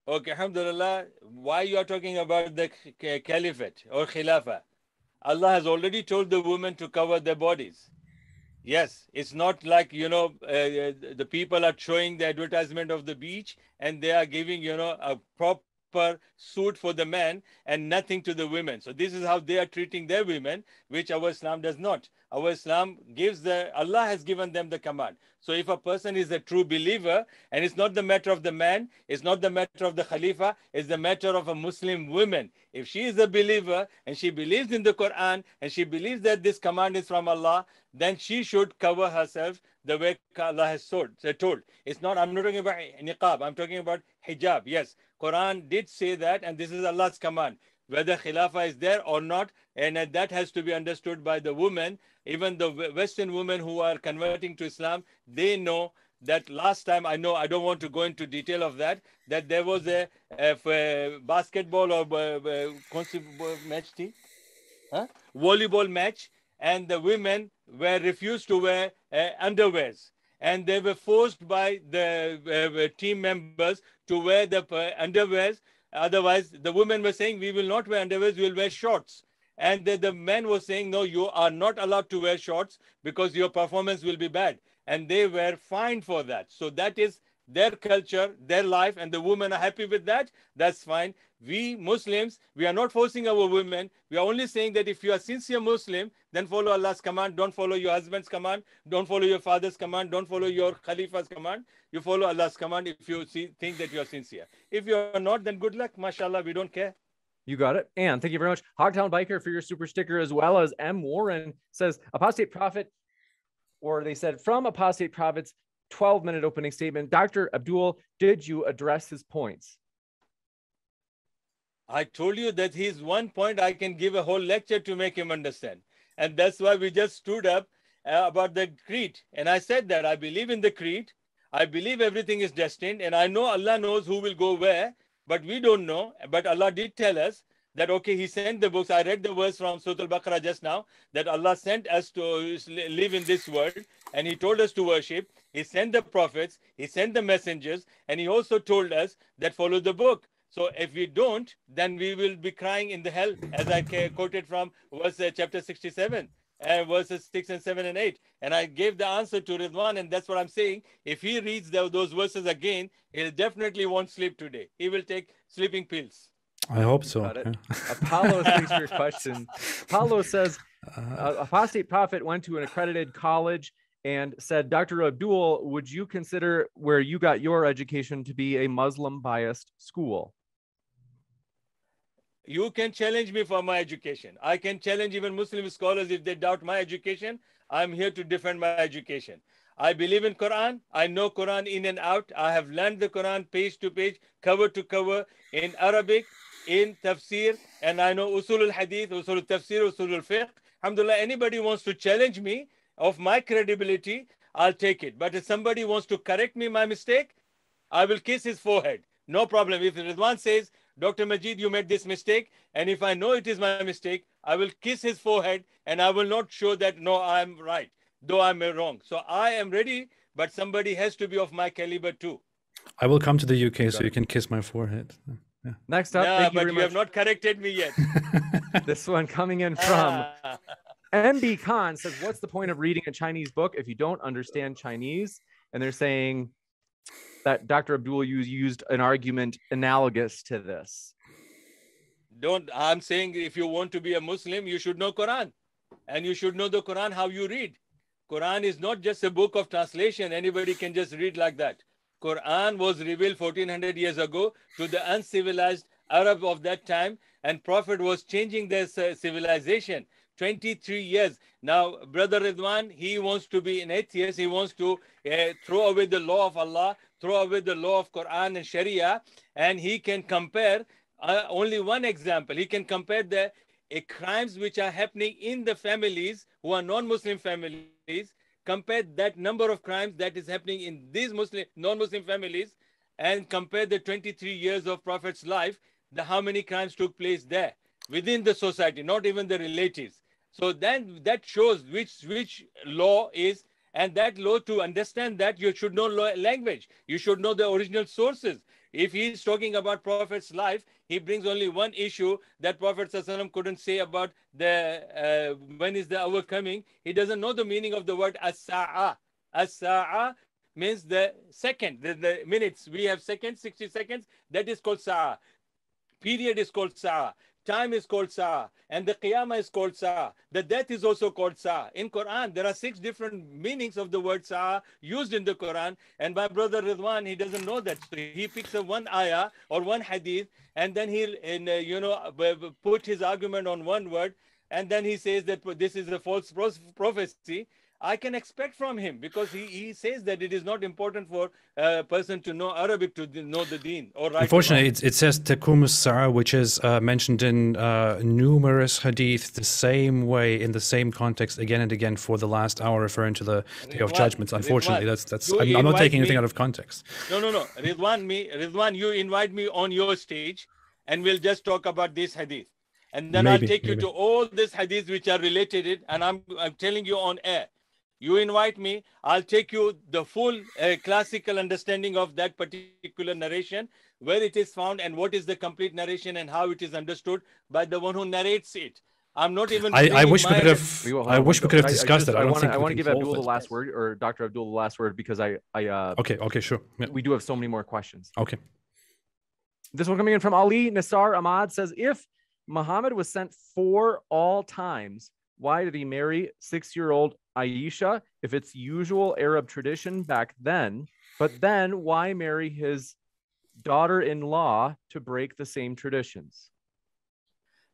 Okay, alhamdulillah. Why you are talking about the caliphate or khilafah? Allah has already told the women to cover their bodies. Yes, it's not like, you know, uh, the people are showing the advertisement of the beach and they are giving, you know, a suit for the men and nothing to the women. So this is how they are treating their women, which our Islam does not. Our Islam gives the, Allah has given them the command. So if a person is a true believer, and it's not the matter of the man, it's not the matter of the Khalifa, it's the matter of a Muslim woman. If she is a believer and she believes in the Quran and she believes that this command is from Allah, then she should cover herself the way Allah has told. told. It's not, I'm not talking about niqab, I'm talking about hijab. Yes, Quran did say that, and this is Allah's command. Whether khilafah is there or not, and that has to be understood by the woman. Even the Western women who are converting to Islam, they know that last time I know I don't want to go into detail of that that there was a, a, a basketball or a, match team, huh? volleyball match, and the women were refused to wear uh, underwears, and they were forced by the uh, team members to wear the uh, underwears. Otherwise, the women were saying, "We will not wear underwears; we will wear shorts." And the, the men were saying, no, you are not allowed to wear shorts because your performance will be bad. And they were fined for that. So that is their culture, their life, and the women are happy with that. That's fine. We Muslims, we are not forcing our women. We are only saying that if you are sincere Muslim, then follow Allah's command. Don't follow your husband's command. Don't follow your father's command. Don't follow your Khalifa's command. You follow Allah's command if you see, think that you are sincere. If you are not, then good luck. MashaAllah, we don't care. You got it. And thank you very much, Hogtown Biker, for your super sticker, as well as M. Warren says apostate prophet, or they said from apostate prophet's 12 minute opening statement. Dr. Abdul, did you address his points? I told you that he's one point I can give a whole lecture to make him understand. And that's why we just stood up uh, about the creed. And I said that I believe in the creed. I believe everything is destined. And I know Allah knows who will go where but we don't know. But Allah did tell us that, okay, He sent the books. I read the verse from Surah Al Baqarah just now that Allah sent us to live in this world and He told us to worship. He sent the prophets, He sent the messengers, and He also told us that follow the book. So if we don't, then we will be crying in the hell, as I quoted from verse uh, chapter 67 and verses 6 and 7 and 8. And I gave the answer to Ridwan, and that's what I'm saying. If he reads the, those verses again, he'll definitely won't sleep today. He will take sleeping pills. I hope so. Yeah. [LAUGHS] Apollo, thanks for your question. Apollo says, uh, apostate prophet went to an accredited college and said, Dr. Abdul, would you consider where you got your education to be a Muslim biased school? You can challenge me for my education. I can challenge even Muslim scholars if they doubt my education. I'm here to defend my education. I believe in Quran. I know Quran in and out. I have learned the Quran page to page, cover to cover in Arabic, in tafsir, and I know usul al-hadith, usul al-tafsir, usul al-fiqh. Alhamdulillah, anybody wants to challenge me of my credibility, I'll take it. But if somebody wants to correct me my mistake, I will kiss his forehead. No problem. If Ridwan says, Dr. Majid, you made this mistake. And if I know it is my mistake, I will kiss his forehead and I will not show that, no, I'm right, though I'm wrong. So I am ready, but somebody has to be of my caliber too. I will come to the UK so you can kiss my forehead. Yeah. Next up, yeah, but you, you have not corrected me yet. [LAUGHS] this one coming in from [LAUGHS] MB Khan says, What's the point of reading a Chinese book if you don't understand Chinese? And they're saying that Dr. Abdul used an argument analogous to this. Don't, I'm saying if you want to be a Muslim, you should know Quran. And you should know the Quran how you read. Quran is not just a book of translation. Anybody can just read like that. Quran was revealed 1400 years ago to the uncivilized Arab of that time. And Prophet was changing their civilization. 23 years. Now, Brother Ridwan, he wants to be an atheist. He wants to uh, throw away the law of Allah, throw away the law of Quran and Sharia, and he can compare uh, only one example. He can compare the uh, crimes which are happening in the families who are non-Muslim families, compare that number of crimes that is happening in these Muslim non-Muslim families, and compare the 23 years of Prophet's life, the how many crimes took place there within the society, not even the relatives. So then that shows which which law is And that law, to understand that, you should know language. You should know the original sources. If he's talking about Prophet's life, he brings only one issue that Prophet couldn't say about the uh, when is the hour coming. He doesn't know the meaning of the word as-sa'a. As-sa'a means the second, the, the minutes. We have seconds, 60 seconds. That is called sa'a. Period is called sa'a. Time is called Sa'a, and the Qiyamah is called Sa'a. The death is also called Sa'a. In Quran, there are six different meanings of the word Sa'a used in the Quran. And my brother Ridwan, he doesn't know that. So he picks up one ayah or one hadith, and then he'll, in, uh, you know, put his argument on one word, and then he says that this is a false prophecy. I can expect from him because he, he says that it is not important for a person to know Arabic to know the deen. Or Unfortunately, it, it says Takum Sa'a, which is uh, mentioned in uh, numerous hadith the same way, in the same context, again and again for the last hour, referring to the Day of Judgment. Unfortunately, that's that's. I'm, I'm, not taking anything me, out of context. No, no, no. Ridwan, me, Ridwan, you invite me on your stage, and we'll just talk about this hadith and then maybe, I'll take maybe. you to all these hadiths which are related, and I'm I'm telling you on air. You invite me, I'll take you the full uh, classical understanding of that particular narration, where it is found and what is the complete narration and how it is understood by the one who narrates it. I'm not even. I, I wish we could have. I wish we could have discussed it. I, I, want to. I want to give Abdul the last word, or Dr. Abdul the last word, because I. I. Uh, okay. Okay. Sure. Yeah. We do have so many more questions. Okay. This one coming in from Ali Nassar Ahmad says, if Muhammad was sent four all times, why did he marry six-year-old Aisha if it's usual Arab tradition back then. But then why marry his daughter in law to break the same traditions?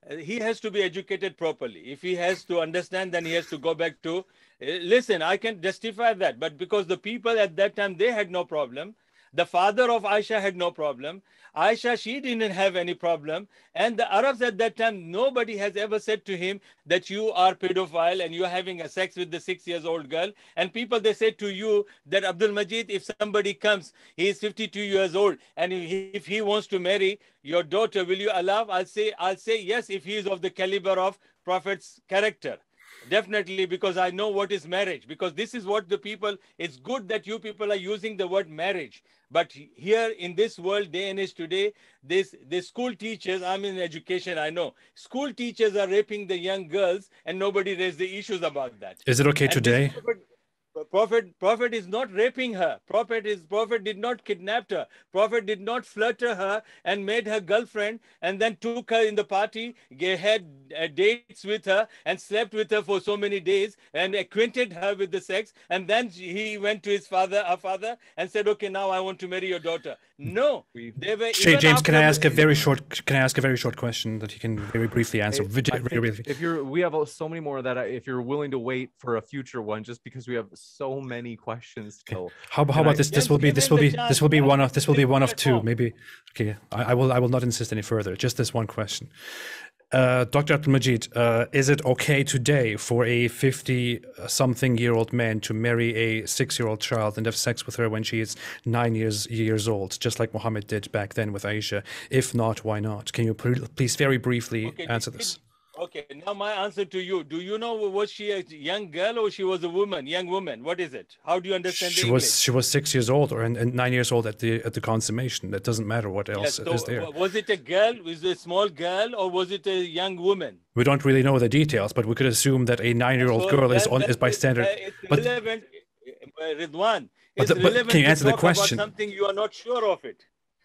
Uh, he has to be educated properly. If he has to understand, then he has to go back to uh, listen. I can justify that, but because the people at that time they had no problem, the father of Aisha had no problem. Aisha, she didn't have any problem. And the Arabs at that time, nobody has ever said to him that you are pedophile and you're having a sex with the six years old girl. And people, they say to you that Abdul Majid, if somebody comes, he is 52 years old, and if he, if he wants to marry your daughter, will you allow? I'll say, I'll say yes if he is of the caliber of Prophet's character definitely because i know what is marriage because this is what the people it's good that you people are using the word marriage but here in this world, day and age today, this the school teachers, I'm in education, I know, school teachers are raping the young girls and nobody raised the issues about that. Is it okay and today? Prophet prophet is not raping her. Prophet is prophet did not kidnap her. Prophet did not flutter her and made her girlfriend and then took her in the party had uh, dates with her and slept with her for so many days and acquainted her with the sex. And then he went to his father her father and said okay now i want to marry your daughter. No. They were Shay, james can i ask a very short can i ask a very short question that you can very briefly answer? Very, very briefly. if you're we have so many more that if you're willing to wait for a future one just because we have so many questions still. Okay. How, how about I, this? This will be this will be this will be one of this will be one of two. Maybe okay. I, I will I will not insist any further. Just this one question. Uh, Dr. Abdul Majid, uh, is it okay today for a 50 something year old man to marry a six year old child and have sex with her when she is nine years years old, just like Muhammad did back then with Aisha? If not, why not? Can you please very briefly okay, answer this? Okay, now my answer to you. Do you know was she a young girl or she was a woman, young woman? What is it? How do you understand she was she was six years old or and, and, nine years old at the at the consummation. That doesn't matter what else yes, so is there. Was it a girl? Was it a small girl or was it a young woman? We don't really know the details, but we could assume that a nine-year-old so girl that, is on is by standard. Uh, it's but, relevant, uh, Ridwan. It's but, the, but can you answer the question? something you are not sure of it.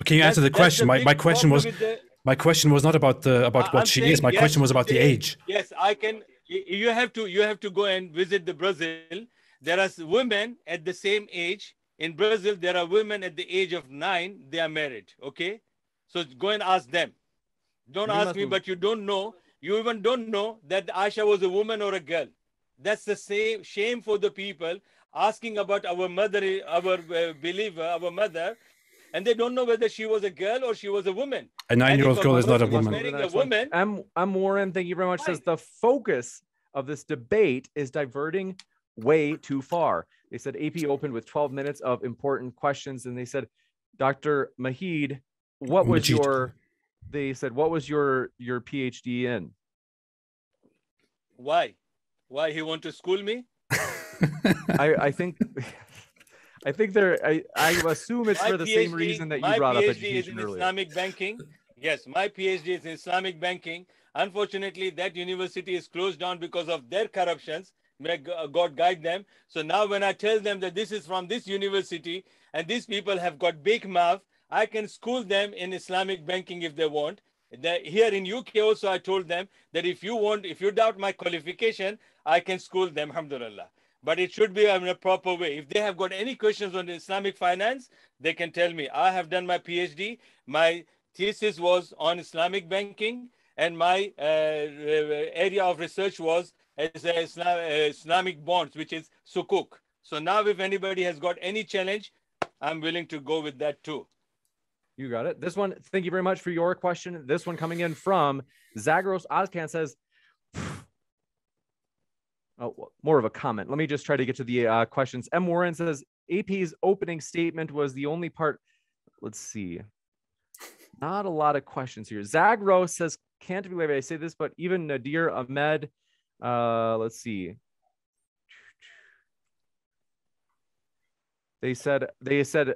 Can you answer the question? My, my question was the, my question was not about the about what I'm she is. My yes, question was about the age. Yes, I can. You have to you have to go and visit the Brazil. There are women at the same age in Brazil. There are women at the age of nine. They are married. Okay, so go and ask them. Don't you ask me, but you don't know. You even don't know that Aisha was a woman or a girl. That's the same shame for the people asking about our mother, our uh, believer, our mother, and they don't know whether she was a girl or she was a woman. A nine-year-old girl is not a woman. A woman. M. M. Warren, thank you very much. Says the focus of this debate is diverting way too far. They said AP opened with 12 minutes of important questions, and they said, Dr. Mahid, what was Majid. your? They said, what was your your PhD in? Why? Why he want to school me? [LAUGHS] I, I think I think they're I, I assume it's My for the same reason that you brought up PhD is education in earlier. Islamic banking. Yes, my PhD is in Islamic banking. Unfortunately, that university is closed down because of their corruptions. May uh, God guide them. So now, when I tell them that this is from this university and these people have got big mouth, I can school them in Islamic banking if they want. The- here in UK also, I told them that if you want, if you doubt my qualification, I can school them. Alhamdulillah but it should be in a proper way. If they have got any questions on Islamic finance, they can tell me. I have done my PhD. My thesis was on Islamic banking, and my uh, area of research was uh, Islamic bonds, which is sukuk. So now, if anybody has got any challenge, I'm willing to go with that too. You got it. This one, thank you very much for your question. This one coming in from Zagros Ozcan says, oh, more of a comment. Let me just try to get to the uh, questions. M. Warren says, AP's opening statement was the only part. Let's see. Not a lot of questions here. Zagros says, can't believe I say this, but even Nadir Ahmed, uh, let's see. They said, they said,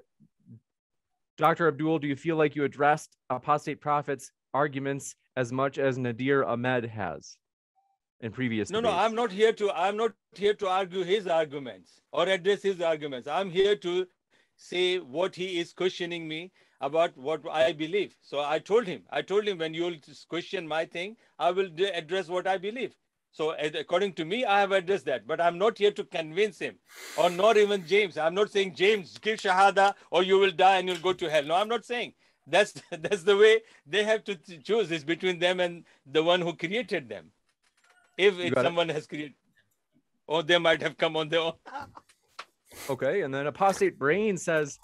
Dr. Abdul, do you feel like you addressed apostate prophets arguments as much as Nadir Ahmed has in previous No, no. I'm not here to. I'm not here to argue his arguments or address his arguments. I'm here to say what he is questioning me about what I believe. So I told him. I told him when you'll question my thing, I will address what I believe. So according to me, I have addressed that, but I'm not here to convince him, or not even James. I'm not saying James give shahada or you will die and you'll go to hell. No, I'm not saying. That's [LAUGHS] that's the way they have to ch- choose. It's between them and the one who created them. If got it. someone has created, or oh, they might have come on their own. [LAUGHS] Okay, and then apostate brain says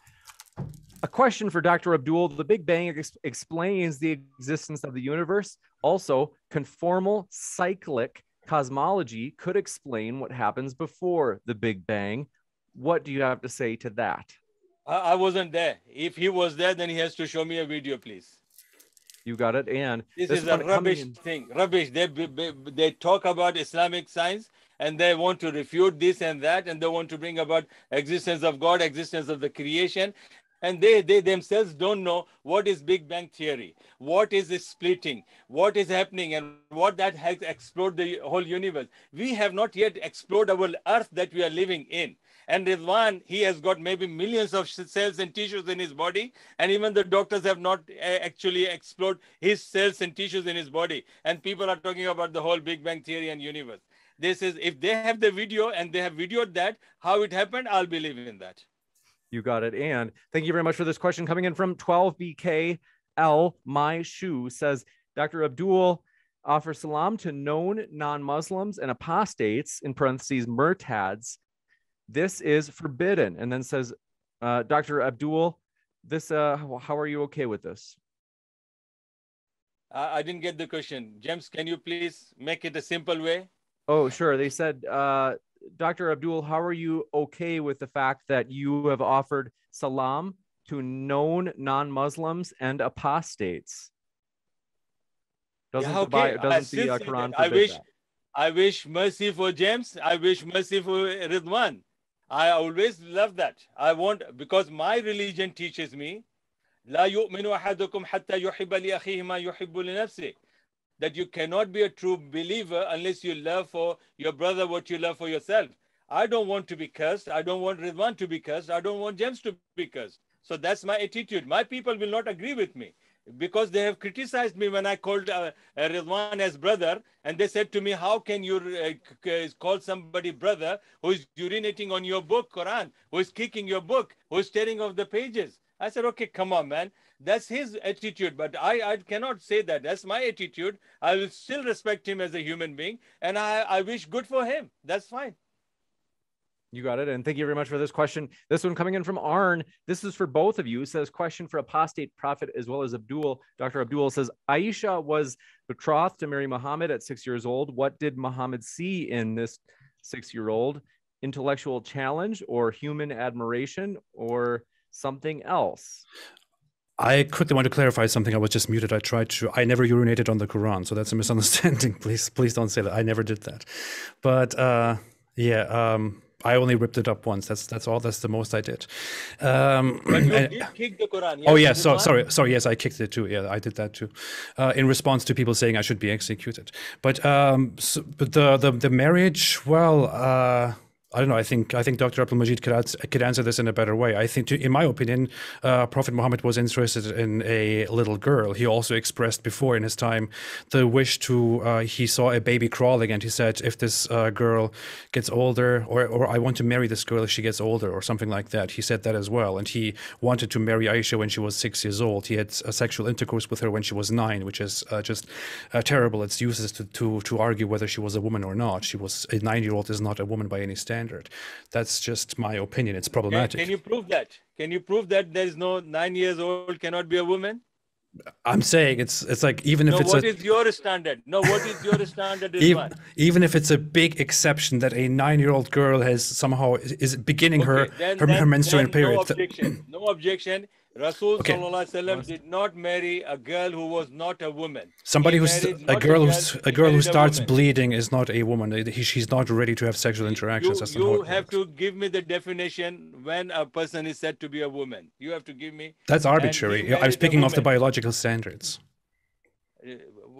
a question for Dr. Abdul. The Big Bang ex- explains the existence of the universe. Also, conformal cyclic cosmology could explain what happens before the Big Bang. What do you have to say to that? I, I wasn't there. If he was there, then he has to show me a video, please. You got it. And This, this is a rubbish in- thing. Rubbish. They they talk about Islamic science and they want to refute this and that, and they want to bring about existence of God, existence of the creation. And they, they themselves don't know what is Big Bang theory, what is splitting, what is happening, and what that has explored the whole universe. We have not yet explored our earth that we are living in. And Ridwan, he has got maybe millions of cells and tissues in his body, and even the doctors have not actually explored his cells and tissues in his body. And people are talking about the whole Big Bang theory and universe. This is if they have the video and they have videoed that, how it happened, I'll believe in that. You got it. And thank you very much for this question coming in from 12BKL. My shoe says Dr. Abdul offers salam to known non Muslims and apostates, in parentheses, murtads. This is forbidden. And then says, uh, Dr. Abdul, this, uh, how- are you okay with this? I, didn't get the question. James, can you please make it a simple way? Oh, sure. They said, uh, Dr. Abdul, how are you okay with the fact that you have offered salam to known non Muslims and apostates? Doesn't Yeah, the, okay. I doesn't the uh, Quran. I wish- that? I wish mercy for James. I wish mercy for Ridwan. I always love that. I want because my religion teaches me لا يؤمن أحدكم حتى يحب لأخيه ما يحب لنفسه that you cannot be a true believer unless you love for your brother what you love for yourself. I don't want to be cursed. I don't want Ridwan to be cursed. I don't want James to be cursed. So that's my attitude. My people will not agree with me because they have criticized me when I called uh, uh, Ridwan as brother, and they said to me, "How can you uh, call somebody brother who is urinating on your book, Quran, who is kicking your book, who is tearing off the pages?" I said, "Okay, come on, man. That's his attitude, but I, I cannot say that. That's my attitude. I will still respect him as a human being, and I, I wish good for him. That's fine." You got it. And thank you very much for this question. This one coming in from Arn. This is for both of you. It says question for apostate prophet as well as Abdul. Dr. Abdul says Aisha was betrothed to marry Muhammad at six years old. What did Muhammad see in this six year old? Intellectual challenge or human admiration or something else? I quickly want to clarify something. I was just muted. I tried to. I never urinated on the Quran, so that's a misunderstanding. [LAUGHS] please, please don't say that. I never did that. But uh, yeah, um, I only ripped it up once. That's that's all. That's the most I did. Um, But you and- did kick the Quran. Oh yes, yeah, Ridwan? so sorry, sorry. Yes, I kicked it too. Yeah, I did that too, uh, in response to people saying I should be executed. But um, so, but the the the marriage, well, uh, I don't know. I think I think Dr. Abdul Majid could could answer this in a better way. I think, to, in my opinion, uh, Prophet Muhammad was interested in a little girl. He also expressed before in his time the wish to. Uh, he saw a baby crawling, and he said, "If this uh, girl gets older, or or I want to marry this girl if she gets older, or something like that." He said that as well, and he wanted to marry Aisha when she was six years old. He had a sexual intercourse with her when she was nine, which is uh, just uh, terrible. It's useless to, to to argue whether she was a woman or not. She was a nine-year-old is not a woman by any standard. That's just my opinion. It's problematic. can you prove that? Can you prove that there is no nine years old cannot be a woman? I'm saying it's it's like even if No, it's what a is your standard? No, what is your standard? Is even, even if it's a big exception that a nine-year-old girl has somehow is beginning her then- her, then- her menstrual period. No objection. No objection. Rasul Okay. sallallahu alaihi wasallam did not marry a girl who was not a woman. Somebody who's a girl who's a girl who starts bleeding is not a woman. He, she's not ready to have sexual interactions. You, That's you have to give me the definition when a person is said to be a woman. You have to give me. That's arbitrary. I'm speaking of the biological standards. Uh,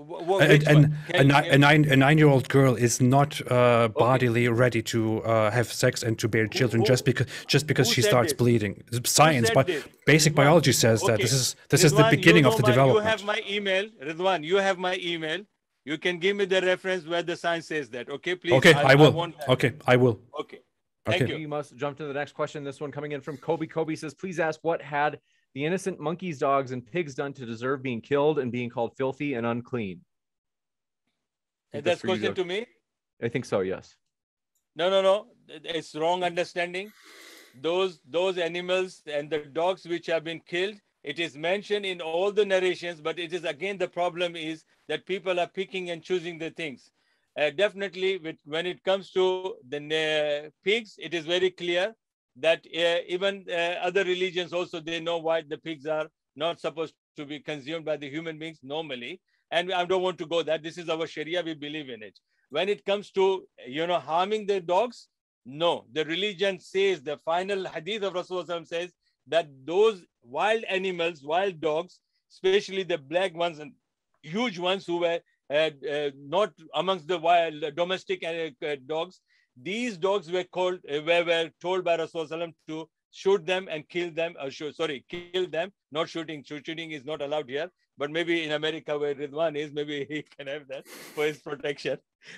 Uh, wh- wh- And, and a, ni- a nine a nine year old girl is not uh, bodily ready to uh, have sex and to bear children who- just because just because she starts this? bleeding. Science, but this? basic Ridwan, biology says that this is this is the Ridwan, you beginning of the my- development. You have my email, Ridwan. You have my email. You can give me the reference where the science says that. Okay, please. okay, I, will. want that. okay, I will. Okay. Thank Okay. you. We must jump to the next question. This one coming in from Kobe. Kobe says, please ask what had the innocent monkeys, dogs, and pigs done to deserve being killed and being called filthy and unclean? I think That's question to me. I think so, yes. No, no, no. It's wrong understanding. Those those animals and the dogs which have been killed, it is mentioned in all the narrations, but it is again the problem is that people are picking and choosing the things. Uh, definitely, with, when it comes to the uh, pigs, it is very clear that uh, even uh, other religions also they know why the pigs are not supposed to be consumed by the human beings normally. And I don't want to go that. This is our Sharia. We believe in it when it comes to you know harming the dogs no the religion says the final hadith of rasulullah says that those wild animals wild dogs especially the black ones and huge ones who were uh, uh, not amongst the wild domestic uh, dogs these dogs were called uh, were, were told by rasulullah to shoot them and kill them uh, shoot, sorry kill them. Not shooting shooting is not allowed here but maybe in america where ridwan is maybe [LAUGHS] he can have that for his protection.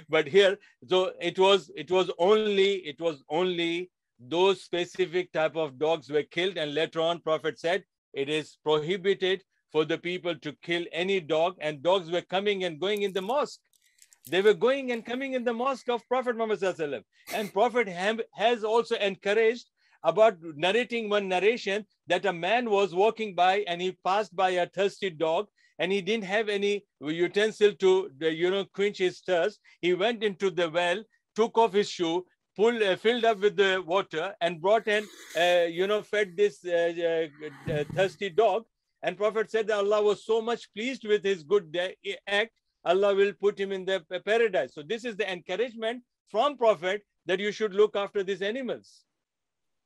But here so it was it was only it was only those specific type of dogs were killed. And later on prophet said it is prohibited for the people to kill any dog. And dogs were coming and going in the mosque they were going and coming in the mosque of prophet muhammad and prophet has also encouraged about narrating one narration that a man was walking by and he passed by a thirsty dog and he didn't have any utensil to you know quench his thirst. He went into the well took off his shoe pulled uh, filled up with the water and brought in uh, you know fed this uh, uh, uh, thirsty dog. And prophet said that allah was so much pleased with his good de- act allah will put him in the paradise so this is the encouragement from prophet that you should look after these animals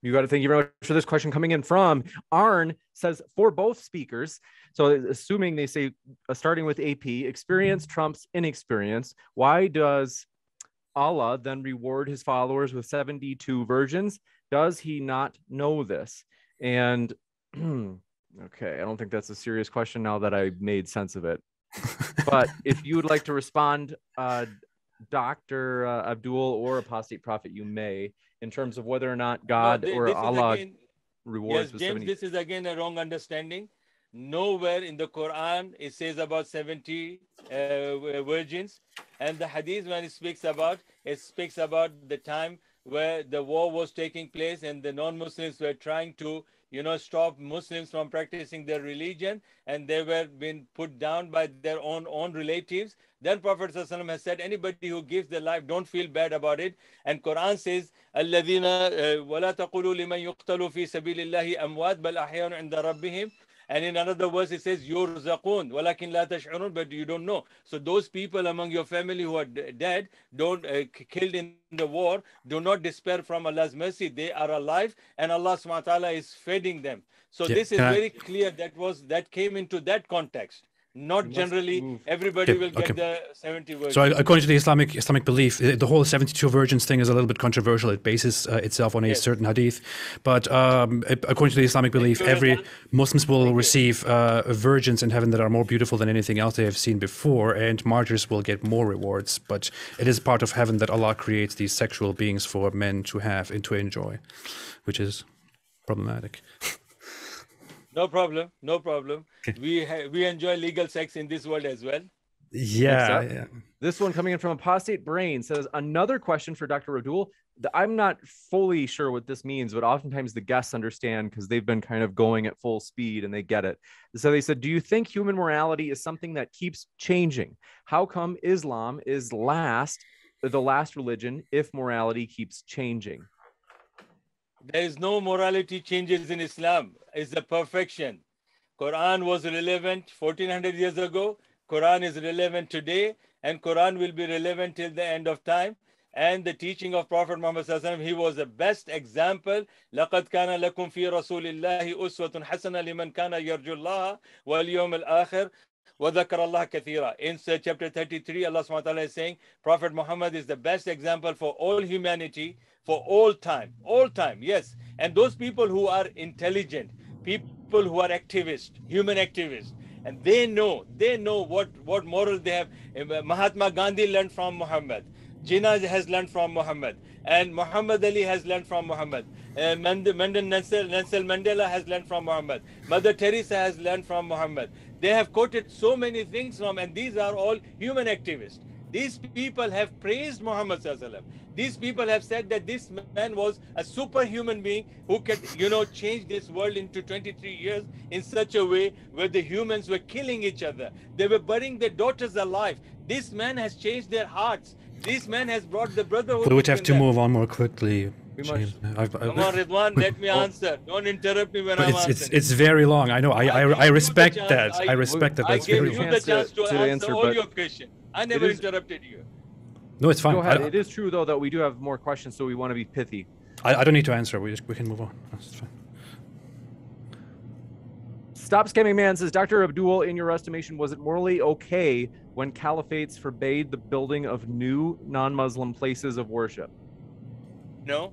You got to thank you very much for this question coming in from Arn says for both speakers. So assuming they say uh, starting with AP, experience trumps inexperience. Why does Allah then reward his followers with 72 virgins? Does he not know this? And [CLEARS THROAT] okay, I don't think that's a serious question now that I made sense of it. But if you would like to respond, uh, Dr. Uh, Abdul or Apostate Prophet, you may, in terms of whether or not God No, thi- or this Allah again- rewards yes james 70 this is again a wrong understanding nowhere in the quran it says about 70 uh, virgins and the hadith when it speaks about it speaks about the time where the war was taking place and the non-muslims were trying to you know stop muslims from practicing their religion and they were being put down by their own own relatives then prophet ﷺ has said anybody who gives their life don't feel bad about it and quran says الذين ولا تقولوا لمن يقتل في سبيل الله اموات بل احياء عند ربهم And in another verse, it says, يُرْزَقُونَ وَلَكِنْ لَا تَشْعُرُونَ But you don't know. So those people among your family who are d- dead, don't uh, k- killed in the war, do not despair from Allah's mercy. They are alive and Allah subhanahu wa ta'ala is feeding them. So Yeah, this is can I- very clear that was that came into that context. Not generally move. everybody Okay, will get okay. the 70 verses. So according to the Islamic Islamic belief, the whole 72 virgins thing is a little bit controversial. It bases uh, itself on a Yes. certain hadith, but um, according to the Islamic belief, every Muslims will receive uh, virgins in heaven that are more beautiful than anything else they have seen before, and martyrs will get more rewards. But it is part of heaven that Allah creates these sexual beings for men to have and to enjoy, which is problematic. [LAUGHS] no problem, no problem. We ha- we enjoy legal sex in this world as well. Yeah, yeah. This one coming in from Apostate Brain says another question for Dr. Radul. The- I'm not fully sure what this means, but oftentimes the guests understand because they've been kind of going at full speed and they get it. So they said, Do you think human morality is something that keeps changing? How come Islam is last, the last religion, if morality keeps changing? There is no morality changes in Islam. It's the perfection. Quran was relevant 1400 years ago. Quran is relevant today, and Quran will be relevant till the end of time. And the teaching of Prophet Muhammad Sallallahu Alaihi Wasallam, he was the best example. لقد كان لكم في رسول الله أسوة حسنة لمن كان يرجو الله واليوم الآخر وذكر الله كثيرا. In chapter 33, Allah subhanahu wa ta'ala is saying, Prophet Muhammad is the best example for all humanity, for all time, all time, yes. And those people who are intelligent, people who are activists, human activists, and they know, they know what, what moral they have. Uh, Mahatma Gandhi learned from Muhammad. Jinnah has learned from Muhammad. And Muhammad Ali has learned from Muhammad. Uh, Mandel Nelson, Nelson Mandela has learned from Muhammad. Mother Teresa has learned from Muhammad. They have quoted so many things from, and these are all human activists. These people have praised Muhammad Sallallahu Alaihi Wasallam. These people have said that this man was a superhuman being who could, you know, change this world into 23 years in such a way where the humans were killing each other. They were burying their daughters alive. This man has changed their hearts. This man has brought the brotherhood. We would have to them. move on more quickly. We James. must- I've- I've- Come on, Ridwan, let me oh. answer. Don't interrupt me when But I'm it's, it's answering. it's very long. I know. I I I, I respect chance. that. I, I- respect that. I That's gave very you long. the chance to- chance to, to answer, answer, all your questions. I never is- interrupted you. No, it's fine. Go ahead. I, It is true, though, that we do have more questions, so we want to be pithy. I, I don't need to answer. We just, we can move on. That's fine. Stop Scamming Man says, Dr. Abdul, in your estimation, was it morally okay when caliphates forbade the building of new non Muslim places of worship? No,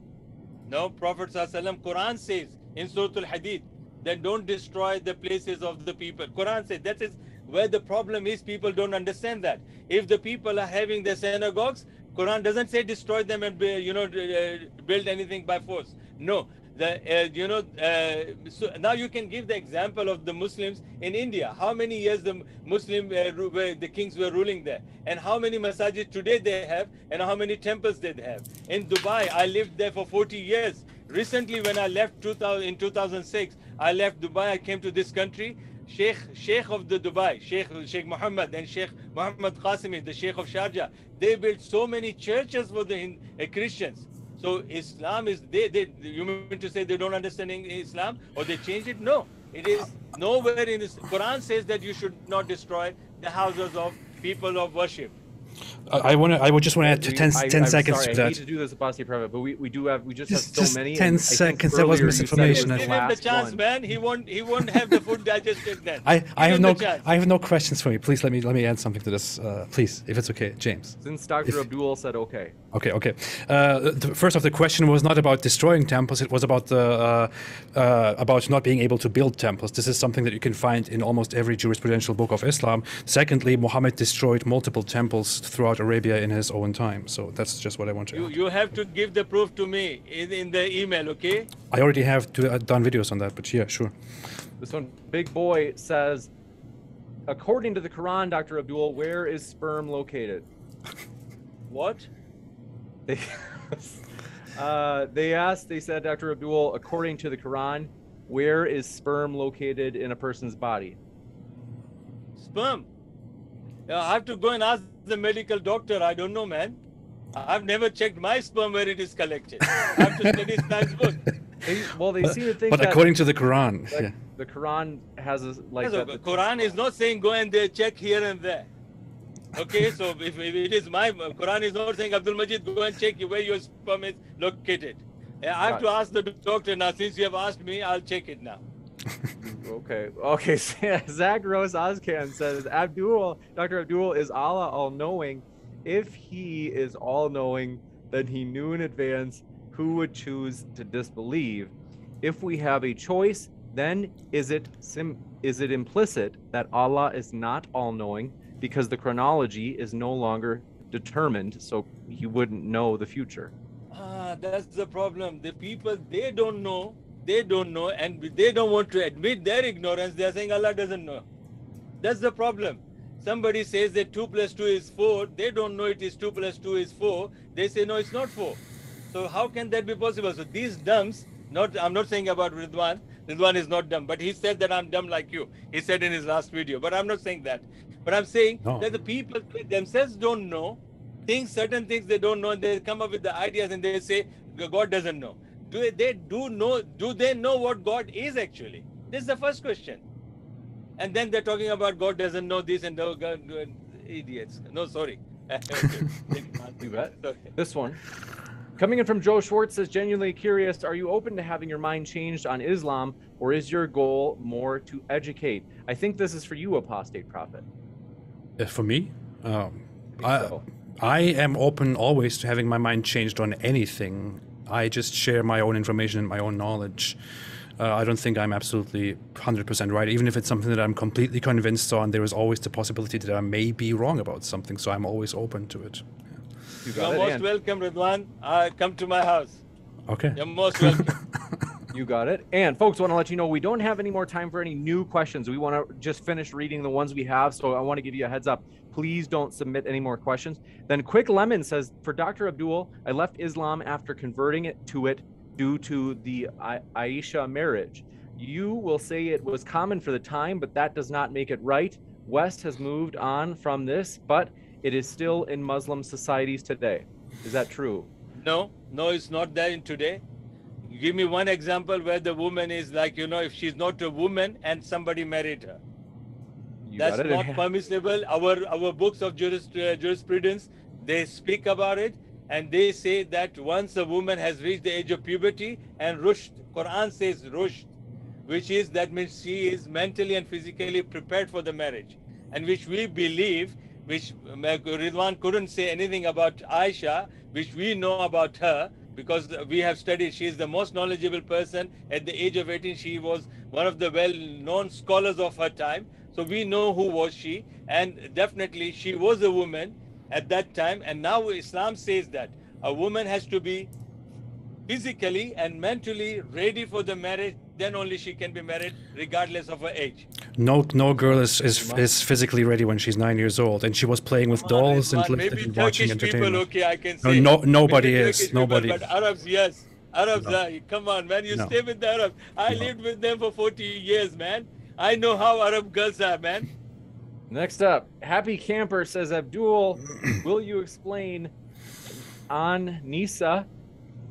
no. Prophet ﷺ, Quran says in Surah Al-Hadid that don't destroy the places of the people. Quran says that is where the problem is. People don't understand that. If the people are having their synagogues, Quran doesn't say destroy them and you know uh, build anything by force. No. The, uh, you know, uh, so now you can give the example of the Muslims in India. How many years the Muslim uh, were- the kings were ruling there, and how many masajid today they have, and how many temples they have. In Dubai, I lived there for 40 years. Recently, when I left 2000 in 2006, I left Dubai. I came to this country. Sheikh Sheikh of the Dubai, Sheikh Sheikh Muhammad and Sheikh Muhammad Qasimi, the Sheikh of Sharjah, they built so many churches for the uh, Christians. So Islam is they, they you mean to say they don't understand Islam or they change it? No, it is nowhere in this Quran says that you should not destroy the houses of people of worship. I, I want to. I would just want to add We- 10, I- 10 I'm seconds sorry, to I hate that. to do this apostate private, but we, we do have we just have Just- so just many. 10 and I think seconds, that was earlier you said it misinformation. the Give him the chance, one. man. He won't he won't have the food digested then. I, Give I have no chance. I have no questions for you. Please let me let me add something to this, uh, please, if it's okay, James. Since Dr. If- Abdul said okay. Okay, okay. Uh, the, first off, the question was not about destroying temples. It was about the uh, uh, about not being able to build temples. This is something that you can find in almost every jurisprudential book of Islam. Secondly, Muhammad destroyed multiple temples throughout Arabia in his own time. So that's just what I want to. You add. you have to give the proof to me in, in the email, okay? I already have to, uh, done videos on that, but yeah, sure. This one, Big Boy says, according to the Quran, Dr. Abdul, where is sperm located? [LAUGHS] What? They, [LAUGHS] uh, they asked, they said, Dr. Abdul, according to the Quran, where is sperm located in a person's body? Sperm. I have to go and ask the medical doctor. I don't know, man. I've never checked my sperm where it is collected. I have to study science book. They, well, they seem to think But that according to the Quran, that yeah. the Quran has a, like Yes, that. the Quran is not saying go and there check here and there. Okay, so if, if it is my Quran is not saying Abdul Majid go and check where your sperm is located. I have to ask the doctor now. Since you have asked me, I'll check it now. [LAUGHS] Okay. Okay. [LAUGHS] Zagros Ozcan says Abdul, Dr. Abdul, is Allah all knowing? If he is all knowing, then he knew in advance who would choose to disbelieve. If we have a choice, then is it sim- is it implicit that Allah is not all knowing because the chronology is no longer determined, so he wouldn't know the future? Ah, that's the problem. The people they don't know, they don't know, and they don't want to admit their ignorance. They are saying Allah doesn't know. That's the problem. Somebody says that two plus two is four. They don't know it is two plus two is four. They say no, it's not four. So how can that be possible? So these dumps, not I'm not saying about Ridwan. Ridwan is not dumb, but he said that I'm dumb like you. He said in his last video. But I'm not saying that. But I'm saying No. that the people themselves don't know things, certain things they don't know, and they come up with the ideas and they say God doesn't know. Do they, they do know? Do they know what God is actually? This is the first question. And then they're talking about God doesn't know this and no God, idiots. No, sorry. You bet. Okay. This one. Coming in from Joe Schwartz says, genuinely curious, are you open to having your mind changed on Islam, or is your goal more to educate? I think this is for you, apostate prophet. Uh, For me, um, think I, so. I am open always to having my mind changed on anything. I just share my own information and my own knowledge. Uh, I don't think I'm absolutely 100% right. Even if it's something that I'm completely convinced on, there is always the possibility that I may be wrong about something. So I'm always open to it. You got You're it. most And welcome, Ridwan. Uh, come to my house. Okay. You're most welcome. [LAUGHS] you got it. And folks, want to let you know we don't have any more time for any new questions. We want to just finish reading the ones we have. So I want to give you a heads up. Please don't submit any more questions. Then Quick Lemon says, for Dr. Abdul, I left Islam after converting it to it due to the Aisha marriage. You will say it was common for the time, but that does not make it right. West has moved on from this, but it is still in Muslim societies today. Is that true? No, no, it's not there in today. Give me one example where the woman is like, you know, if she's not a woman and somebody married her. You That's not permissible. Our our books of juris, uh, jurisprudence they speak about it and they say that once a woman has reached the age of puberty and rushd, Quran says rushd, which is that means she is mentally and physically prepared for the marriage, and which we believe, which uh, Ridwan couldn't say anything about Aisha, which we know about her because we have studied. She is the most knowledgeable person at the age of 18. She was one of the well-known scholars of her time. So we know who was she, and definitely she was a woman at that time. And now Islam says that a woman has to be physically and mentally ready for the marriage. Then only she can be married, regardless of her age. No, no girl is, is is physically ready when she's nine years old, and she was playing with dolls and, Ridwan, li- maybe and watching Turkish people, entertainment. okay, I can No, say. no- Maybe nobody is, Turkish people, nobody But. Arabs, yes. Arabs, No. uh, come on, man. You No. stay with the Arabs. I No. lived with them for 40 years, man. I know how Arab girls are, man. Next up, Happy Camper says, Abdul, [CLEARS THROAT] will you explain on Nisa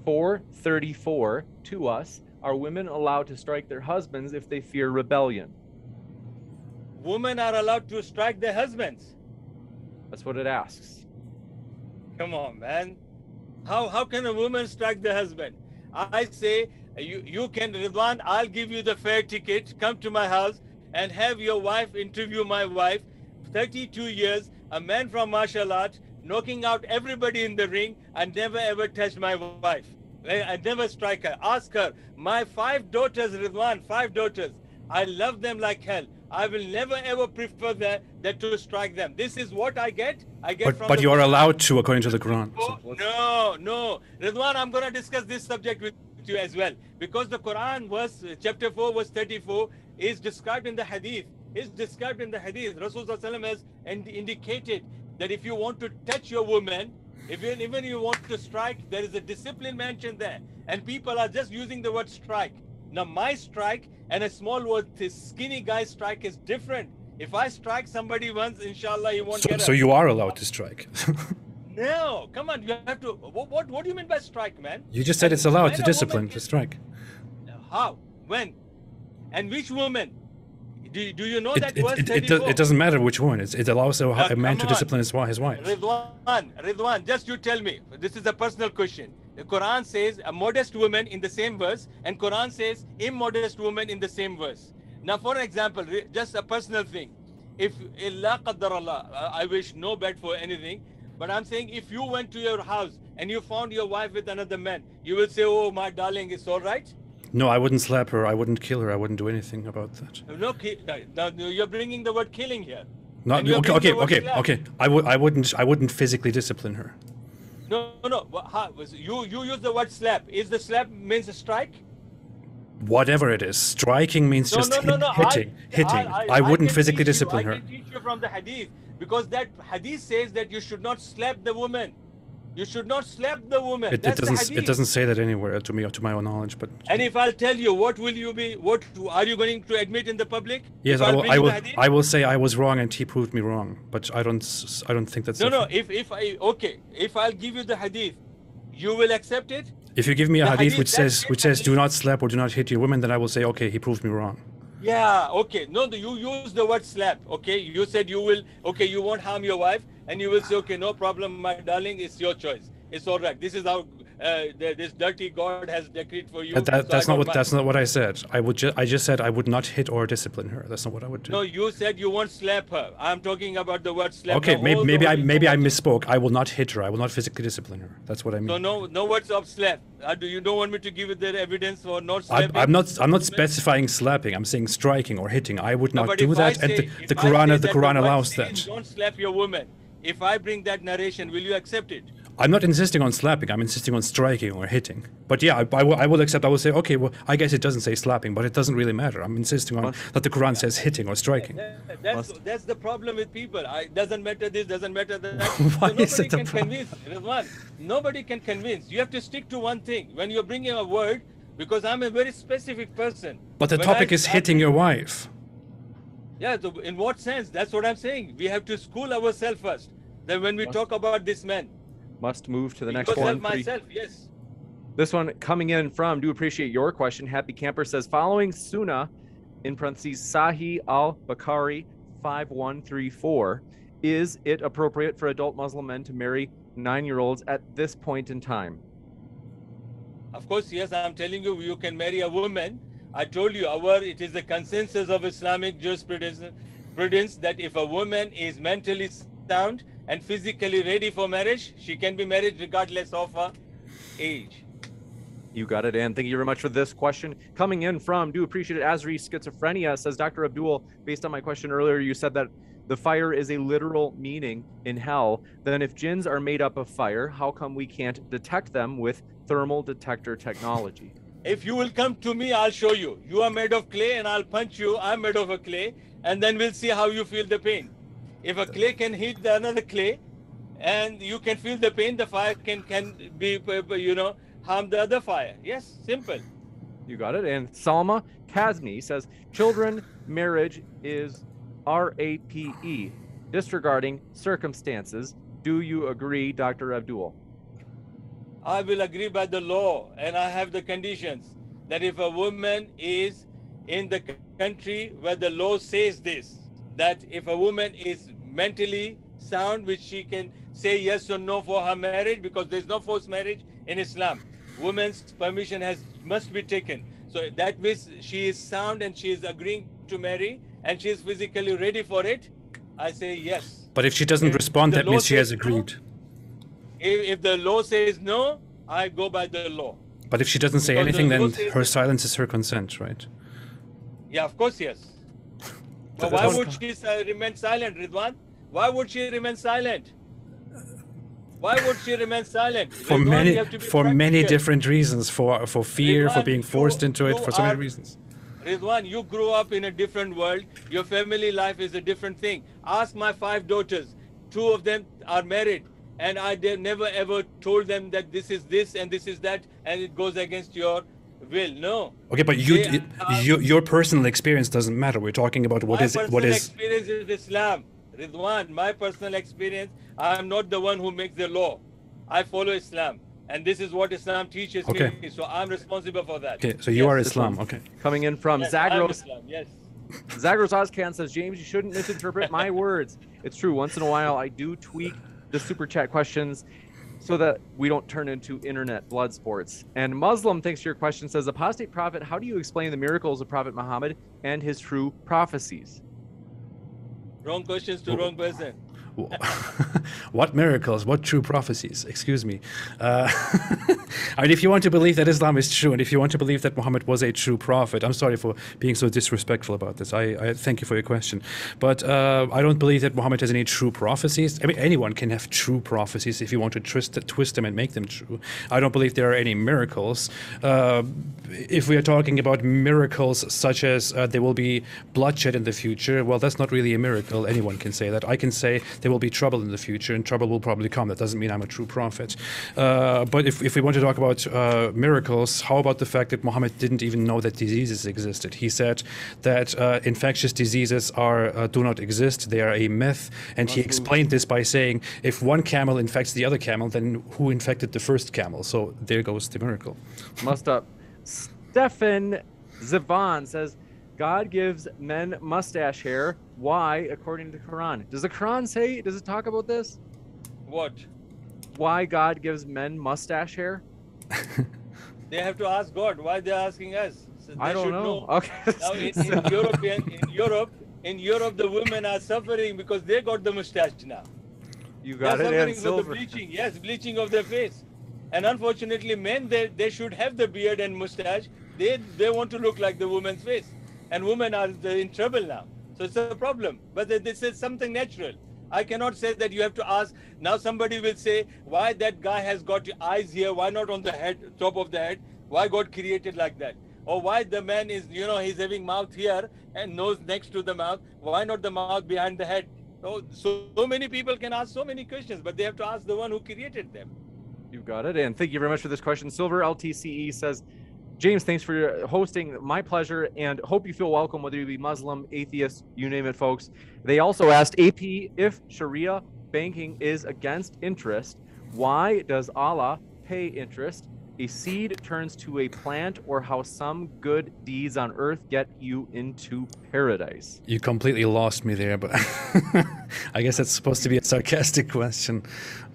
434 to us? Are women allowed to strike their husbands if they fear rebellion? Women are allowed to strike their husbands. That's what it asks. Come on, man. How how can a woman strike the husband? I say you you can Ridwan, I'll give you the fare ticket. Come to my house and have your wife interview my wife. 32 years, a man from martial arts, knocking out everybody in the ring. I never ever touched my wife. I never strike her. Ask her. My five daughters, Ridwan, five daughters. I love them like hell. I will never ever prefer that, that to strike them. This is what I get. I get But from but you are allowed to according to the Quran. So- Oh, no, no. Ridwan, I'm going to discuss this subject with you as well. Because the Quran verse, uh, chapter 4, verse 34, is described in the hadith. Is described in the hadith. Rasulullah has ind- indicated that if you want to touch your woman, if you, even you want to strike, there is a discipline mentioned there. And people are just using the word strike. Now, my strike and a small word, this skinny guy strike is different. If I strike somebody once, inshallah, you won't So, get so a- you are allowed to strike. [LAUGHS] no, come on. You have to. What, what, what do you mean by strike, man? you just said it's allowed to discipline to strike. How? When? And which woman? Do, do you know It, that it, verse it, it, does, it doesn't matter which one. It's, it allows a, Uh, a man to on. discipline his, his wife. Ridwan, Ridwan, just you tell me. This is a personal question. The Quran says a modest woman in the same verse, and Quran says immodest woman in the same verse. Now, for example, just a personal thing. If Allah I wish no bad for anything, but I'm saying if you went to your house and you found your wife with another man, you will say, "Oh, my darling, it's all right." No, I wouldn't slap her. I wouldn't kill her. I wouldn't do anything about that. No, ki- uh, now you're bringing the word killing here. Not And okay. Okay. Okay. slap. Okay. I would. I wouldn't. I wouldn't physically discipline her. No, no, no. How- You you use the word slap. Is the slap means a strike? Whatever it is, striking means No, just no, no, hit- no. hitting. hitting. I, wouldn't can physically teach you- discipline I her. can teach you from the hadith because that hadith says that you should not slap the woman. You should not slap the woman. It, it doesn't. It doesn't say that anywhere uh, to me, or to my own knowledge. But And if I'll tell you, what will you be? What are you going to admit in the public? yes, I I'll I will. I will say I was wrong and he proved me wrong. But I don't. I don't think that's. No, no. If if I okay, if I'll give you the hadith, you will accept it. If you give me a hadith, hadith, which says which says do not slap or do not hit your women, then I will say okay, he proved me wrong. Yeah, okay. No, you use the word slap. Okay, you said you will. Okay, you won't harm your wife, and you will say, okay, no problem, my darling, it's your choice. It's all right. This is how uh, this dirty God has decreed for you. That, that- so that's I not what that's not what I said. I would ju- I just said I would not hit or discipline her. That's not what I would do. No, you said you won't slap her. I'm talking about the word slap. okay, maybe, maybe I maybe I misspoke. I will not hit her. I will not physically discipline her. That's what I mean. So no, no words of slap. Uh, do you don't want me to give you the evidence for not I'm, slapping? I'm not. I'm not specifying slapping. I'm saying striking or hitting. I would not but do I that, and the, the Quran. The Quran allows that. Don't slap your woman. If I bring that narration, will you accept it? I'm not insisting on slapping. I'm insisting on striking or hitting. But yeah, I, I, will, I will accept. I will say, okay, well, I guess it doesn't say slapping, but it doesn't really matter. I'm insisting on that the Quran says hitting or striking. That- That's that's the problem with people. It doesn't matter this, doesn't matter that. [LAUGHS] Why so nobody is it the can problem? convince. Rizwan, nobody can convince. You have to stick to one thing. When you're bringing a word, because I'm a very specific person. But the When topic I- is I- hitting your wife. Yeah. So in what sense? That's what I'm saying. We have to school ourselves first. Then when we talk about this man, Must move to the next yourself, one. Myself, yes. This one coming in from, do appreciate your question. Happy Camper says, following Sunnah, in parentheses, Sahih al Bukhari 5134, is it appropriate for adult Muslim men to marry nine year olds at this point in time? Of course, yes, I'm telling you, you can marry a woman. I told you, our it is the consensus of Islamic jurisprudence that if a woman is mentally sound and physically ready for marriage, she can be married regardless of her age. You got it, and thank you very much for this question. Coming in from, do appreciate it, Azri Schizophrenia says, Dr. Abdul, based on my question earlier, you said that the fire is a literal meaning in hell. Then, if jinns are made up of fire, how come we can't detect them with thermal detector technology? If you will come to me, I'll show you. You are made of clay and I'll punch you. I'm made of a clay, and then we'll see how you feel the pain. If a clay can hit the another clay and you can feel the pain, the fire can can be uh, you know harm the other fire. Yes, simple. You got it. And Salma Kazmi says, children marriage is RAPE, disregarding circumstances. Do you agree, Dr. Abdul? I will agree by the law and I have the conditions that if a woman is in the country where the law says this, that if a woman is mentally sound, which she can say yes or no for her marriage, because there's no forced marriage in Islam. Woman's permission has must be taken. So that means she is sound and she is agreeing to marry and she is physically ready for it. I say yes. But if she doesn't If respond, the that means she has no, agreed. If, if the law says no, I go by the law. But if she doesn't say Because anything, law then says her silence is her consent, right? Yeah, of course, yes. [LAUGHS] But why would she remain silent, Ridwan? Why would she remain silent? Why would she remain silent? For Ridwan, many, for many different reasons, for for fear, for being forced you- into it, for so many reasons. Ridwan, you grew up in a different world. Your family life is a different thing. Ask my five daughters. Two of them are married, and I never ever told them that this is this and this is that, and it goes against your will. No. Okay, but you, are- you, your personal experience doesn't matter. We're talking about what is personal what is. experience is Islam. Ridwan, my personal experience, I am not the one who makes the law. I follow Islam. And this is what Islam teaches Okay. me. So I'm responsible for that. Okay, so you Yes, are this Islam. Okay. Coming in from Yes, I'm Zagros. Islam, Yes. Zagros Ozcan says, James, you shouldn't misinterpret my words. It's true. Once in a while, I do tweak the super chat questions so that we don't turn into internet blood sports. And Muslim, thanks for your question, says, Apostate prophet, how do you explain the miracles of Prophet Muhammad and his true prophecies? Wrong questions to wrong person. [LAUGHS] what miracles? What true prophecies? Excuse me. Uh, [LAUGHS] I mean, if you want to believe that Islam is true, and if you want to believe that Muhammad was a true prophet, I'm sorry for being so disrespectful about this. I, I thank you for your question, but uh, I don't believe that Muhammad has any true prophecies. I mean, anyone can have true prophecies if you want to twist, twist them and make them true. I don't believe there are any miracles. Uh, if we are talking about miracles such as uh, there will be bloodshed in the future, well, that's not really a miracle. Anyone can say that. I can say there will be trouble in the future, and trouble will probably come. That doesn't mean I'm a true prophet. Uh, but if, if we want to talk about uh, miracles, how about the fact that Muhammad didn't even know that diseases existed? He said that uh, infectious diseases are uh, do not exist; they are a myth, and he explained this by saying, if one camel infects the other camel, then who infected the first camel? So there goes the miracle. Must up. Stefan Zivan says, God gives men mustache hair. Why, according to the Quran? Does the Quran say, does it talk about this? What? Why God gives men mustache hair? [LAUGHS] They have to ask God. Why they're asking us? So they I don't should know. Okay. [LAUGHS] Now in, in Europe, in Europe, in Europe, the women are suffering because they got the mustache now. you They're got it, suffering the bleaching. Yes, bleaching of their face. And unfortunately, men they, they should have the beard and mustache. They they want to look like the woman's face, and women are in trouble now. So it's a problem. But this is something natural. I cannot say that you have to ask. Now somebody will say, why that guy has got eyes here? Why not on the head, top of the head? Why God created like that? Or why the man is, you know, he's having mouth here and nose next to the mouth? Why not the mouth behind the head? So, so, so many people can ask so many questions, but they have to ask the one who created them. You've got it. And thank you very much for this question. Silver LTCE says, James, thanks for hosting. My pleasure. And hope you feel welcome, whether you be Muslim, atheist, you name it, folks. They also asked AP if Sharia banking is against interest, why does Allah pay interest? A seed turns to a plant, or how some good deeds on earth get you into paradise. You completely lost me there, but [LAUGHS] I guess that's supposed to be a sarcastic question.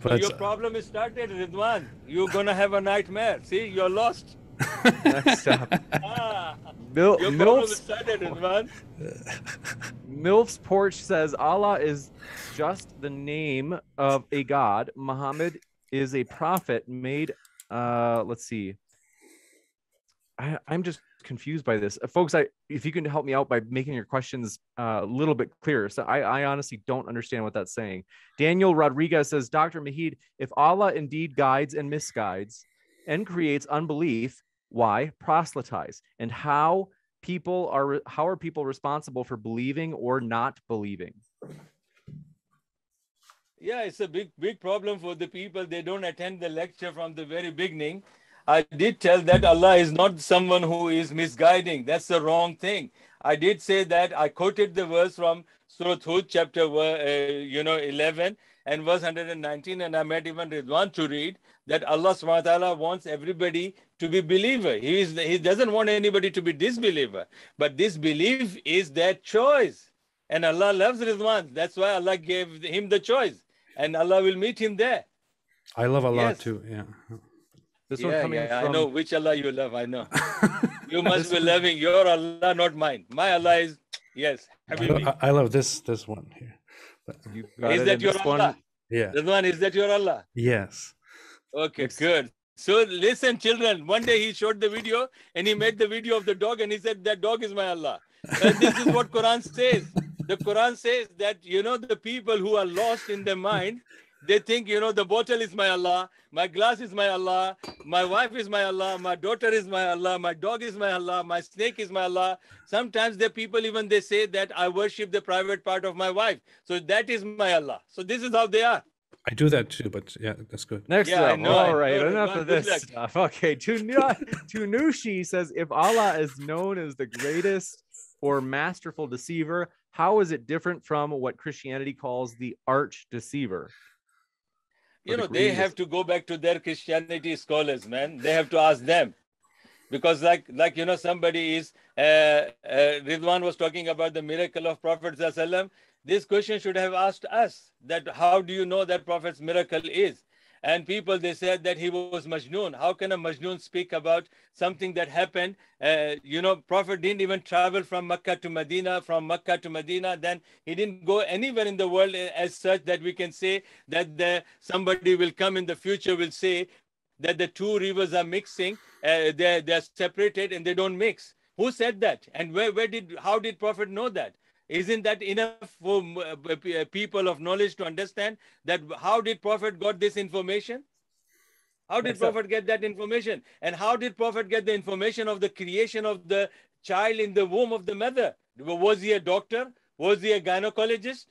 So your problem is started, Ridwan. You're gonna have a nightmare. See, you're lost. [LAUGHS] Next up, Ah, Mil- your problem is MILF's, started, MILF's Porch says Allah is just the name of a god. Muhammad is a prophet made. Uh, let's see. I, I'm just confused by this, uh, folks. I if you can help me out by making your questions uh, a little bit clearer. So I, I honestly don't understand what that's saying. Daniel Rodriguez says, Dr. Mahid, if Allah indeed guides and misguides and creates unbelief, why proselytize? And how people are how are people responsible for believing or not believing? Yeah, it's a big, big problem for the people. They don't attend the lecture from the very beginning. I did tell that Allah is not someone who is misguiding. That's the wrong thing. I did say that. I quoted the verse from Surah Hud, chapter uh, you know 11 and verse 119, and I made even Ridwan to read that Allah subhanahu wa ta'ala wants everybody to be believer. He, is, he doesn't want anybody to be disbeliever. But this belief is their choice. And Allah loves Ridwan. That's why Allah gave him the choice. And Allah will meet him there. I love Allah Yes. too. Yeah. This one coming yeah, from I know which Allah you love. I know. [LAUGHS] you must be loving your Allah, not mine. My Allah is, yes, I, Habibi. I love this this one here. You Is that your this Allah? one? yeah. Ridwan, is that your Allah? Yes. Okay, Ex- good. So listen, children. One day he showed the video and he made the video of the dog and he said that dog is my Allah. And this is what Quran says. The Quran says that you know the people who are lost in their mind, they think you know the bottle is my Allah, my glass is my Allah, my wife is my Allah, my daughter is my Allah, my dog is my Allah, my snake is my Allah. Sometimes the people even they say that I worship the private part of my wife, so that is my Allah. So this is how they are. I do that too, but yeah, that's good. Next Yeah, I up, know, all right, know, enough Ridwan, of this luck. stuff. Okay, Tunushi says, if Allah is known as the greatest or masterful deceiver, how is it different from what Christianity calls the arch deceiver? You know, they have to go back to their Christianity scholars, man. They have to ask them. Because like like you know, somebody is uh, uh Ridwan was talking about the miracle of Prophet. This question should have asked us that how do you know that Prophet's miracle is? And people, they said that he was Majnun. How can a Majnun speak about something that happened? Uh, you know, Prophet didn't even travel from Mecca to Medina, from Mecca to Medina. Then he didn't go anywhere in the world as such that we can say that the, somebody will come in the future will say that the two rivers are mixing, uh, they're, they're separated and they don't mix. Who said that? And where, where did, how did Prophet know that? Isn't that enough for uh, uh, people of knowledge to understand that how did Prophet got this information? How did Prophet get that information? And how did Prophet get the information of the creation of the child in the womb of the mother? Was he a doctor? Was he a gynecologist?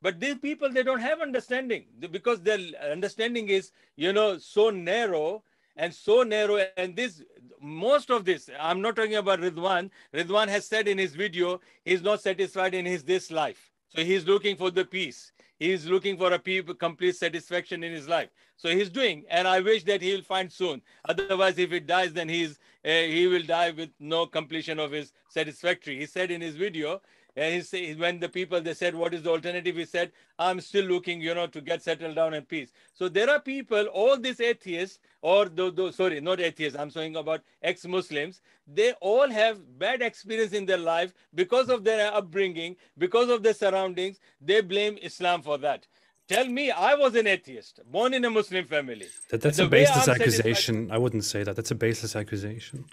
But these people, they don't have understanding because their understanding is, you know, so narrow and so narrow. And this, most of this, I'm not talking about Ridwan. Ridwan has said in his video, he's not satisfied in his this life. So he's looking for the peace. He's looking for a complete satisfaction in his life. So he's doing, and I wish that he'll find soon. Otherwise, if it dies, then he's uh, he will die with no completion of his satisfactory. He said in his video and he say, when the people they said, "What is the alternative?" He said, "I'm still looking, you know, to get settled down in peace." So there are people, all these atheists, or those, sorry, not atheists. I'm saying about ex-Muslims. They all have bad experience in their life because of their upbringing, because of their surroundings. They blame Islam for that. Tell me, I was an atheist, born in a Muslim family. That, that's the a baseless accusation. I wouldn't say that. That's a baseless accusation.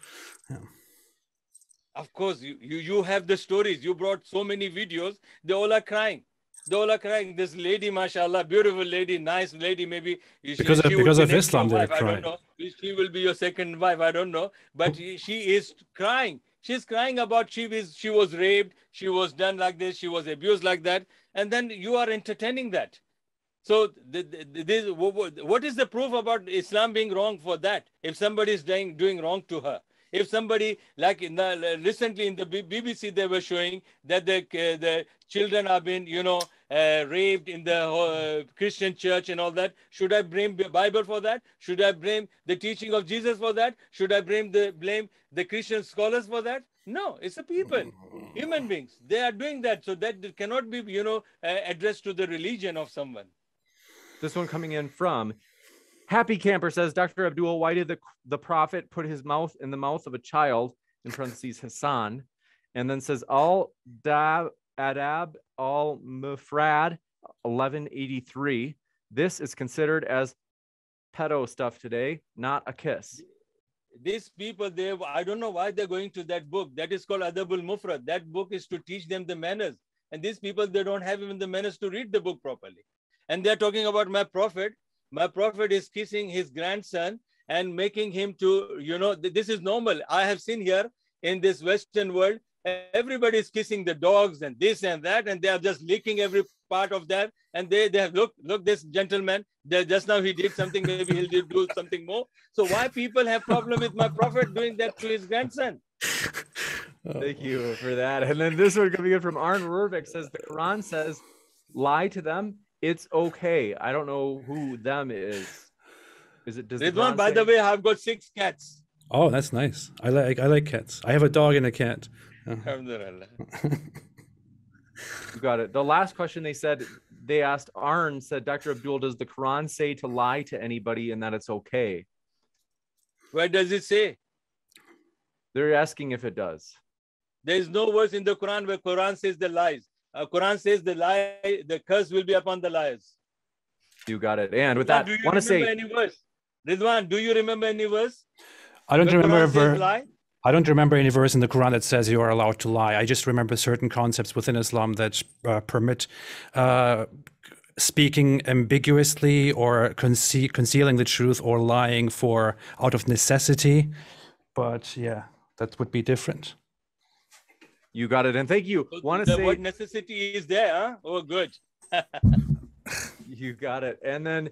Yeah. Of course, you, you, you have the stories. You brought so many videos. They all are crying. They all are crying. This lady, mashallah, beautiful lady, nice lady, maybe. Because of, she because of Islam, they're crying. She will be your second wife. I don't know. But she is crying. She's crying about she was, she was raped. She was done like this. She was abused like that. And then you are entertaining that. So this, what is the proof about Islam being wrong for that? If somebody is doing, doing wrong to her if somebody like in the recently in the BBC they were showing that the uh, the children have been you know uh, raped in the uh, Christian church and all that. Should I blame the Bible for that? Should I blame the teaching of Jesus for that? Should I blame the blame the Christian scholars for that? No, it's the people, human beings. They are doing that, so that cannot be you know uh, addressed to the religion of someone. This one coming in from Happy Camper says, Dr. Abdul, why did the, the prophet put his mouth in the mouth of a child, in parentheses, Hassan, and then says, Al Dab Adab Al Mufrad 1183. This is considered as pedo stuff today, not a kiss. These people, they I don't know why they're going to that book. That is called Adabul Mufrad. That book is to teach them the manners. And these people, they don't have even the manners to read the book properly. And they're talking about my prophet my prophet is kissing his grandson and making him to, you know, this is normal. I have seen here in this Western world, everybody is kissing the dogs and this and that, and they are just licking every part of that. And they, they have, look, look, this gentleman, just now he did something, maybe he'll do [LAUGHS] something more. So why people have problem with my prophet doing that to his grandson? Oh. Thank you for that. And then this one coming in from Arn Rurvik says the Quran says, lie to them it's okay. I don't know who them is. Is it does Ridwan, by say... the way, I've got six cats. Oh, that's nice. I like I like cats. I have a dog and a cat. Uh-huh. [LAUGHS] you got it. The last question they said they asked Arn said, Dr. Abdul, does the Quran say to lie to anybody and that it's okay? Where does it say? They're asking if it does. There is no verse in the Quran where Quran says the lies uh, Quran says the lie, the curse will be upon the liars. You got it. And with that, want to say any verse? Ridwan, do you remember any verse? I don't remember verse. I don't remember any verse in the Quran that says you are allowed to lie. I just remember certain concepts within Islam that uh, permit uh, speaking ambiguously or conce- concealing the truth or lying for out of necessity. But yeah, that would be different. You got it. And thank you. So Want to say what necessity is there? Huh? Oh, good. [LAUGHS] you got it. And then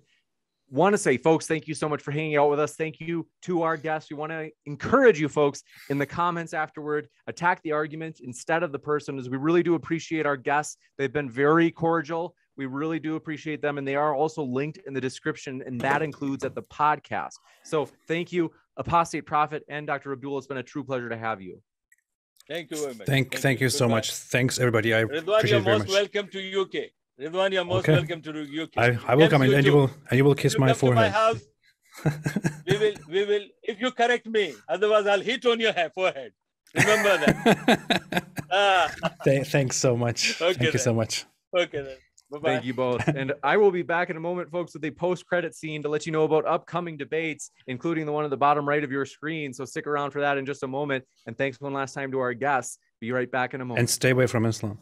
want to say, folks, thank you so much for hanging out with us. Thank you to our guests. We want to encourage you folks in the comments afterward, attack the argument instead of the person, as we really do appreciate our guests. They've been very cordial. We really do appreciate them. And they are also linked in the description, and that includes at the podcast. So thank you, Apostate Prophet and Dr. Abdul. It's been a true pleasure to have you. Thank you very much. Thank, thank, you so much. Thanks, everybody. I Ridwan, appreciate you're it very most much. welcome to UK. Ridwan, you're most Okay. welcome to UK. I, I will come in, and you will and you will kiss you my come to my forehead. house, [LAUGHS] we will, we will, if you correct me, otherwise I'll hit on your head, forehead. Remember that. [LAUGHS] ah, Th- Thanks so much. Okay, Thank you so much. okay then. Bye-bye. Thank you both. and I will be back in a moment, folks, with a post credit scene to let you know about upcoming debates, including the one at the bottom right of your screen. So stick around for that in just a moment. And thanks one last time to our guests. Be right back in a moment. And stay away from Islam.